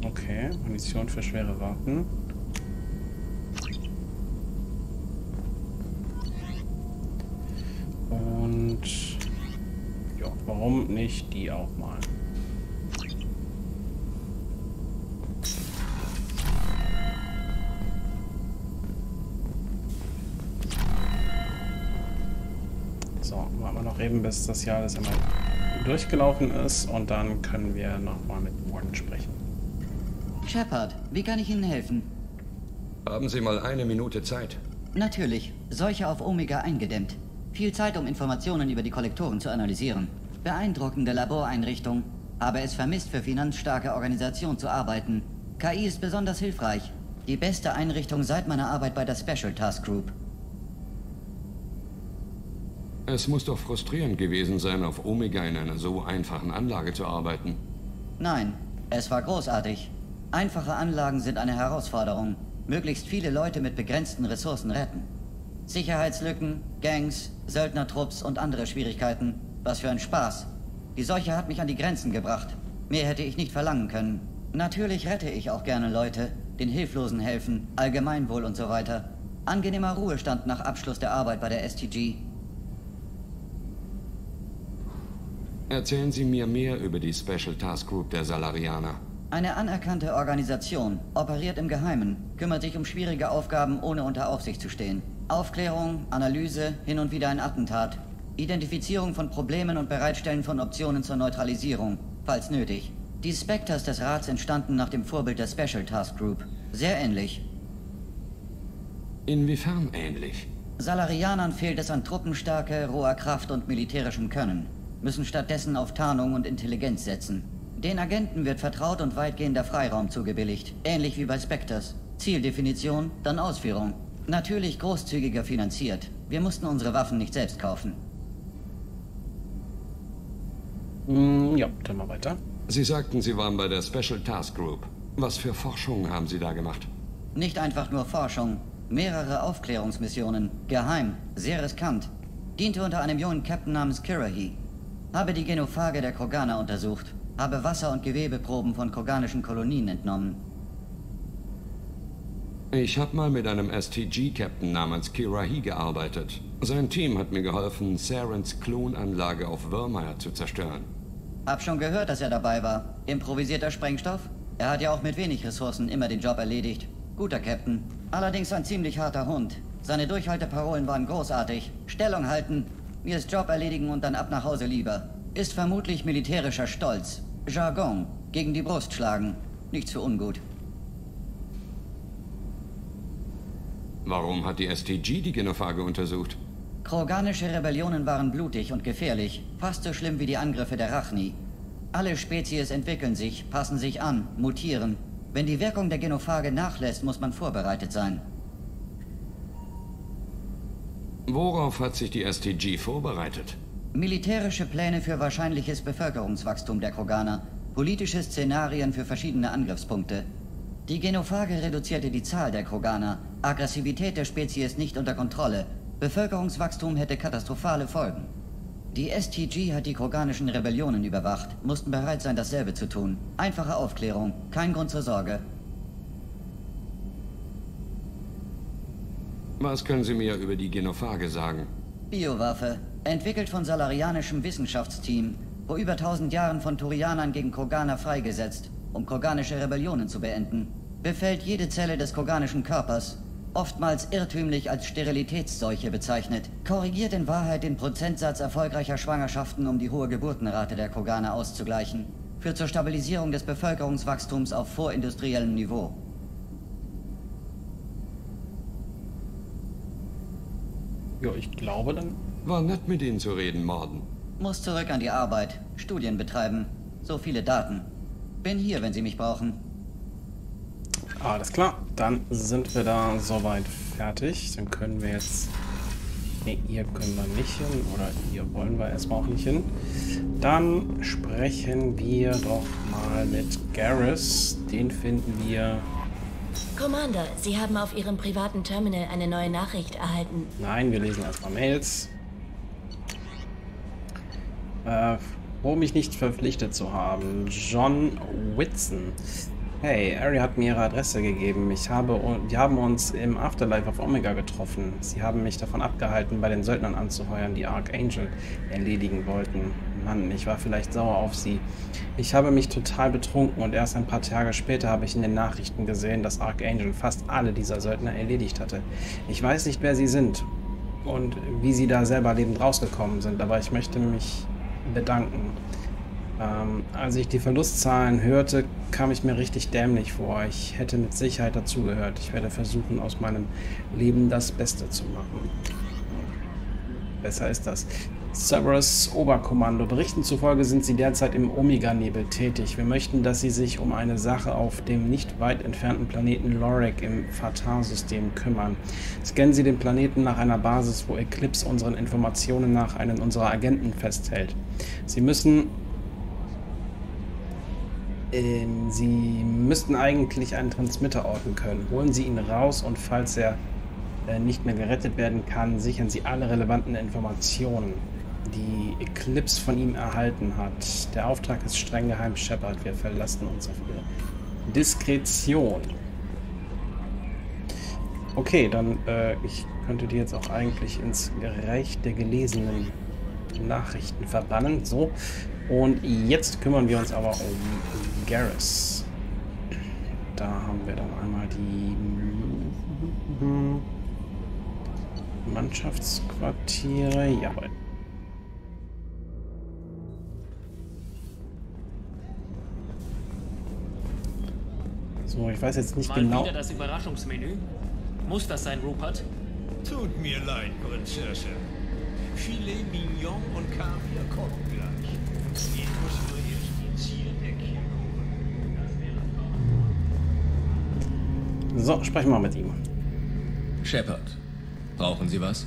Okay, Munition für schwere Waffen. Und ja, warum nicht die auch mal? Warten wir noch eben, bis das hier alles einmal durchgelaufen ist und dann können wir nochmal mit Warden sprechen.
Shepard, wie kann ich Ihnen helfen?
Haben Sie mal eine Minute Zeit?
Natürlich. Seuche auf Omega eingedämmt. Viel Zeit, um Informationen über die Kollektoren zu analysieren. Beeindruckende Laboreinrichtung. Habe es vermisst, für finanzstarke Organisation zu arbeiten. KI ist besonders hilfreich. Die beste Einrichtung seit meiner Arbeit bei der Special Task Group.
Es muss doch frustrierend gewesen sein, auf Omega in einer so einfachen Anlage zu arbeiten.
Nein, es war großartig. Einfache Anlagen sind eine Herausforderung. Möglichst viele Leute mit begrenzten Ressourcen retten. Sicherheitslücken, Gangs, Söldnertrupps und andere Schwierigkeiten. Was für ein Spaß. Die Seuche hat mich an die Grenzen gebracht. Mehr hätte ich nicht verlangen können. Natürlich rette ich auch gerne Leute, den Hilflosen helfen, Allgemeinwohl und so weiter. Angenehmer Ruhestand nach Abschluss der Arbeit bei der STG.
Erzählen Sie mir mehr über die Special Task Group der Salarianer.
Eine anerkannte Organisation, operiert im Geheimen, kümmert sich um schwierige Aufgaben, ohne unter Aufsicht zu stehen. Aufklärung, Analyse, hin und wieder ein Attentat. Identifizierung von Problemen und Bereitstellen von Optionen zur Neutralisierung, falls nötig. Die Spectres des Rats entstanden nach dem Vorbild der Special Task Group. Sehr ähnlich.
Inwiefern ähnlich?
Salarianern fehlt es an Truppenstärke, roher Kraft und militärischem Können. Müssen stattdessen auf Tarnung und Intelligenz setzen. Den Agenten wird vertraut und weitgehender Freiraum zugebilligt. Ähnlich wie bei Spectres. Zieldefinition, dann Ausführung. Natürlich großzügiger finanziert. Wir mussten unsere Waffen nicht selbst kaufen.
Mm, ja, dann mal weiter.
Sie sagten, Sie waren bei der Special Task Group. Was für Forschung haben Sie da gemacht?
Nicht einfach nur Forschung. Mehrere Aufklärungsmissionen. Geheim. Sehr riskant. Diente unter einem jungen Captain namens Kirahi. Habe die Genophage der Kroganer untersucht. Habe Wasser- und Gewebeproben von kroganischen Kolonien entnommen.
Ich habe mal mit einem STG-Captain namens Kirahi gearbeitet. Sein Team hat mir geholfen, Sarens Klonanlage auf Vermeer zu zerstören.
Hab schon gehört, dass er dabei war. Improvisierter Sprengstoff? Er hat ja auch mit wenig Ressourcen immer den Job erledigt. Guter Captain. Allerdings ein ziemlich harter Hund. Seine Durchhalteparolen waren großartig. Stellung halten, mir ist Job erledigen und dann ab nach Hause lieber. Ist vermutlich militärischer Stolz. Jargon. Gegen die Brust schlagen. Nichts für ungut.
Warum hat die STG die Genophage untersucht?
Kroganische Rebellionen waren blutig und gefährlich, fast so schlimm wie die Angriffe der Rachni. Alle Spezies entwickeln sich, passen sich an, mutieren. Wenn die Wirkung der Genophage nachlässt, muss man vorbereitet sein.
Worauf hat sich die STG vorbereitet?
Militärische Pläne für wahrscheinliches Bevölkerungswachstum der Kroganer, politische Szenarien für verschiedene Angriffspunkte. Die Genophage reduzierte die Zahl der Kroganer, Aggressivität der Spezies nicht unter Kontrolle, Bevölkerungswachstum hätte katastrophale Folgen. Die STG hat die kroganischen Rebellionen überwacht, mussten bereit sein, dasselbe zu tun. Einfache Aufklärung, kein Grund zur Sorge.
Was können Sie mir über die Genophage sagen?
Biowaffe, entwickelt von salarianischem Wissenschaftsteam, vor über tausend Jahren von Turianern gegen Kroganer freigesetzt, um kroganische Rebellionen zu beenden. Befällt jede Zelle des kroganischen Körpers, oftmals irrtümlich als Sterilitätsseuche bezeichnet, korrigiert in Wahrheit den Prozentsatz erfolgreicher Schwangerschaften, um die hohe Geburtenrate der Kroganer auszugleichen, führt zur Stabilisierung des Bevölkerungswachstums auf vorindustriellem Niveau.
Ja, ich glaube dann.
War nett mit Ihnen zu reden, Morden.
Muss zurück an die Arbeit, Studien betreiben. So viele Daten. Bin hier, wenn Sie mich brauchen.
Alles klar, dann sind wir da soweit fertig. Dann können wir jetzt... Ne, hier können wir nicht hin. Oder hier wollen wir erstmal auch nicht hin. Dann sprechen wir doch mal mit Garrus. Den finden wir...
Commander, Sie haben auf Ihrem privaten Terminal eine neue Nachricht erhalten.
Nein, wir lesen erstmal Mails. Äh, um mich nicht verpflichtet zu haben. John Whitson. Hey, Ari hat mir ihre Adresse gegeben. Ich habe, wir haben uns im Afterlife auf Omega getroffen. Sie haben mich davon abgehalten, bei den Söldnern anzuheuern, die Archangel erledigen wollten. Mann, ich war vielleicht sauer auf sie. Ich habe mich total betrunken und erst ein paar Tage später habe ich in den Nachrichten gesehen, dass Archangel fast alle dieser Söldner erledigt hatte. Ich weiß nicht, wer sie sind und wie sie da selber lebend rausgekommen sind, aber ich möchte mich bedanken. Ähm, als ich die Verlustzahlen hörte, kam ich mir richtig dämlich vor. Ich hätte mit Sicherheit dazugehört. Ich werde versuchen, aus meinem Leben das Beste zu machen. Besser ist das. Cerberus Oberkommando. Berichten zufolge sind Sie derzeit im Omega-Nebel tätig. Wir möchten, dass Sie sich um eine Sache auf dem nicht weit entfernten Planeten Lorek im Fatar-System kümmern. Scannen Sie den Planeten nach einer Basis, wo Eclipse unseren Informationen nach einen unserer Agenten festhält. Sie müssen ähm, Sie müssten eigentlich einen Transmitter orten können. Holen Sie ihn raus und falls er äh, nicht mehr gerettet werden kann, sichern Sie alle relevanten Informationen, die Eclipse von ihm erhalten hat. Der Auftrag ist streng geheim, Shepard. Wir verlassen uns auf Ihre Diskretion. Okay, dann äh, ich könnte die jetzt auch eigentlich ins Reich der gelesenen Nachrichten verbannen. So, und jetzt kümmern wir uns aber um Garrus. Da haben wir dann einmal die Mannschaftsquartiere. Jawohl. So, ich weiß jetzt nicht
Mal
genau.
wieder das Überraschungsmenü? Muss das sein, Rupert?
Tut mir leid, Prinzessin. Filet Mignon und Kaviar kochen gleich. Ich muss nur erst die Zierdecke
So, sprechen wir mit ihm.
Shepard, brauchen Sie was?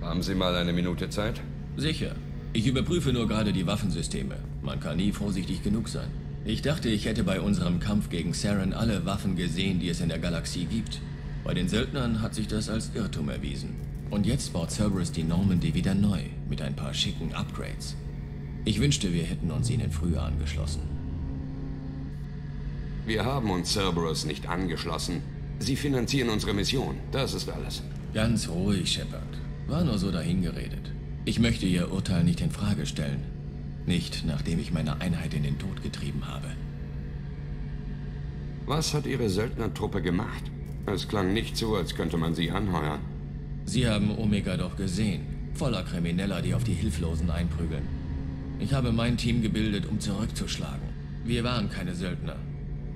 Haben Sie mal eine Minute Zeit?
Sicher. Ich überprüfe nur gerade die Waffensysteme. Man kann nie vorsichtig genug sein. Ich dachte, ich hätte bei unserem Kampf gegen Saren alle Waffen gesehen, die es in der Galaxie gibt. Bei den Söldnern hat sich das als Irrtum erwiesen. Und jetzt baut Cerberus die Normandy wieder neu, mit ein paar schicken Upgrades. Ich wünschte, wir hätten uns ihnen früher angeschlossen.
Wir haben uns Cerberus nicht angeschlossen. Sie finanzieren unsere Mission. Das ist alles.
Ganz ruhig, Shepard. War nur so dahingeredet. Ich möchte Ihr Urteil nicht in Frage stellen. Nicht, nachdem ich meine Einheit in den Tod getrieben habe.
Was hat Ihre Söldnertruppe gemacht? Es klang nicht so, als könnte man sie anheuern.
Sie haben Omega doch gesehen. Voller Krimineller, die auf die Hilflosen einprügeln. Ich habe mein Team gebildet, um zurückzuschlagen. Wir waren keine Söldner.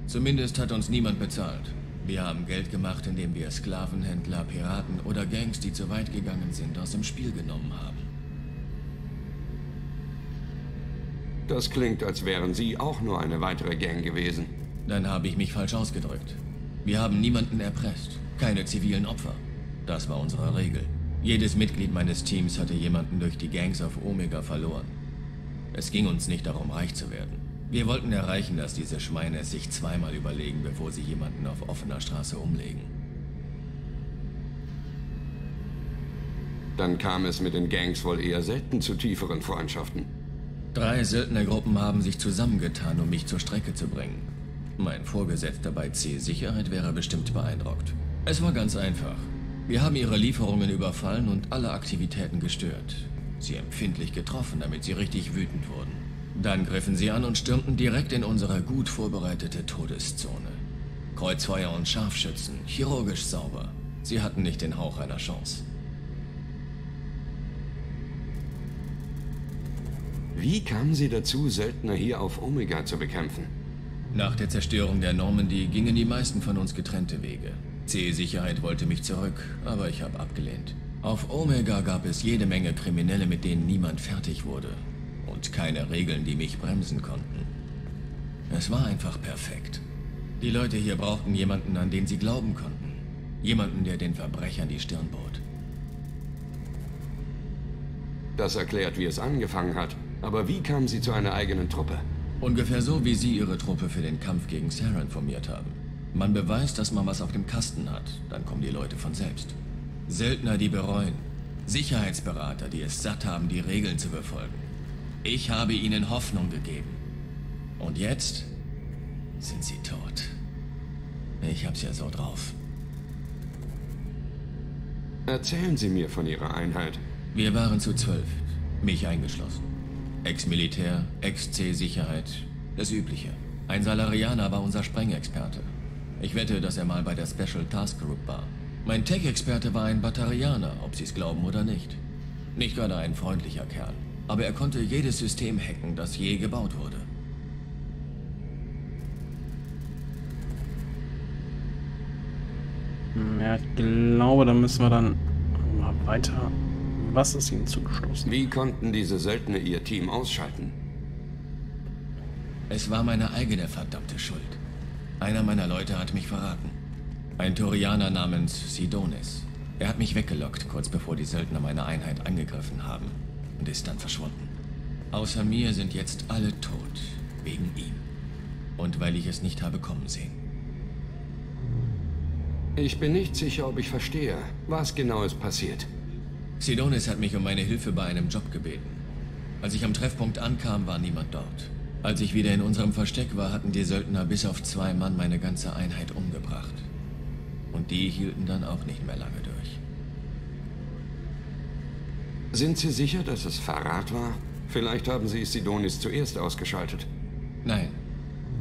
Zumindest hat uns niemand bezahlt. Wir haben Geld gemacht, indem wir Sklavenhändler, Piraten oder Gangs, die zu weit gegangen sind, aus dem Spiel genommen haben.
Das klingt, als wären Sie auch nur eine weitere Gang gewesen.
Dann habe ich mich falsch ausgedrückt. Wir haben niemanden erpresst. Keine zivilen Opfer. Das war unsere Regel. Jedes Mitglied meines Teams hatte jemanden durch die Gangs auf Omega verloren. Es ging uns nicht darum, reich zu werden. Wir wollten erreichen, dass diese Schweine es sich zweimal überlegen, bevor sie jemanden auf offener Straße umlegen.
Dann kam es mit den Gangs wohl eher selten zu tieferen Freundschaften.
Drei Söldnergruppen haben sich zusammengetan, um mich zur Strecke zu bringen. Mein Vorgesetzter bei C-Sicherheit wäre bestimmt beeindruckt. Es war ganz einfach. Wir haben ihre Lieferungen überfallen und alle Aktivitäten gestört. Sie empfindlich getroffen, damit sie richtig wütend wurden. Dann griffen sie an und stürmten direkt in unsere gut vorbereitete Todeszone. Kreuzfeuer und Scharfschützen, chirurgisch sauber. Sie hatten nicht den Hauch einer Chance.
Wie kamen Sie dazu, Söldner hier auf Omega zu bekämpfen?
Nach der Zerstörung der Normandy gingen die meisten von uns getrennte Wege. C-Sicherheit wollte mich zurück, aber ich habe abgelehnt. Auf Omega gab es jede Menge Kriminelle, mit denen niemand fertig wurde. Und keine Regeln, die mich bremsen konnten. Es war einfach perfekt. Die Leute hier brauchten jemanden, an den sie glauben konnten. Jemanden, der den Verbrechern die Stirn bot.
Das erklärt, wie es angefangen hat. Aber wie kamen Sie zu einer eigenen Truppe?
Ungefähr so, wie Sie Ihre Truppe für den Kampf gegen Saren formiert haben. Man beweist, dass man was auf dem Kasten hat, dann kommen die Leute von selbst. Söldner, die bereuen. Sicherheitsberater, die es satt haben, die Regeln zu befolgen. Ich habe ihnen Hoffnung gegeben. Und jetzt sind sie tot. Ich hab's ja so drauf.
Erzählen Sie mir von Ihrer Einheit.
Wir waren zu zwölf, mich eingeschlossen. Ex-Militär, Ex-C-Sicherheit, das Übliche. Ein Salarianer war unser Sprengexperte. Ich wette, dass er mal bei der Special Task Group war. Mein Tech-Experte war ein Batarianer, ob Sie es glauben oder nicht. Nicht gerade ein freundlicher Kerl, aber er konnte jedes System hacken, das je gebaut wurde.
Hm, Ja, ich glaube, da müssen wir dann mal weiter. Was ist Ihnen zugestoßen?
Wie konnten diese Söldner Ihr Team ausschalten?
Es war meine eigene verdammte Schuld. Einer meiner Leute hat mich verraten. Ein Torianer namens Sidonis. Er hat mich weggelockt, kurz bevor die Söldner meine Einheit angegriffen haben. Und ist dann verschwunden. Außer mir sind jetzt alle tot. Wegen ihm. Und weil ich es nicht habe kommen sehen.
Ich bin nicht sicher, ob ich verstehe. Was genau ist passiert?
Sidonis hat mich um meine Hilfe bei einem Job gebeten. Als ich am Treffpunkt ankam, war niemand dort. Als ich wieder in unserem Versteck war, hatten die Söldner bis auf zwei Mann meine ganze Einheit umgebracht. Und die hielten dann auch nicht mehr lange durch.
Sind Sie sicher, dass es Verrat war? Vielleicht haben Sie Sidonis zuerst ausgeschaltet.
Nein.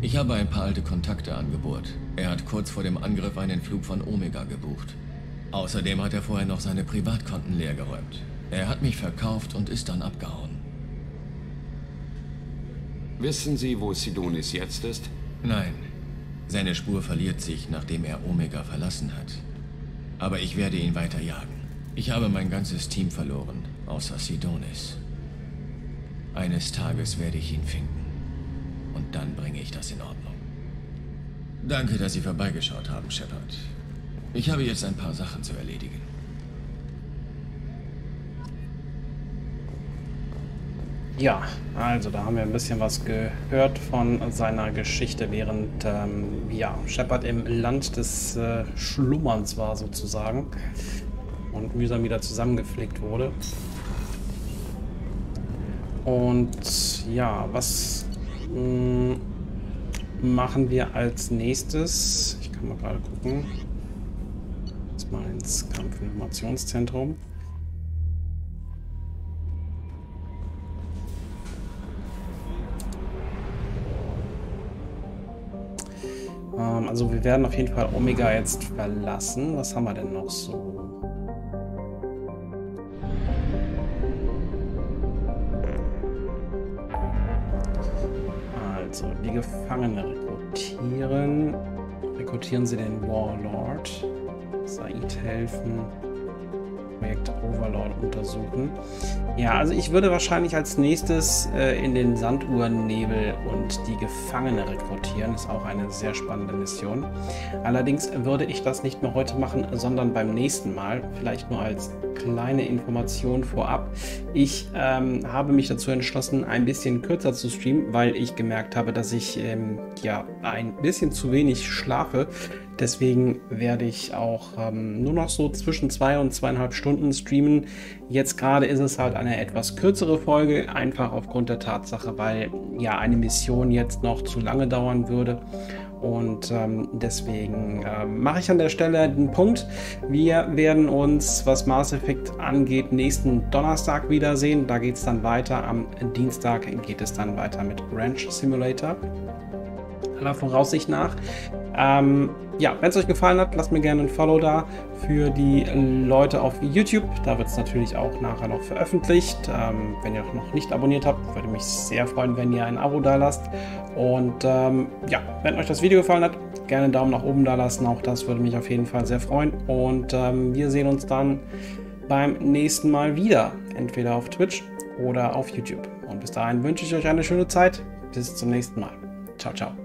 Ich habe ein paar alte Kontakte angebohrt. Er hat kurz vor dem Angriff einen Flug von Omega gebucht. Außerdem hat er vorher noch seine Privatkonten leergeräumt. Er hat mich verkauft und ist dann abgehauen.
Wissen Sie, wo Sidonis jetzt ist?
Nein. Seine Spur verliert sich, nachdem er Omega verlassen hat. Aber ich werde ihn weiter jagen. Ich habe mein ganzes Team verloren, außer Sidonis. Eines Tages werde ich ihn finden. Und dann bringe ich das in Ordnung. Danke, dass Sie vorbeigeschaut haben, Shepard. Ich habe jetzt ein paar Sachen zu erledigen.
Ja, also da haben wir ein bisschen was gehört von seiner Geschichte, während ähm, ja, Shepard im Land des äh, Schlummerns war sozusagen und mühsam wieder zusammengepflegt wurde. Und ja, was mh, machen wir als nächstes? Ich kann mal gerade gucken. Mal ins Kampfinformationszentrum. Ähm, also wir werden auf jeden Fall Omega jetzt verlassen. Was haben wir denn noch so? Also, die Gefangene rekrutieren. Rekrutieren sie den Warlord. Said helfen. Projekt Overlord untersuchen. Ja, also ich würde wahrscheinlich als nächstes äh, in den Sanduhrennebel und die Gefangene rekrutieren. Ist auch eine sehr spannende Mission. Allerdings würde ich das nicht mehr heute machen, sondern beim nächsten Mal. Vielleicht nur als kleine Information vorab. Ich ähm, habe mich dazu entschlossen, ein bisschen kürzer zu streamen, weil ich gemerkt habe, dass ich ähm, ja ein bisschen zu wenig schlafe. Deswegen werde ich auch ähm, nur noch so zwischen zwei und zweieinhalb Stunden streamen. Jetzt gerade ist es halt eine etwas kürzere Folge, einfach aufgrund der Tatsache, weil ja eine Mission jetzt noch zu lange dauern würde. Und ähm, deswegen äh, mache ich an der Stelle den Punkt. Wir werden uns, was Mass Effect angeht, nächsten Donnerstag wiedersehen. Da geht es dann weiter. Am Dienstag geht es dann weiter mit Ranch Simulator. Aller Voraussicht nach. Ähm, ja, wenn es euch gefallen hat, lasst mir gerne ein Follow da für die Leute auf YouTube. Da wird es natürlich auch nachher noch veröffentlicht. Ähm, wenn ihr noch nicht abonniert habt, würde mich sehr freuen, wenn ihr ein Abo da lasst. Und ähm, ja, wenn euch das Video gefallen hat, gerne einen Daumen nach oben da lassen. Auch das würde mich auf jeden Fall sehr freuen. Und ähm, wir sehen uns dann beim nächsten Mal wieder. Entweder auf Twitch oder auf YouTube. Und bis dahin wünsche ich euch eine schöne Zeit. Bis zum nächsten Mal. Ciao, ciao.